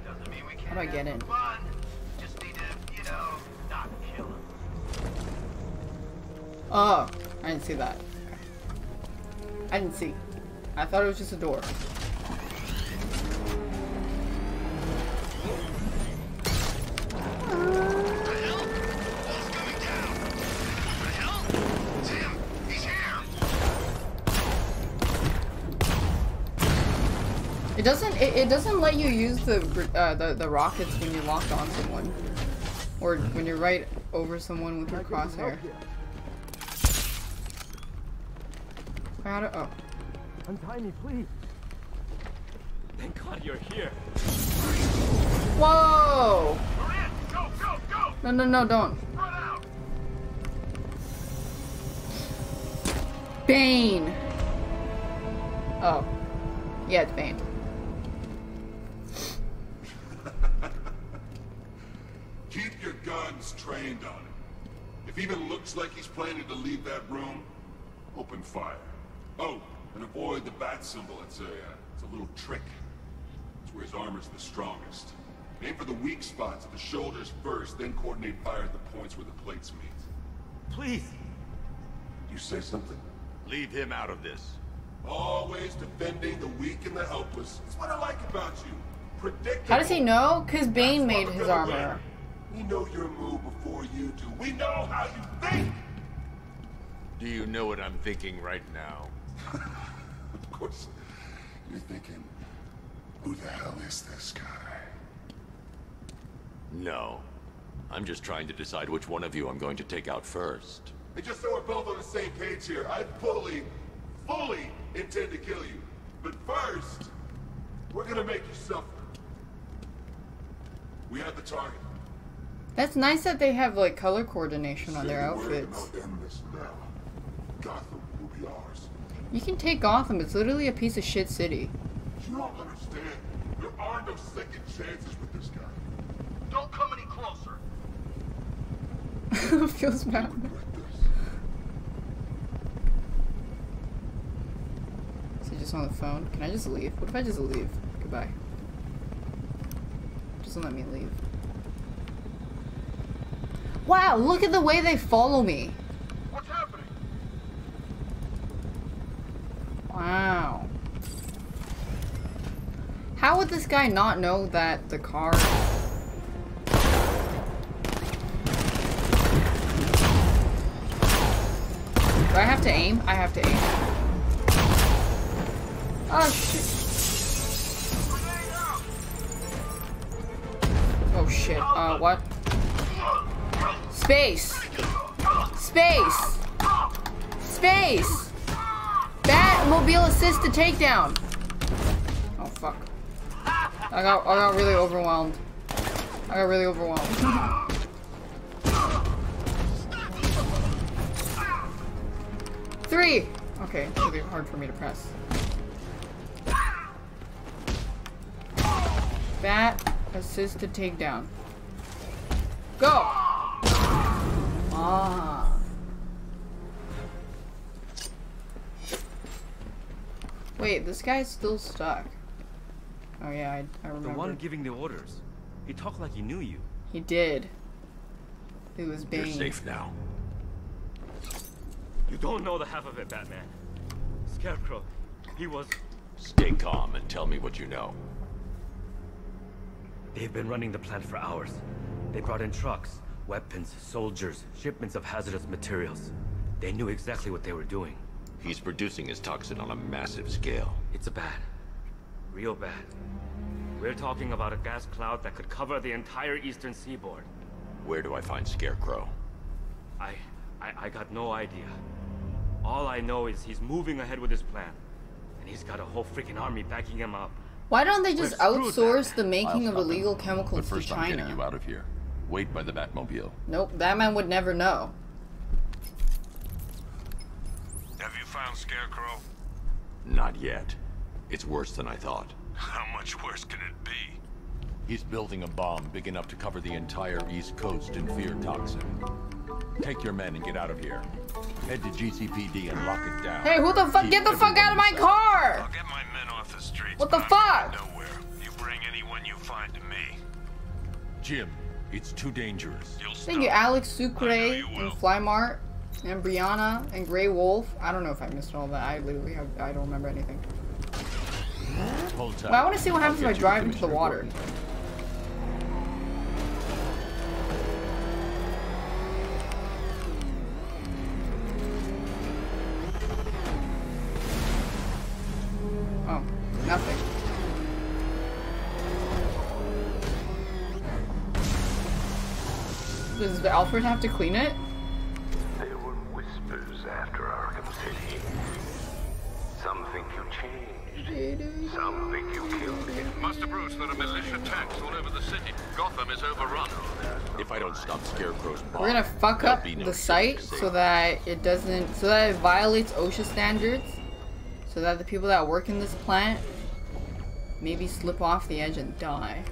Speaker 8: Doesn't mean we can't
Speaker 1: how do I get in?
Speaker 8: fun. Just need to, you know, not kill him.
Speaker 1: Oh, I didn't see that. I didn't see. I thought it was just a door. It doesn't. It, it doesn't let you use the uh, the the rockets when you're locked on someone, or when you're right over someone with your crosshair. How to? Oh.
Speaker 41: Untie me, please.
Speaker 42: Thank God you're here.
Speaker 1: Whoa! No, no, no, don't. Bane. Oh. Yeah, it's Bane.
Speaker 40: Even looks like he's planning to leave that room, open fire. Oh, and avoid the bat symbol. It's a, uh, it's a little trick. It's where his armor's the strongest. Aim for the weak spots at the shoulders first, then coordinate fire at the points where the plates meet.
Speaker 43: Please.
Speaker 40: You say something?
Speaker 43: Leave him out of this.
Speaker 40: Always defending the weak and the helpless. It's what I like about you. Predictable.
Speaker 1: How does he know? Cause Bane made his armor.
Speaker 40: win. We know your move before you do. We know how you think.
Speaker 43: Do you know what I'm thinking right now?
Speaker 40: Of course, you're thinking, who the hell is this guy?
Speaker 9: No. I'm just trying to decide which one of you I'm going to take out first.
Speaker 40: And just so we're both on the same page here, I fully, fully intend to kill you. But first, we're gonna make you suffer. We have the target.
Speaker 1: That's nice that they have like color coordination on their
Speaker 40: Say the word and
Speaker 1: outfits.
Speaker 40: I'll end this now. Gotham will be ours.
Speaker 1: You can take Gotham. It's literally a piece of shit city.
Speaker 40: You don't understand. There are no second chances with this guy. Don't come any closer.
Speaker 1: Feels bad. Is he just on the phone? Can I just leave? What if I just leave? Goodbye. Doesn't let me leave. Wow, look at the way they follow me.
Speaker 40: What's happening?
Speaker 1: Wow. How would this guy not know that the car... Do I have to aim? I have to aim. Oh, shit. Oh, shit. Uh, what? Space! Space! Space! Batmobile assist to takedown! Oh, fuck. I got, I got really overwhelmed. I got really overwhelmed. Three! Okay, it's really hard for me to press. Bat assist to takedown. Go! Ah. Wait, this guy's still stuck. Oh yeah, I, I remember.
Speaker 42: The one giving the orders. He talked like he knew you.
Speaker 1: He did. It was Bane.
Speaker 9: You're safe now.
Speaker 42: You don't know the half of it, Batman. Scarecrow, he was...
Speaker 9: Stay calm and tell me what you know.
Speaker 42: They've been running the plant for hours. They brought in trucks, weapons, soldiers, shipments of hazardous materials. They knew exactly what they were doing.
Speaker 9: He's producing his toxin on a massive scale.
Speaker 42: It's a bad. Real bad. We're talking about a gas cloud that could cover the entire eastern seaboard.
Speaker 9: Where do I find Scarecrow?
Speaker 42: I... I, I got no idea. All I know is he's moving ahead with his plan. And he's got a whole freaking army backing him up.
Speaker 1: Why don't they just
Speaker 42: We're
Speaker 1: outsource the making of
Speaker 9: I'll stop
Speaker 1: illegal
Speaker 9: him.
Speaker 1: chemicals
Speaker 9: But first
Speaker 1: to
Speaker 9: I'm
Speaker 1: China?
Speaker 9: getting you out of here. Wait by the Batmobile.
Speaker 1: Nope, Batman would never know.
Speaker 32: Have you found Scarecrow?
Speaker 9: Not yet. It's worse than I thought.
Speaker 32: How much worse can it be?
Speaker 9: He's building a bomb big enough to cover the entire East Coast in fear toxin. Take your men and get out of here. Head to GCPD and lock it down.
Speaker 1: Hey, who the fuck? Get the fuck out of my car!
Speaker 32: I'll get my men off the streets.
Speaker 1: What the fuck?
Speaker 32: Nowhere. You bring anyone you find to me.
Speaker 9: Jim, it's too dangerous.
Speaker 1: Thank you, Alex Sucre and Flymart and Brianna and Grey Wolf. I don't know if I missed all that. I literally have. I don't remember anything. Well, I want to see what happens if I drive into the water. Oh, nothing. Does Alfred have to clean it?
Speaker 19: There were whispers after Arkham City. Some think you changed. Some think you killed him.
Speaker 32: Master Bruce, there are militia tanks all over the city. Gotham is overrun.
Speaker 9: If I don't stop Scarecrow's bomb,
Speaker 1: We're gonna fuck up
Speaker 9: no
Speaker 1: the site so that it doesn't, so that it violates OSHA standards, so that the people that work in this plant maybe slip off the edge and die.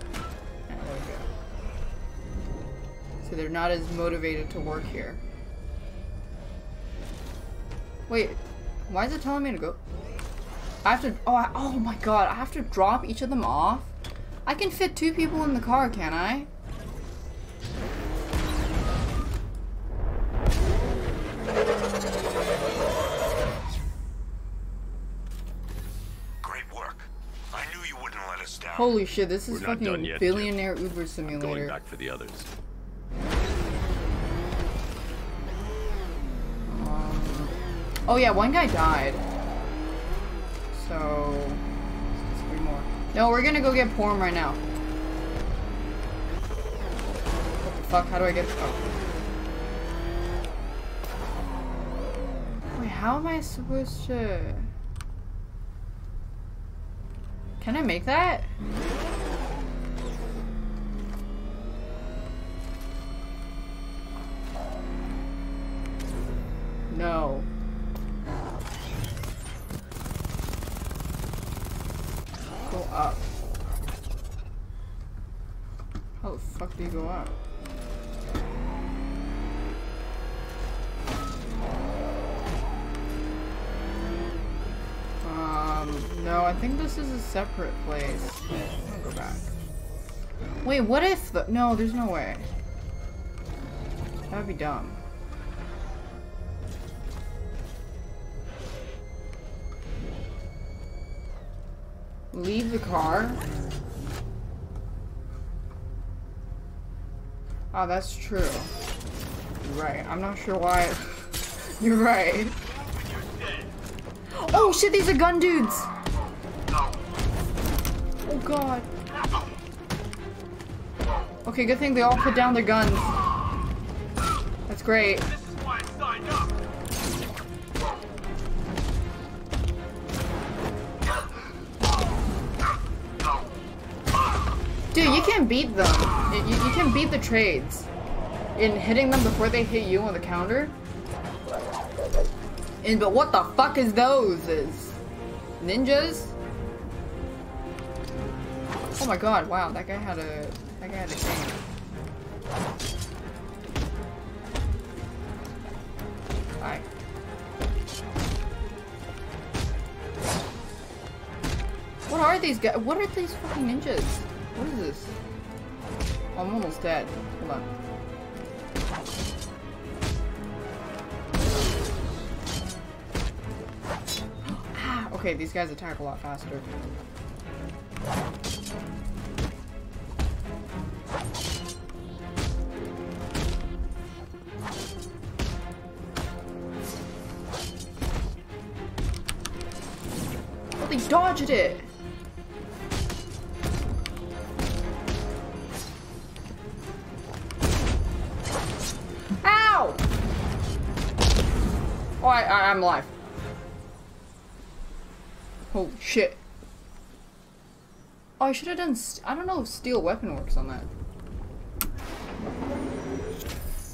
Speaker 1: They're not as motivated to work here. Wait, why is it telling me to go? I have to, oh, I, oh my god, I have to drop each of them off? I can fit two people in the car, can I?
Speaker 32: Great work. I knew you wouldn't let us down.
Speaker 1: Holy shit, this is
Speaker 9: We're not done
Speaker 1: fucking
Speaker 9: yet, Jim.
Speaker 1: billionaire Uber
Speaker 9: Going back for the others.
Speaker 1: Oh yeah, one guy died. So three more. No, we're gonna go get porn right now. What the fuck? How do I get? Oh. Wait, how am I supposed to? Can I make that? No. Go up. How the fuck do you go up? Um, no, I think this is a separate place. I'll go back. Wait, what if the- No, there's no way. That would be dumb. Leave the car? Oh, that's true. You're right. I'm not sure why. You're right. Oh shit, these are gun dudes! Oh god. Okay, good thing they all put down their guns. That's great. Dude, you can beat them. You, you, can beat the trades in hitting them before they hit you on the counter. And but what the fuck is those? Is ninjas? Oh my god! Wow, that guy had a that guy had a cane. Hi. What are these guys? What are these fucking ninjas? What is this? Oh, I'm almost dead. Hold on. Ah, okay, these guys attack a lot faster. They dodged it! Oh, I, I, I'm alive. Oh, shit. Oh, I should have done. St I don't know if steel weapon works on that.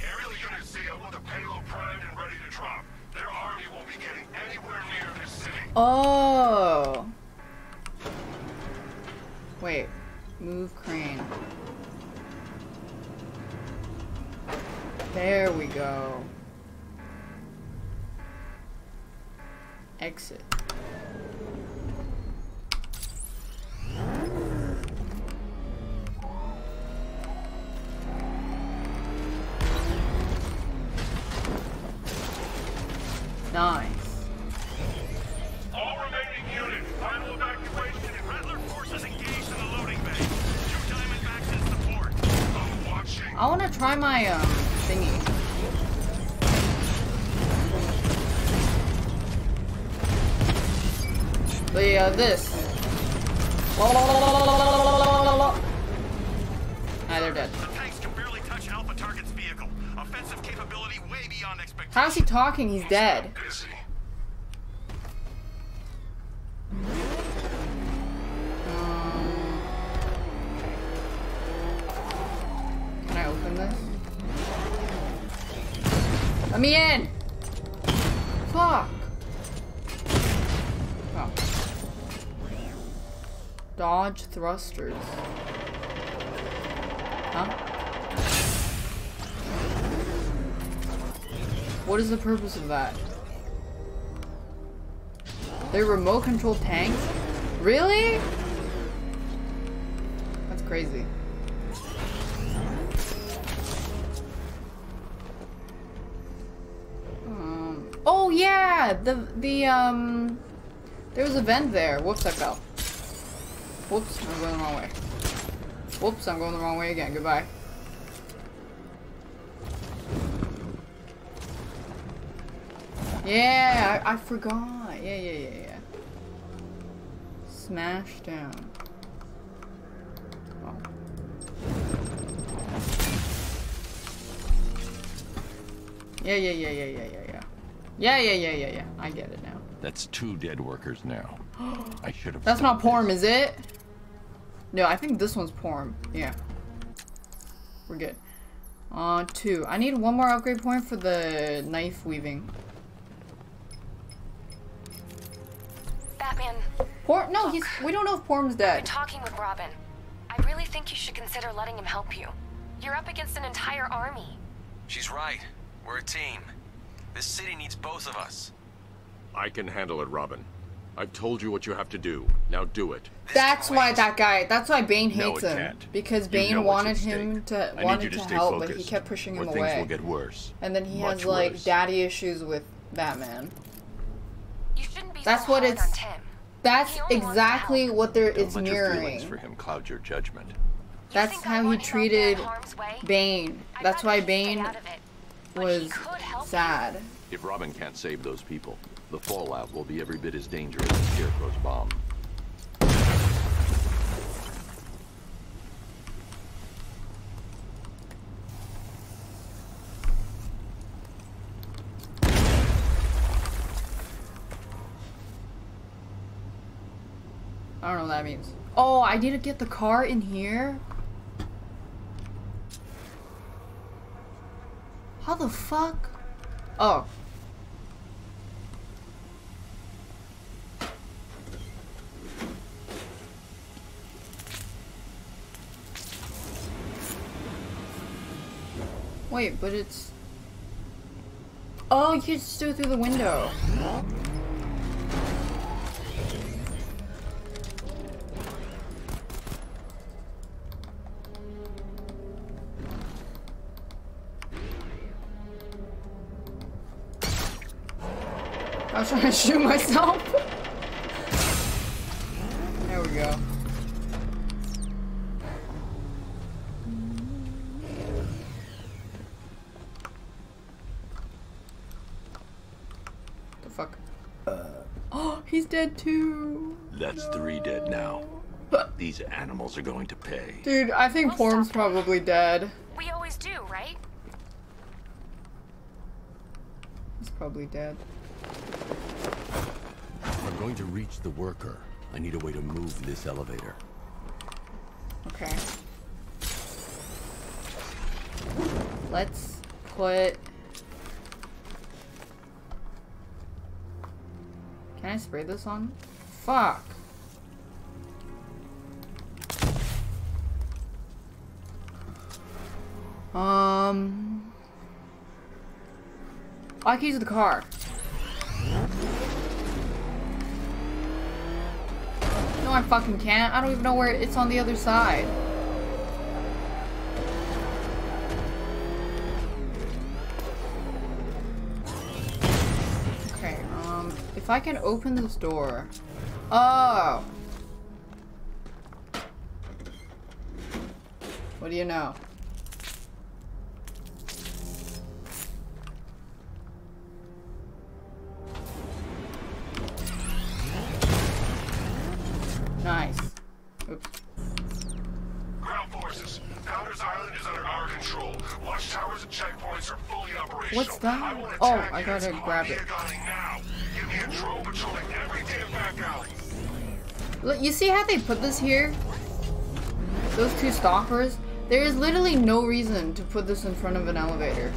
Speaker 19: Aerial units see it with the payload primed and ready to drop. Their army won't be getting anywhere near this city.
Speaker 1: Oh. Wait. Move crane. There we go. Exit. Nice.
Speaker 19: All remaining units, final evacuation and Rattler forces engaged in the loading bay. Two Diamondbacks in support. I'm watching.
Speaker 1: I want to try my um thingy. The uh, this. Ah, they're dead.
Speaker 19: The tanks can barely touch Alpha Target's vehicle. Offensive capability way beyond.
Speaker 1: How's he talking? He's dead. Um, can I open this? Let me in! Fuck! Dodge thrusters. Huh? What is the purpose of that? They're remote controlled tanks? Really? That's crazy. Um, oh yeah, the the um, there was a vent there. Whoops, I fell. Whoops, I'm going the wrong way. Whoops, I'm going the wrong way again. Goodbye. Yeah, I, I forgot. Yeah, yeah, yeah, yeah. Smash down. Oh. Yeah, yeah, yeah, yeah, yeah, yeah, yeah. Yeah, yeah, yeah, yeah, yeah. I get it now.
Speaker 9: That's two dead workers now. I should have.
Speaker 1: That's not Porm, is it? No, I think this one's Porm. Yeah. We're good. Uh, two. I need one more upgrade point for the knife weaving.
Speaker 12: Batman,
Speaker 1: Porm? No, he's. We don't know if Porm's
Speaker 12: I've
Speaker 1: dead.
Speaker 12: been talking with Robin. I really think you should consider letting him help you. You're up against an entire army.
Speaker 28: She's right. We're a team. This city needs both of us.
Speaker 36: I can handle it, Robin. I've told you what you have to do. Now do it.
Speaker 1: That's why that guy. That's why Bane
Speaker 36: No,
Speaker 1: hates
Speaker 36: it
Speaker 1: him
Speaker 36: can't.
Speaker 1: because
Speaker 36: You
Speaker 1: Bane
Speaker 36: know
Speaker 1: wanted him to
Speaker 9: I need
Speaker 1: wanted
Speaker 9: you to
Speaker 1: to
Speaker 9: stay
Speaker 1: help, but he
Speaker 9: focused,
Speaker 1: kept pushing
Speaker 9: or
Speaker 1: him
Speaker 9: things
Speaker 1: away.
Speaker 9: will get worse.
Speaker 1: And then he
Speaker 9: Much
Speaker 1: has like
Speaker 9: worse.
Speaker 1: daddy issues with Batman.
Speaker 12: You shouldn't be
Speaker 1: That's
Speaker 12: so
Speaker 1: what it's.
Speaker 12: on Tim.
Speaker 1: That's
Speaker 12: He only wants
Speaker 1: exactly what they're.
Speaker 9: Don't
Speaker 1: It's
Speaker 9: let your feelings
Speaker 1: mirroring.
Speaker 9: for him cloud your judgment.
Speaker 1: That's
Speaker 12: think
Speaker 1: how he
Speaker 12: want him out there in
Speaker 1: treated? Bane. That's why Bane
Speaker 12: out of it.
Speaker 1: was sad.
Speaker 9: If Robin can't save those people, the fallout will be every bit as dangerous as Scarecrow's bomb.
Speaker 1: I don't know what that means. Oh, I need to get the car in here? How the fuck? Oh. Wait, but it's... Oh, you can just do it through the window. I was trying to shoot myself. there we go. The fuck? Oh, he's dead too.
Speaker 9: That's three dead now. But these animals are going to pay.
Speaker 1: Dude, I think Form's probably dead.
Speaker 12: We always do, right?
Speaker 1: He's probably dead.
Speaker 9: If I'm going to reach the worker, I need a way to move this elevator.
Speaker 1: Okay. Let's put... Can I spray this on? Fuck. Um... I can use the car. No, I fucking can't. I don't even know where it's on the other side. If I can open this door. Oh! What do you know? Nice. Oops.
Speaker 19: Ground forces, Founders Island is under our control. Watchtowers and checkpoints are fully operational.
Speaker 1: What's that? Oh, I gotta grab it.
Speaker 19: Now, give me a drone patrolling every damn back alley.
Speaker 1: Look, you see how they put this here? Those two stoppers? There is literally no reason to put this in front of an elevator.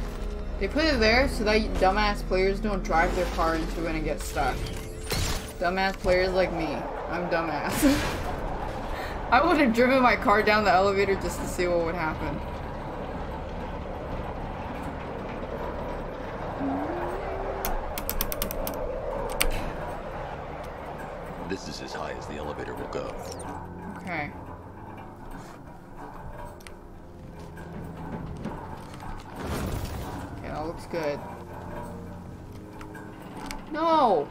Speaker 1: They put it there so that dumbass players don't drive their car into it and get stuck. Dumbass players like me. I'm dumbass. I would have driven my car down the elevator just to see what would happen.
Speaker 9: This is as high as the elevator will go.
Speaker 1: Okay. Okay, that looks good. No!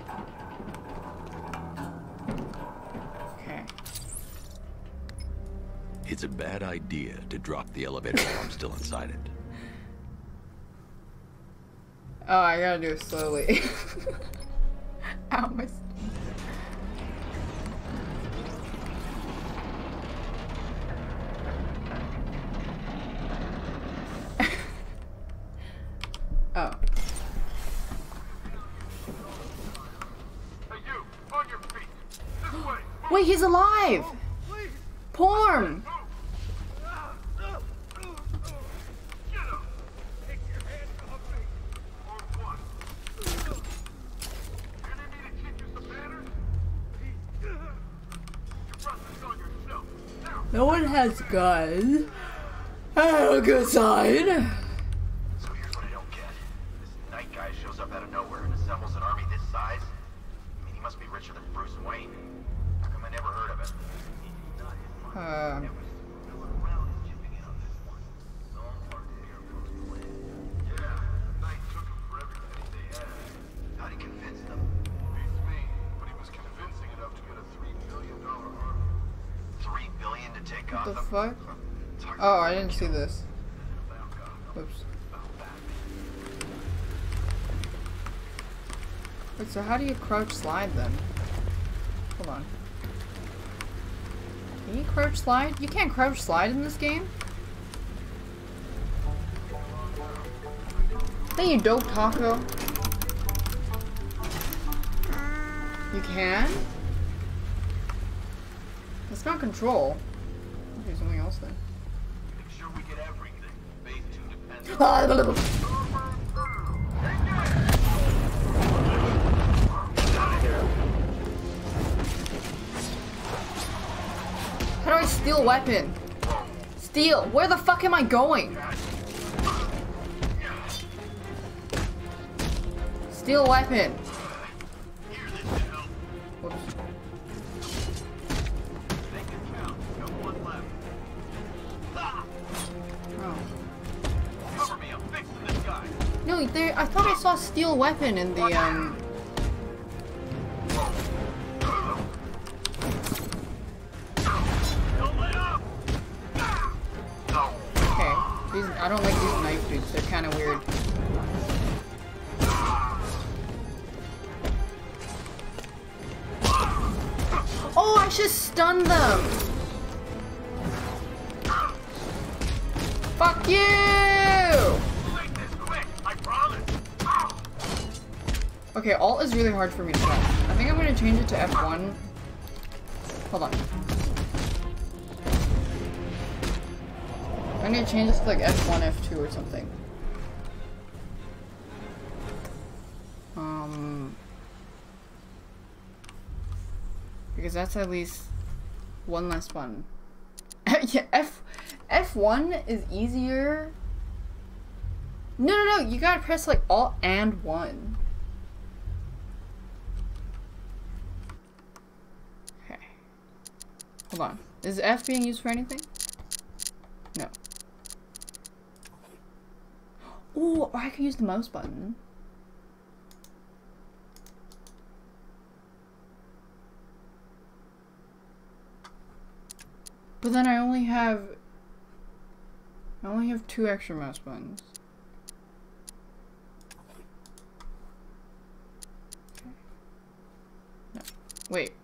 Speaker 1: Okay.
Speaker 9: It's a bad idea to drop the elevator while I'm still inside it.
Speaker 1: Oh, I gotta do it slowly. Ow, my... oh. Wait, he's alive! Porn! No one has guns. Oh, good sign.
Speaker 8: Size? I mean, he must be richer than Bruce Wayne. How come I never heard of it?
Speaker 1: Um,
Speaker 8: How'd he convince them?
Speaker 19: Beats me, but he was convincing enough to get a three billion dollar army.
Speaker 8: Three billion to take
Speaker 1: what the fuck? Oh, I didn't see this. So how do you crouch slide then? Hold on. Can you crouch slide? You can't crouch slide in this game? Then you dope taco. You can? It's not control. Okay, something else then.
Speaker 15: Make sure we get everything. Phase two depends.
Speaker 1: steal weapon? Steal. Where the fuck am I going? Steal weapon. Oh. No, there. I thought I saw steel weapon in the um. Change it to F1. Hold on. I need to change this to like F1, F2 or something. Um, because that's at least one less button. yeah, F F1 is easier. No, no, no, you gotta press like Alt and 1. Is F being used for anything? No. Oh, or I could use the mouse button. But then I only have I only have two extra mouse buttons. No. Wait.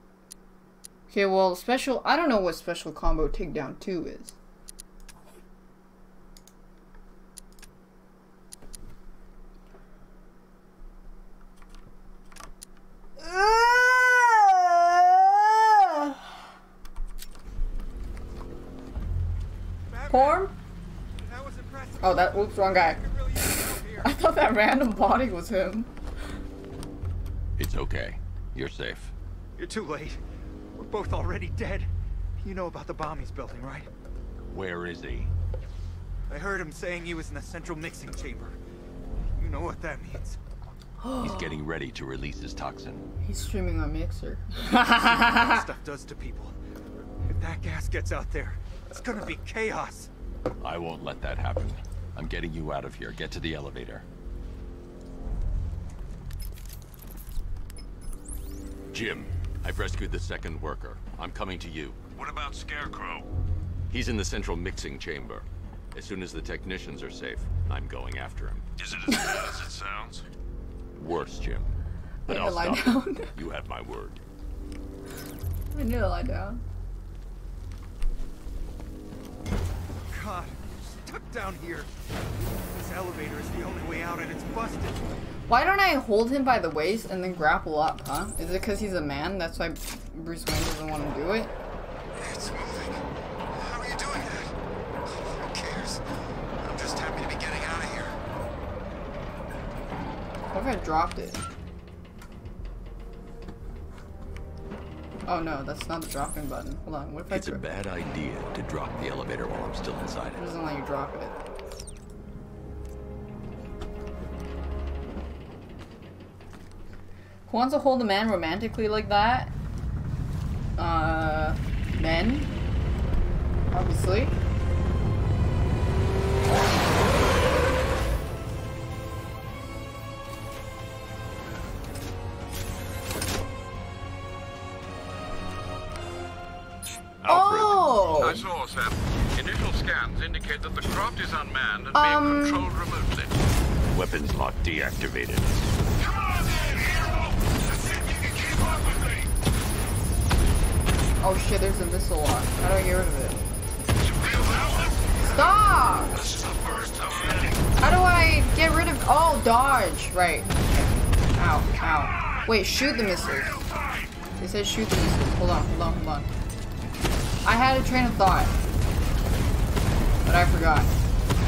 Speaker 1: Okay, well, special I don't know what special combo takedown 2 is. Porn? Oh, that, oops, wrong guy. I thought that random body was him.
Speaker 9: It's okay. You're safe.
Speaker 26: You're too late. We're both already dead. You know about the bomb he's building, right?
Speaker 9: Where is he?
Speaker 26: I heard him saying he was in the central mixing chamber. You know what that means.
Speaker 9: He's getting ready to release his toxin.
Speaker 1: He's streaming on Mixer.
Speaker 26: What stuff does to people. If that gas gets out there, it's gonna be chaos.
Speaker 9: I won't let that happen. I'm getting you out of here. Get to the elevator. Jim, I've rescued the second worker. I'm coming to you.
Speaker 32: What about Scarecrow?
Speaker 9: He's in the central mixing chamber. As soon as the technicians are safe, I'm going after him.
Speaker 32: Is it as bad as it sounds?
Speaker 9: Worse, Jim. But
Speaker 1: Yeah,
Speaker 9: I'll
Speaker 1: lie
Speaker 9: stop you. You have my word.
Speaker 1: I need to lie down.
Speaker 26: God, stuck down here. This elevator is the only way out and it's busted.
Speaker 1: Why don't I hold him by the waist and then grapple up, huh? Is it because he's a man? That's why Bruce Wayne doesn't want to do it?
Speaker 8: It's moving. How are you doing that? Who cares? I'm just happy to be getting out of here.
Speaker 1: What if I dropped it? Oh no, that's not the dropping button. Hold on, what if I
Speaker 9: It's a bad idea to drop the elevator while I'm still inside
Speaker 1: It
Speaker 9: it.
Speaker 1: doesn't let you drop it. Who wants to hold a man romantically like that? Uh, men? Obviously. Oh!
Speaker 32: I saw, sir. Initial scans indicate that the craft is unmanned and
Speaker 1: Um.
Speaker 32: being controlled remotely.
Speaker 9: Weapons lock deactivated.
Speaker 1: Oh shit, there's a missile lock. How do I get rid of it? Stop! How do I get rid of- Oh, dodge! Right. Ow, ow. Wait, shoot the missiles. They said shoot the missiles. Hold on, hold on, hold on. I had a train of thought. But I forgot.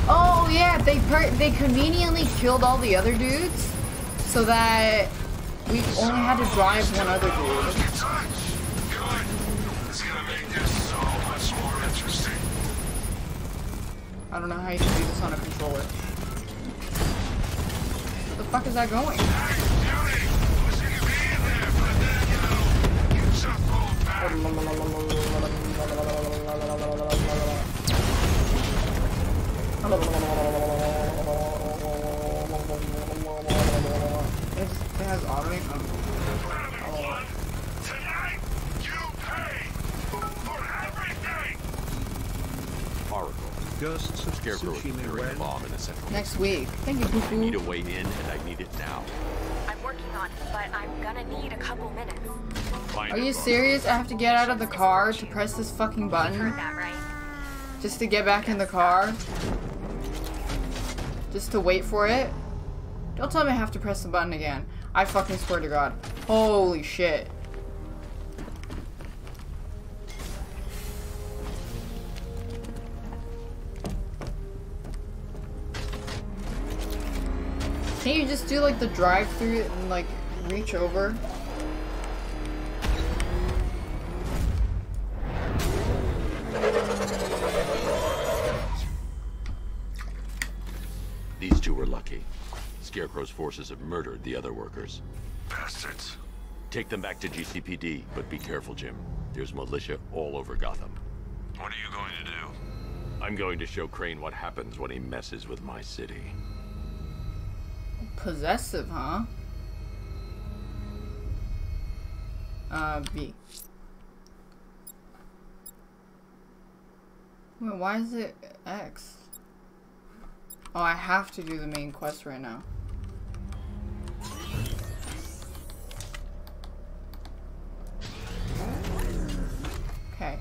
Speaker 1: Oh yeah, they they conveniently killed all the other dudes so that we only had to drive one other dude. I don't know how you can do this on a controller. Where the fuck is that going? It has auto-aim? Oh.
Speaker 32: Tonight, you pay for everything.
Speaker 36: Oracle.
Speaker 39: Ghosts of
Speaker 36: Scarecrow is a bomb in the central.
Speaker 1: Next week. Thank you,
Speaker 36: I need a
Speaker 1: Poo
Speaker 36: way in, and I need it now.
Speaker 12: I'm working on it, but I'm gonna need a couple minutes.
Speaker 36: Find
Speaker 1: Are you
Speaker 36: Barbara.
Speaker 1: serious? I have to get out of the car to press this fucking button?
Speaker 12: Heard that right?
Speaker 1: Just to get back in the car? Just to wait for it? Don't tell me I have to press the button again. I fucking swear to god. Holy shit. Can't you just do like the drive through and like reach over?
Speaker 9: These two were lucky. Scarecrow's forces have murdered the other workers.
Speaker 32: Bastards.
Speaker 9: Take them back to GCPD, but be careful, Jim. There's militia all over Gotham.
Speaker 32: What are you going to do?
Speaker 9: I'm going to show Crane what happens when he messes with my city.
Speaker 1: Possessive, huh? Uh, B. Wait, why is it X? Oh, I have to do the main quest right now. Okay.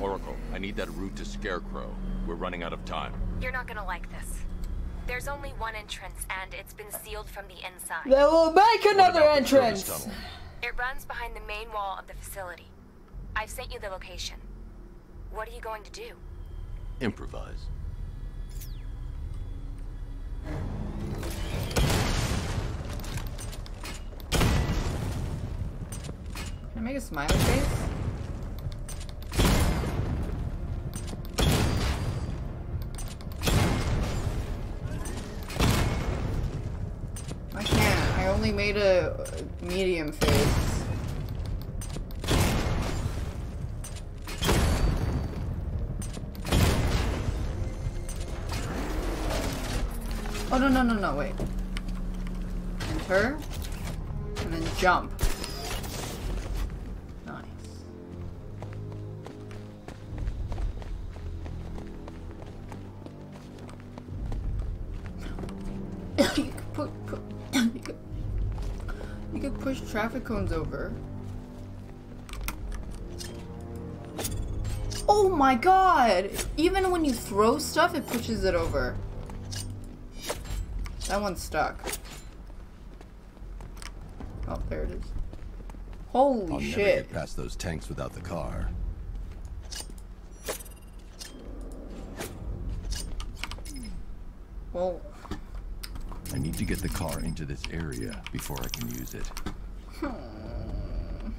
Speaker 9: Oracle, need that route to Scarecrow. We're running out of time.
Speaker 12: You're not gonna like this. There's only one entrance, and it's been sealed from the inside.
Speaker 1: They will make another
Speaker 9: about the service
Speaker 1: entrance!
Speaker 12: It runs behind the main wall of the facility. I've sent you the location. What are you going to do?
Speaker 9: Improvise.
Speaker 1: Can I make a smiley face? I can't. I only made a medium face. Oh, no, no, no, no, wait. Enter. And then jump. Nice. Traffic cones over. Oh my god! Even when you throw stuff, it pushes it over. That one's stuck. Oh, there it is. Holy
Speaker 9: I'll never
Speaker 1: shit.
Speaker 9: get past those tanks without the car.
Speaker 1: Well,
Speaker 9: I need to get the car into this area before I can use it. Hmm.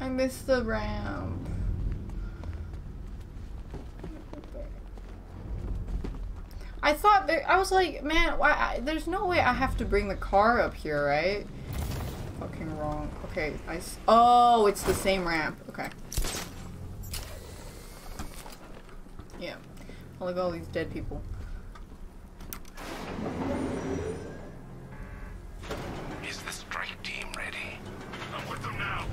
Speaker 1: I missed the ramp. I thought there, I was like, man, why? I, there's no way I have to bring the car up here, right? Fucking wrong. Okay, I. Oh, it's the same ramp. Okay. Yeah. Look at all these dead people.
Speaker 32: Is the strike team ready? I'm with them now.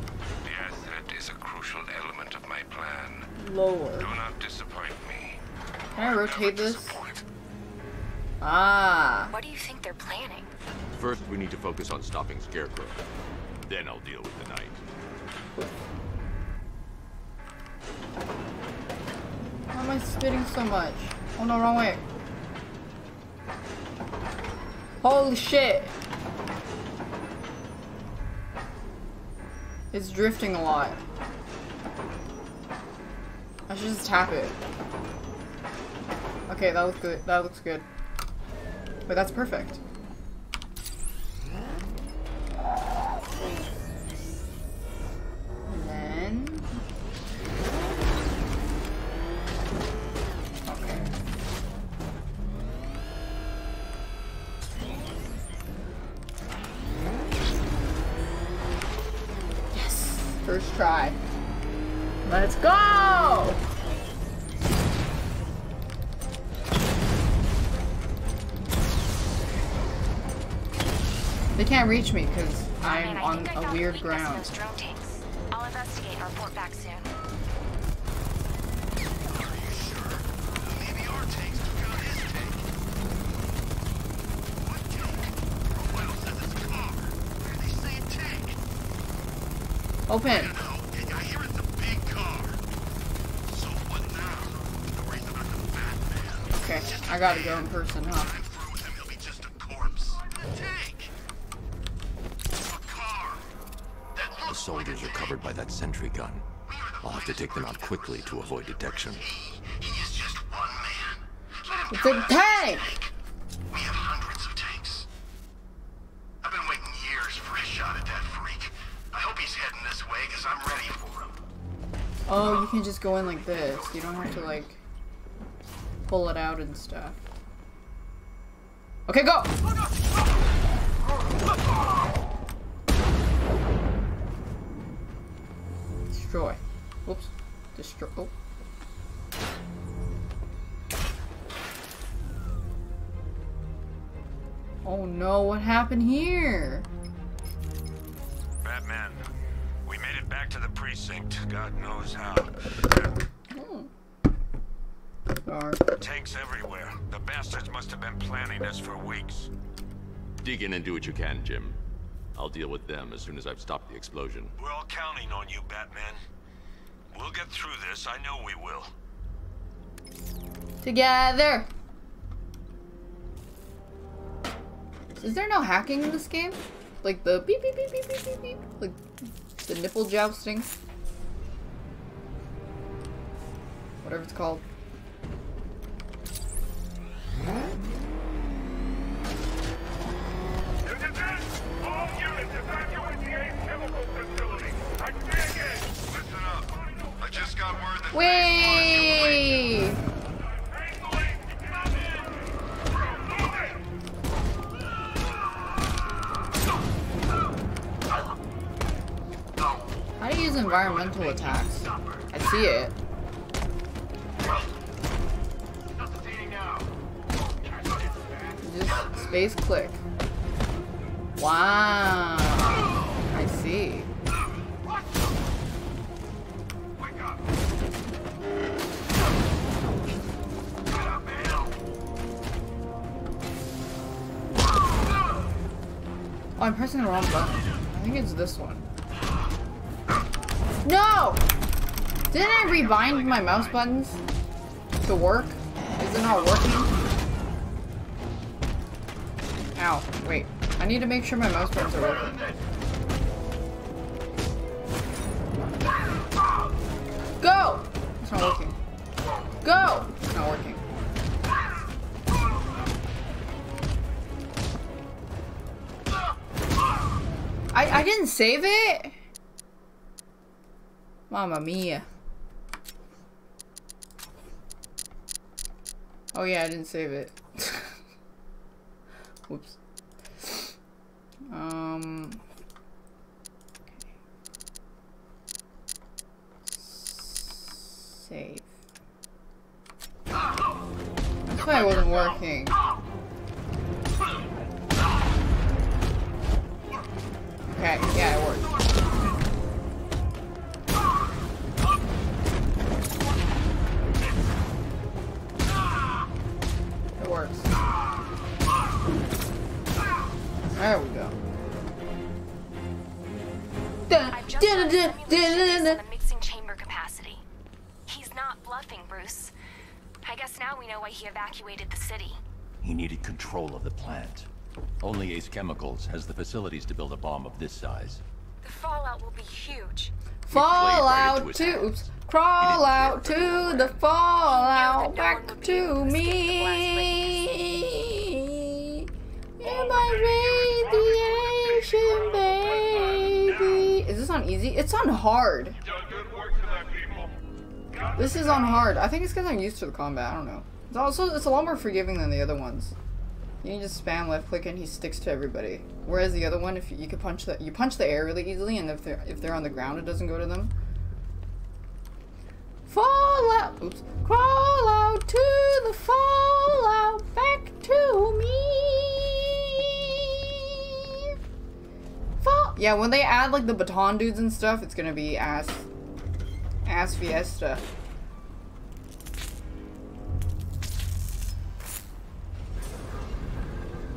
Speaker 32: The asset is a crucial element of my plan.
Speaker 1: Lower.
Speaker 32: Do not disappoint me.
Speaker 1: Can I rotate this? Ah.
Speaker 12: What do you think they're planning?
Speaker 9: First, we need to focus on stopping Scarecrow. Then I'll deal with the Knight.
Speaker 1: Why am I spitting so much? Oh no, wrong way. Holy shit. It's drifting a lot. I should just tap it. Okay, that looks good. That looks good. But that's perfect. And then... Okay. Yes! First try. Let's go! They can't reach me because I'm on a weird ground.
Speaker 12: I'll investigate and report back soon.
Speaker 8: Maybe our tanks took out his tank. What tank? Profile says it's a car. Why are they saying tank?
Speaker 1: Open.
Speaker 8: I hear it's a big car. So what now? Stories about the Batman.
Speaker 1: Okay, I gotta go in person, huh?
Speaker 8: Through with him, he'll be just a corpse. A tank. A car.
Speaker 9: The soldiers are covered by that sentry gun. I'll have to take them out quickly to avoid detection.
Speaker 1: It's a tank!
Speaker 8: We have hundreds of tanks. I've been waiting years for a shot at that freak. I hope he's heading this way, because I'm ready for him.
Speaker 1: Oh, you can just go in like this. You don't have to like pull it out and stuff. Okay, go! Destroy. Whoops. Destroy. Oh. Oh no, what happened here?
Speaker 19: Batman, we made it back to the precinct. God knows how.
Speaker 1: Darn.
Speaker 19: Tanks everywhere. The bastards must have been planning this for weeks.
Speaker 9: Dig in and do what you can, Jim. I'll deal with them as soon as I've stopped the explosion.
Speaker 19: We're all counting on you, Batman. We'll get through this. I know we will.
Speaker 1: Together! Is there no hacking in this game? Like the beep beep beep beep beep beep beep? Like the nipple jousting? Whatever it's called. Wait! How do you use environmental attacks? I see it. Just space click. Wow. I see. Oh, I'm pressing the wrong button. I think it's this one. No! Didn't I rebind my mouse buttons to work? Is it not working? Ow, wait. I need to make sure my mouse buttons are working. Go! It's not working. Go! It's not working. I, I didn't save it? Mamma mia. Oh yeah, I didn't save it. Whoops. Um. Save. That's why it wasn't working. Okay, yeah, it worked. It works. There we go.
Speaker 12: I've just found simulation based on the mixing chamber capacity. He's not bluffing, Bruce. I guess now we know why he evacuated the city.
Speaker 9: He needed control of the plant.
Speaker 21: Only Ace Chemicals has the facilities to build a bomb of this size.
Speaker 12: The fallout will be huge.
Speaker 21: right
Speaker 1: Fallout
Speaker 21: into his
Speaker 1: to oops. Crawl out to the fallout back to me. In my radiation, baby. Is this on easy? It's on hard. This is on hard. I think it's because I'm used to the combat. I don't know. It's also it's a lot more forgiving than the other ones. You just spam left click and he sticks to everybody. Whereas the other one, if you, you could punch the you punch the air really easily, and if they're if they're on the ground, it doesn't go to them. Fall out, oops, crawl out to the fallout, back to me. Fall. Yeah, when they add like the baton dudes and stuff, it's gonna be ass, ass fiesta.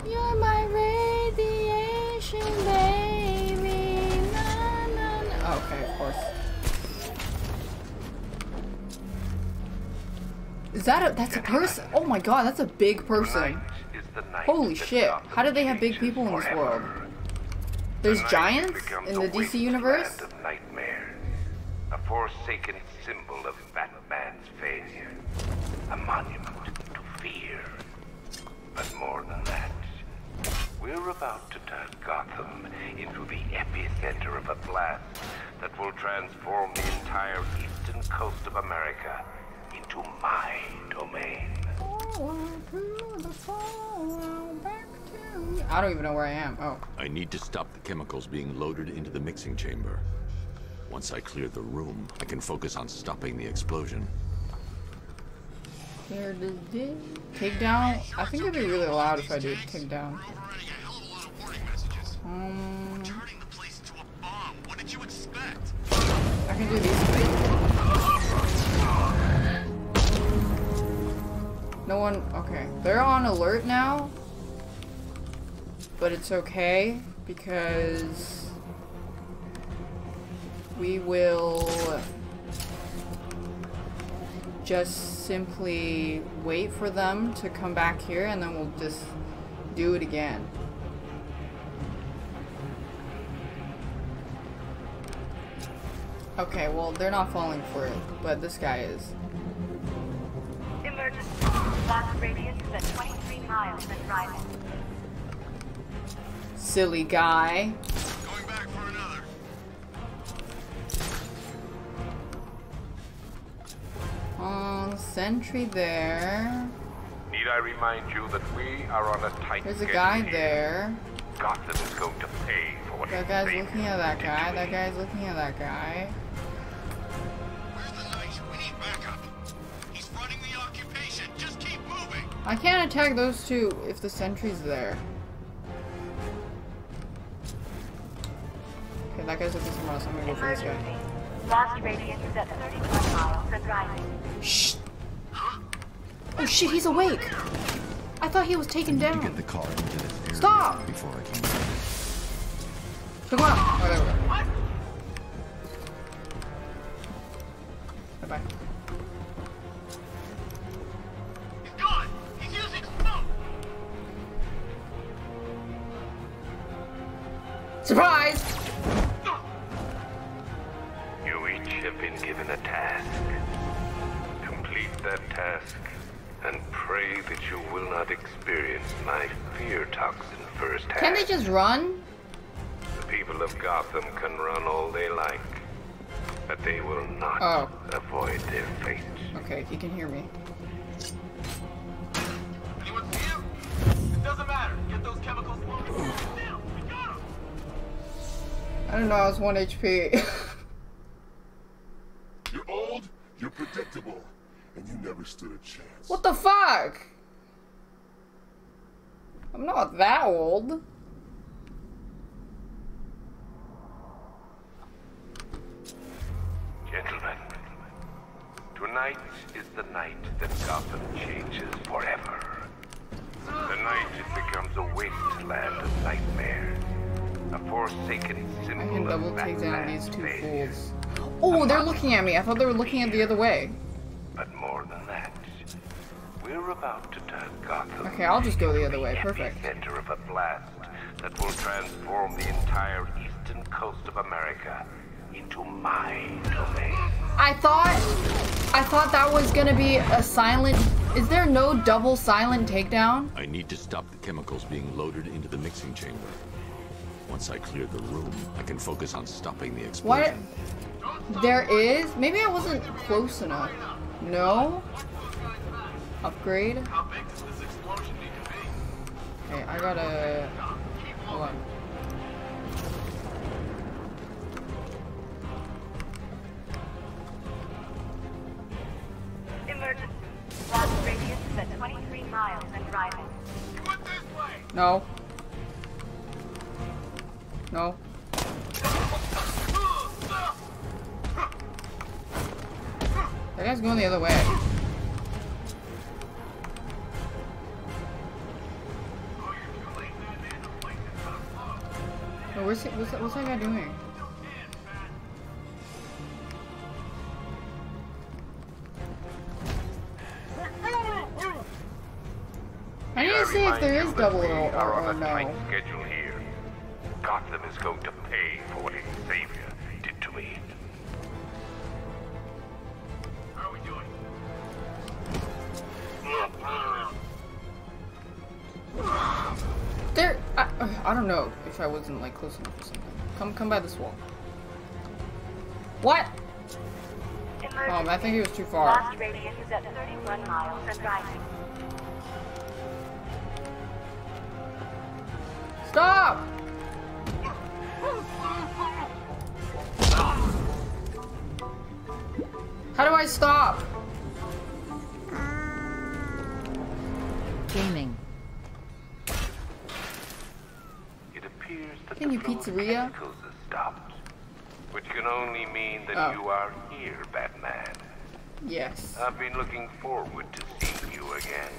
Speaker 1: You're my radiation, baby. Na, na, na. Oh, okay, of course. Is that a that's a person? Oh my god, that's a big person. Holy shit. How did they have big people in this world? There's giants in the DC universe?
Speaker 35: Of nightmares. A forsaken symbol of Batman's failure. A monument to fear. But more than that, we're about to turn Gotham into the epicenter of a blast that will transform the entire eastern coast of America into my domain.
Speaker 1: I don't even know where I am. Oh.
Speaker 9: I need to stop the chemicals being loaded into the mixing chamber. Once I clear the room, I can focus on stopping the explosion.
Speaker 1: There it is. Take down. I think it'd be really loud if I do take down. Um, I can do these three. No one. Okay, they're on alert now, but it's okay because we will just simply wait for them to come back here and then we'll just do it again. Okay, well, they're not falling for it, but this guy is.
Speaker 11: Emergency. Blast radius is at 23 miles and rising.
Speaker 1: Silly guy. Um, sentry there.
Speaker 35: Need I remind you that we are on a tight
Speaker 1: There's a guy
Speaker 35: here.
Speaker 1: there.
Speaker 35: Gotham is going to pay for what
Speaker 1: That guy's looking at that guy. That guy's looking at that guy. I can't attack those two if the sentry's there. That guy's looking somewhere else. I'm gonna go for this guy.
Speaker 11: Blast radius is at 31 miles and rising.
Speaker 1: Shh! Oh shit, he's awake! I thought he was taken down.
Speaker 9: Get the car into this area
Speaker 1: Stop!
Speaker 9: before I can.
Speaker 1: Come on! Oh, there we go. Bye-bye. Surprise!
Speaker 35: My fear toxin firsthand.
Speaker 1: Can they just run?
Speaker 35: The people of Gotham can run all they like, but they will not
Speaker 1: Oh.
Speaker 35: avoid their fate.
Speaker 1: Okay, he can hear me. Anyone see him?
Speaker 15: It doesn't matter. Get those chemicals flowing.
Speaker 1: I don't know, I was 1 HP.
Speaker 40: You're old, you're predictable, and you never stood a chance.
Speaker 1: what the fuck? I'm not that old.
Speaker 35: Gentlemen, tonight is the night that Gotham changes forever. The night it becomes a wasteland of nightmares. A forsaken
Speaker 1: I
Speaker 35: symbol
Speaker 1: can double take down these two fools. Oh, they're looking at me. I thought they were looking at the other way.
Speaker 35: But more than that, We're about to turn Gotham
Speaker 1: Okay, I'll just go the other way. Perfect.
Speaker 35: center of a blast that will transform the entire eastern coast of America into my domain.
Speaker 1: I thought I thought that was gonna be a silent is there no double silent takedown?
Speaker 9: I need to stop the chemicals being loaded into the mixing chamber. Once I clear the room, I can focus on stopping the explosion.
Speaker 1: What
Speaker 9: explosion.
Speaker 1: there is? Maybe I wasn't close enough. No? Upgrade? Okay, I gotta hold on.
Speaker 11: Emergency. Blast radius is at 23 miles and rising.
Speaker 1: No. No. That guy's going the other way. Oh, where's he, what's, that, what's that guy doing? I need to see if there is double or, or, or
Speaker 35: on a tight
Speaker 1: no.
Speaker 35: schedule here. Gotham is going to pay for what its savior did to me.
Speaker 19: How are we doing?
Speaker 1: There, I, uh, I don't know if I wasn't like close enough or something. Come, come by this wall. What? Oh, I think he was too far.
Speaker 11: Blast radius is at 31 miles and rising.
Speaker 1: Stop! How do I stop?
Speaker 2: Gaming.
Speaker 1: Can you pizzeria?
Speaker 35: stopped, which can only mean that
Speaker 1: Oh.
Speaker 35: you are here, Batman.
Speaker 1: Yes.
Speaker 35: I've been looking forward to seeing you again.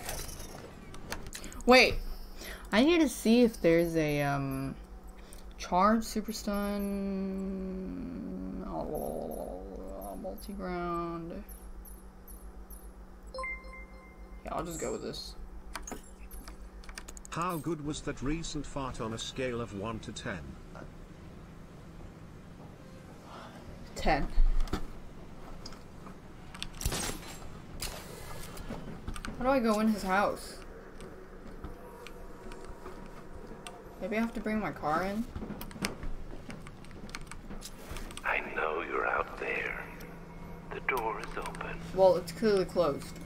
Speaker 1: Wait. I need to see if there's a, um, charge, super stun, oh, multi-ground. Yeah, I'll just go with this.
Speaker 39: How good was that recent fart on a scale of 1 to 10?
Speaker 1: 10. How do I go in his house? Maybe I have to bring my car in?
Speaker 35: I know you're out there. The door is open.
Speaker 1: Well, it's clearly closed.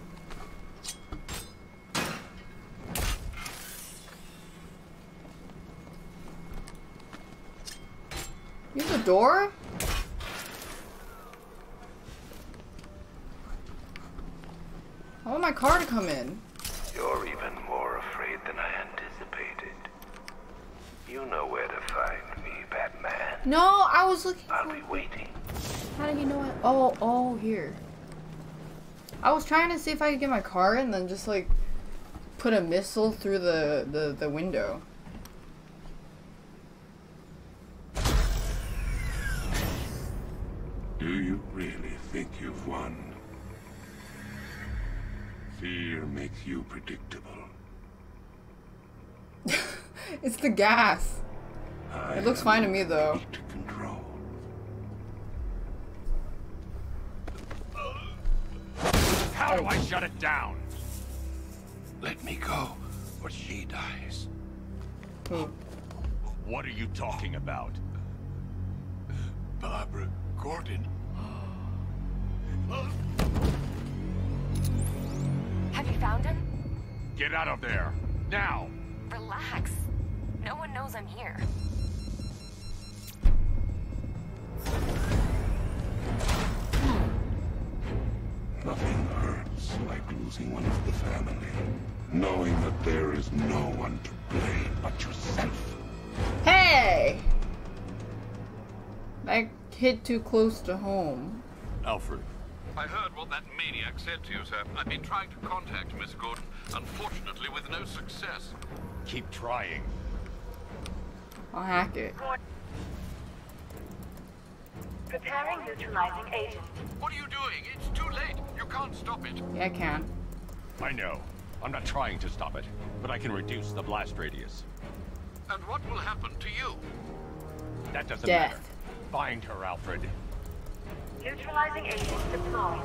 Speaker 1: Door? I want my car to come in.
Speaker 35: You're even more afraid than I anticipated. You know where to find me, Batman.
Speaker 1: No, I was looking.
Speaker 35: I'll be waiting.
Speaker 1: How did you know what? Oh, oh, here. I was trying to see if I could get my car in, and then just like put a missile through the the, the window. It's the gas. It looks fine to me though.
Speaker 19: How do I shut it down?
Speaker 17: Let me go, or she dies. Hmm.
Speaker 19: What are you talking about?
Speaker 17: Barbara Gordon.
Speaker 12: Have you found him?
Speaker 19: Get out of there! Now!
Speaker 12: Relax. No one knows I'm here.
Speaker 40: Nothing hurts like losing one of the family. Knowing that there is no one to blame but yourself.
Speaker 1: Hey! That hit too close to home.
Speaker 9: Alfred,
Speaker 44: I heard what that maniac said to you, sir. I've been trying to contact Miss Gordon, unfortunately with no success.
Speaker 19: Keep trying.
Speaker 1: I'll hack it.
Speaker 11: Preparing neutralizing agent.
Speaker 44: What are you doing? It's too late. You can't stop it.
Speaker 1: Yeah, I can.
Speaker 19: I know.
Speaker 9: I'm not trying to stop it, but I can reduce the blast radius.
Speaker 4: And what will happen to you?
Speaker 9: That doesn't
Speaker 1: Death.
Speaker 9: matter. Find her, Alfred.
Speaker 11: Neutralizing agents deployed.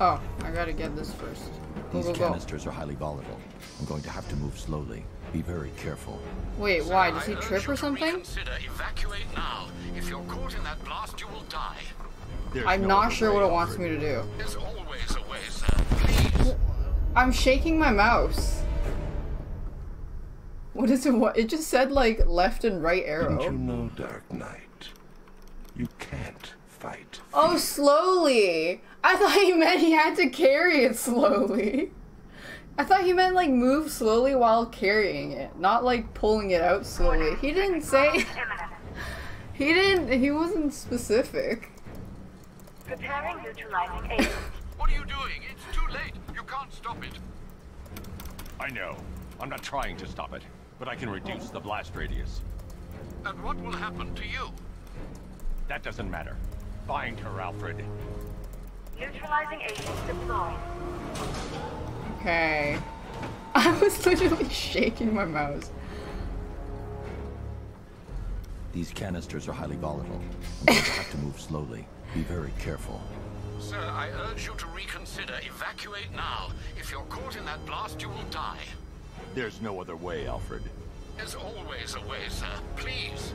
Speaker 1: Oh, I gotta get this first. Go,
Speaker 45: These
Speaker 1: go, go.
Speaker 45: canisters are highly volatile. I'm going to have to move slowly. Be very careful.
Speaker 1: Wait,
Speaker 4: Sir,
Speaker 1: why? Does he
Speaker 4: urge
Speaker 1: trip or something?
Speaker 4: Reconsider. Evacuate now. If you're caught in that blast, you will die.
Speaker 1: I'm not sure what it wants me to do.
Speaker 4: There's always a way, sir. Please.
Speaker 1: I'm shaking my mouse. What is it? What it just said like left and right
Speaker 40: Didn't you
Speaker 1: arrow.
Speaker 40: know, Dark Knight? You can't fight.
Speaker 1: Oh, slowly. I thought he meant he had to carry it slowly. I thought he meant like move slowly while carrying it, not like pulling it out slowly. He didn't say. He didn't. He wasn't specific.
Speaker 11: Preparing neutralizing agents.
Speaker 4: What are you doing? It's too late. You can't stop it.
Speaker 9: I know. I'm not trying to stop it, but I can reduce the blast radius.
Speaker 4: And what will happen to you?
Speaker 9: That doesn't matter. Find her, Alfred.
Speaker 11: Neutralizing agents deployed.
Speaker 1: Okay. I was literally shaking my mouse.
Speaker 45: These canisters are highly volatile. I'm going to have to move slowly. Be very careful.
Speaker 4: Sir, I urge you to reconsider. Evacuate now. If you're caught in that blast, you will die.
Speaker 9: There's no other way, Alfred.
Speaker 4: There's always a way, sir. Please.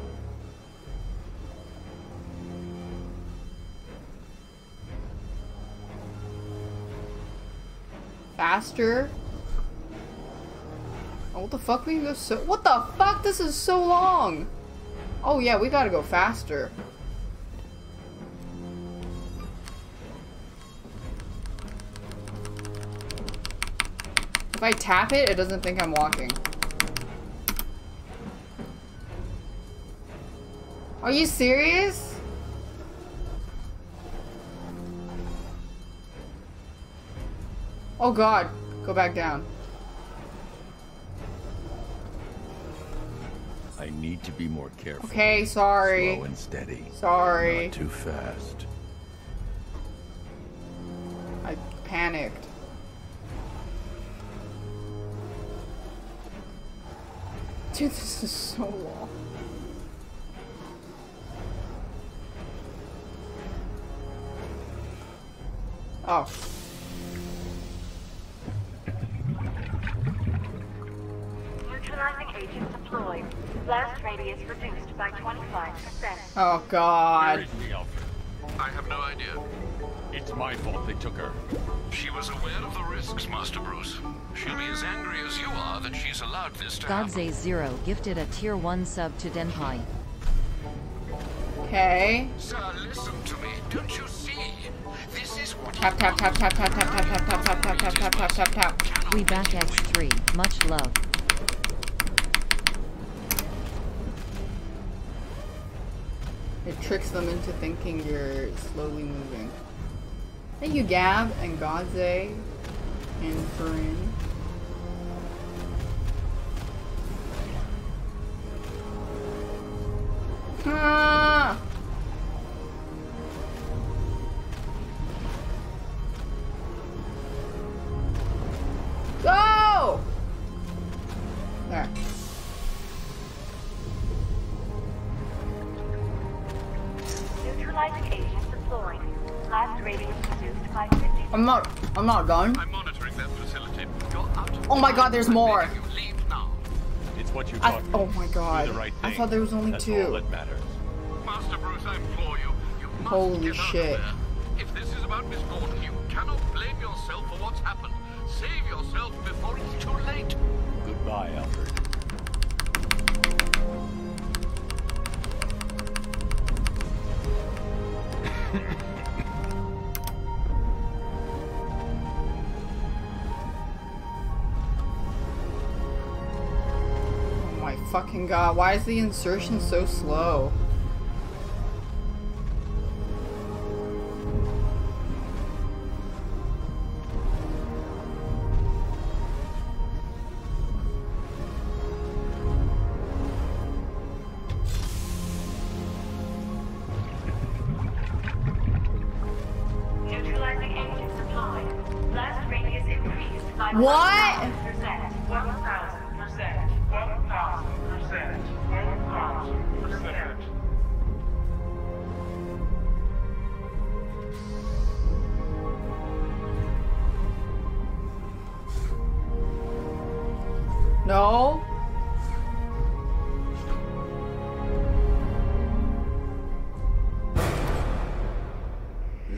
Speaker 1: Faster. Oh, what the fuck? We go so. What the fuck? This is so long. Oh yeah, we gotta go faster. If I tap it, it doesn't think I'm walking. Are you serious? Oh god, go back down.
Speaker 45: I need to be more careful.
Speaker 1: Okay, sorry.
Speaker 45: Slow and steady.
Speaker 1: Sorry.
Speaker 45: Not too fast.
Speaker 1: I panicked. Dude, this is so long. Oh.
Speaker 11: Neutralizing agents deployed. Blast radius reduced by 25%.
Speaker 1: Oh god.
Speaker 9: is she,
Speaker 4: I have no idea.
Speaker 9: It's my fault they took her.
Speaker 4: She was aware of the risks, Master Bruce. She'll be as angry as you are that she's allowed this to happen.
Speaker 2: Godze Zero gifted a tier 1 sub to Denpai.
Speaker 1: Okay.
Speaker 4: Sir, listen to me. Don't you see? This is what
Speaker 1: Tap tap tap tap tap tap tap tap tap tap tap tap tap tap tap tap.
Speaker 2: We back X3. Much love.
Speaker 1: It tricks them into thinking you're slowly moving. Thank you, Gab and Godze and Corinne. There's more.
Speaker 4: You leave now.
Speaker 9: It's what you
Speaker 1: I, oh my God!
Speaker 9: Right
Speaker 1: I thought there was only
Speaker 9: That's
Speaker 1: two.
Speaker 9: all matters.
Speaker 4: Master Bruce, I implore you. You must
Speaker 1: Holy shit. God! Why is the insertion so slow?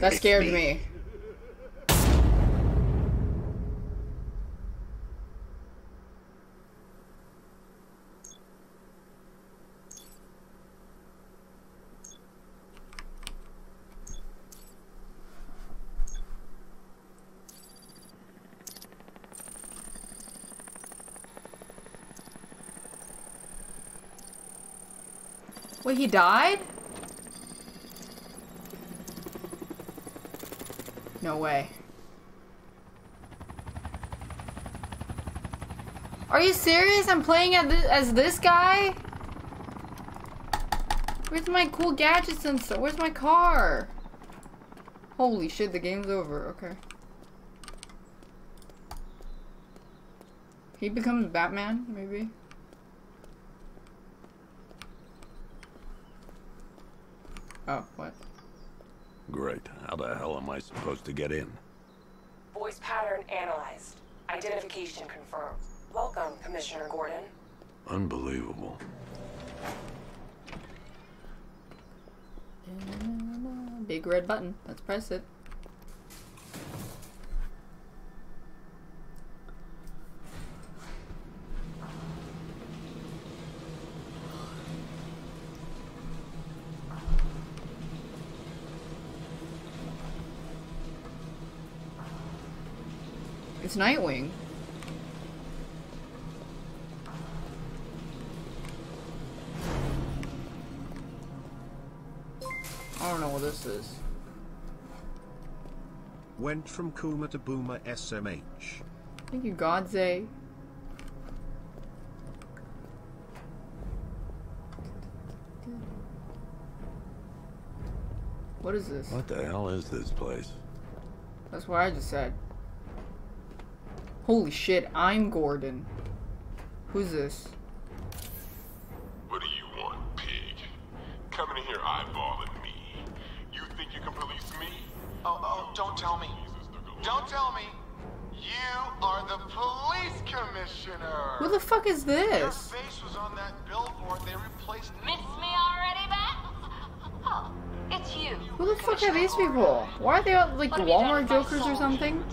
Speaker 1: That scared me. Wait, he died? No way. Are you serious? I'm playing at thi- as this guy? Where's my cool gadgets and stuff? Where's my car? Holy shit, the game's over. Okay. He becomes Batman, maybe? Oh, what?
Speaker 17: Great. How the hell am I supposed to get in?
Speaker 12: Voice pattern analyzed. Identification confirmed. Welcome, Commissioner Gordon.
Speaker 17: Unbelievable.
Speaker 1: Big red button. Let's press it. It's Nightwing. I don't know what this is.
Speaker 16: Went from Kuma to Boomer SMH.
Speaker 1: Thank you, Godze. What is this?
Speaker 17: What the hell is this place?
Speaker 1: That's what I just said. Holy shit, I'm Gordon. Who's this?
Speaker 40: What do you want, pig? Coming in here eyeballing me. You think you can police me?
Speaker 26: Oh, oh, don't tell me. Don't tell me. You are the police commissioner.
Speaker 1: Who the fuck is
Speaker 26: Your
Speaker 1: this?
Speaker 26: face was on that billboard. They replaced.
Speaker 46: Miss me already, Bat? Oh, it's you.
Speaker 1: Who the fuck are these people? Why are they all like Walmart jokers or something?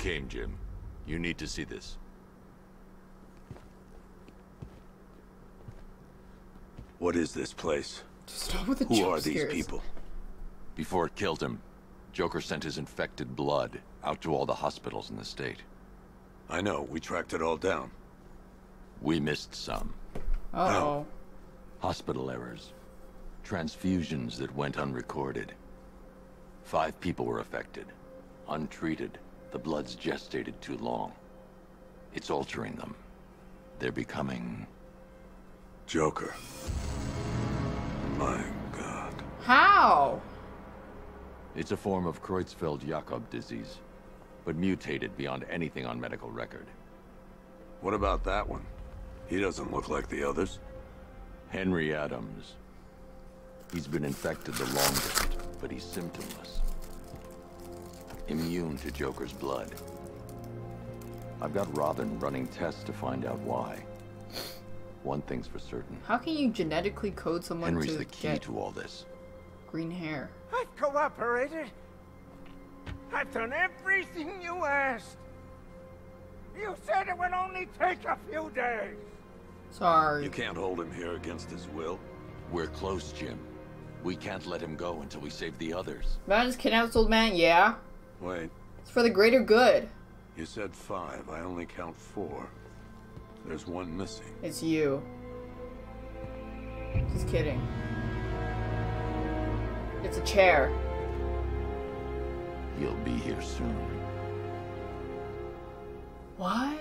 Speaker 47: Came, Jim. You need to see this.
Speaker 17: What is this place?
Speaker 1: Stop with the
Speaker 17: Who are these
Speaker 1: scares.
Speaker 17: people?
Speaker 9: Before it killed him, Joker sent his infected blood out to all the hospitals in the state.
Speaker 17: I know, we tracked it all down.
Speaker 9: We missed some.
Speaker 1: Uh-oh.
Speaker 9: Hospital errors. Transfusions that went unrecorded. Five people were affected. Untreated, the blood's gestated too long. It's altering them. They're becoming...
Speaker 17: Joker. My god.
Speaker 1: How?
Speaker 9: It's a form of Creutzfeldt-Jakob disease, but mutated beyond anything on medical record.
Speaker 17: What about that one? He doesn't look like the others.
Speaker 9: Henry Adams. He's been infected the longest, but he's symptomless. Immune to Joker's blood. I've got Robin running tests to find out why. One thing's for certain.
Speaker 1: How can you genetically code someone
Speaker 9: Henry's
Speaker 1: to
Speaker 9: the key
Speaker 1: get
Speaker 9: to all this.
Speaker 1: green hair?
Speaker 48: I've cooperated. I've done everything you asked. You said it would only take a few days.
Speaker 1: Sorry.
Speaker 17: You can't hold him here against his will.
Speaker 9: We're close, Jim. We can't let him go until we save the others.
Speaker 1: Man just kidnapped this old man? Yeah.
Speaker 17: Wait,
Speaker 1: It's for the greater good.
Speaker 17: you said five. I only count four. There's one missing.
Speaker 1: It's you. Just kidding. It's a chair.
Speaker 49: He'll be here soon.
Speaker 1: What?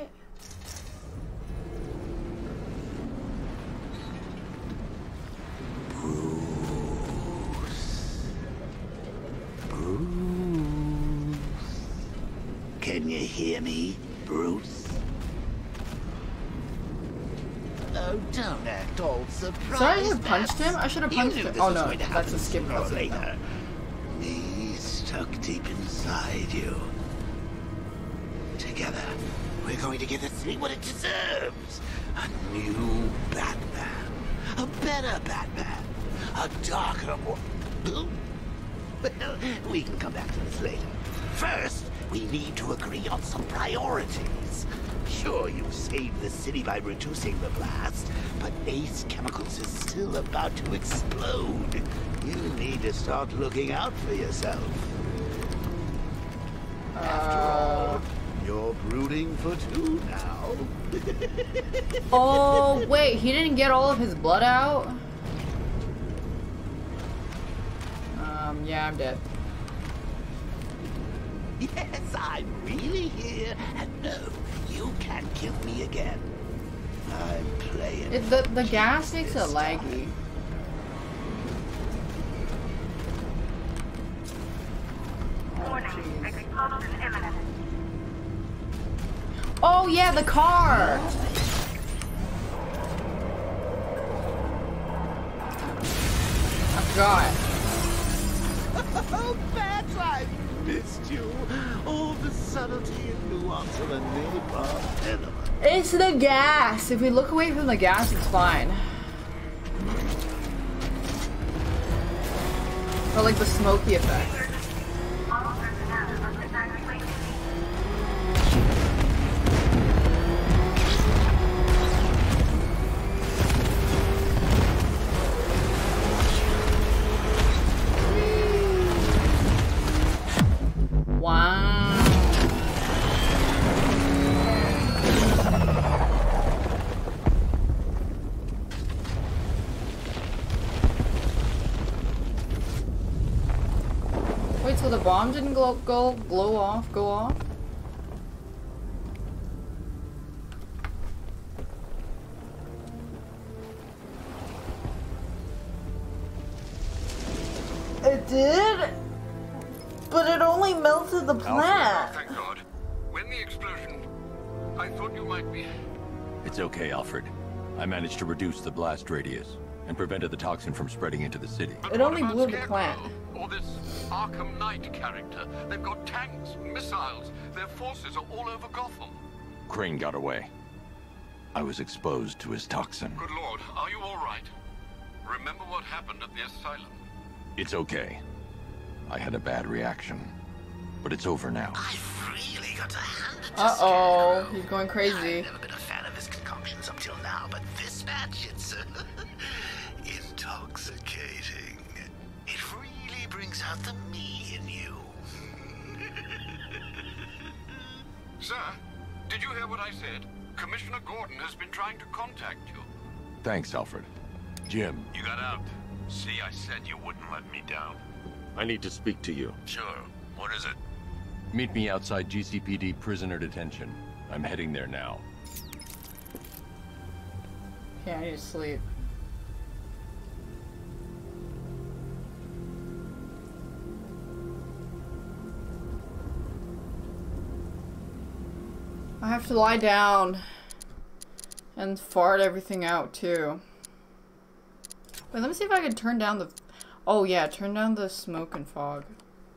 Speaker 8: Surprised.
Speaker 1: Sorry, I just punched him. I should have punched him.
Speaker 8: this
Speaker 1: Oh
Speaker 8: was
Speaker 1: no,
Speaker 8: going to
Speaker 1: that's
Speaker 8: happen
Speaker 1: a skip
Speaker 8: sooner or later. Me stuck deep inside you. Together, we're going to give the city what it deserves. A new Batman. A better Batman. A darker one. Well, we can come back to this later. First, we need to agree on some priorities. Sure, you saved the city by reducing the blast, but Ace Chemicals is still about to explode. You need to start looking out for yourself. After all, you're brooding for two now.
Speaker 1: Oh wait, he didn't get all of his blood out. Um, yeah, I'm dead.
Speaker 8: Yes, I'm really here, and no, kill me again. I'm playing.
Speaker 1: It, the the gas makes it laggy. Oh yeah, the car. I forgot.
Speaker 8: oh, Bats, I missed you. All the subtlety
Speaker 1: It's the gas. If we look away from the gas, it's fine. Or like the smoky effect. Didn't glow, go, glow off, go off? It did? But it only melted the plant.
Speaker 4: Thank God. When the explosion, I thought you might be.
Speaker 9: It's okay, Alfred. I managed to reduce the blast radius and prevented the toxin from spreading into the city.
Speaker 1: It only blew the plant.
Speaker 4: Or this Arkham Knight character. They've got tanks, missiles. Their forces are all over Gotham.
Speaker 9: Crane got away. I was exposed to his toxin.
Speaker 4: Good lord, are you all right? Remember what happened at the asylum?
Speaker 9: It's okay. I had a bad reaction. But it's over now.
Speaker 8: I've Really got to hand to
Speaker 1: Uh oh, he's going crazy.
Speaker 8: I've never been a fan of his concoctions up till now, but this match, brings out the me in you.
Speaker 4: Sir, did you hear what I said? Commissioner Gordon has been trying to contact you.
Speaker 9: Thanks, Alfred. Jim,
Speaker 50: You got out. See, I said you wouldn't let me down.
Speaker 51: I need to speak to you.
Speaker 50: Sure. What is it?
Speaker 9: meet me outside GCPD prisoner detention. I'm heading there now.
Speaker 1: Yeah, I need to sleep. I have to lie down and fart everything out too. Wait, let me see if I can turn down the. Oh yeah, turn down the smoke and fog.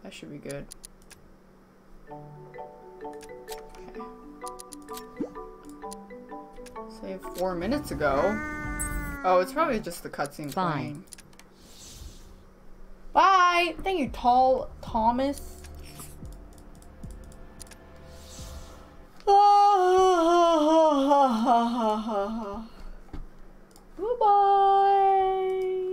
Speaker 1: That should be good. Okay. Save four minutes ago. Oh, it's probably just the cutscene
Speaker 2: Fine.
Speaker 1: playing. Bye! Thank you, Tall Thomas. Ah, Goodbye.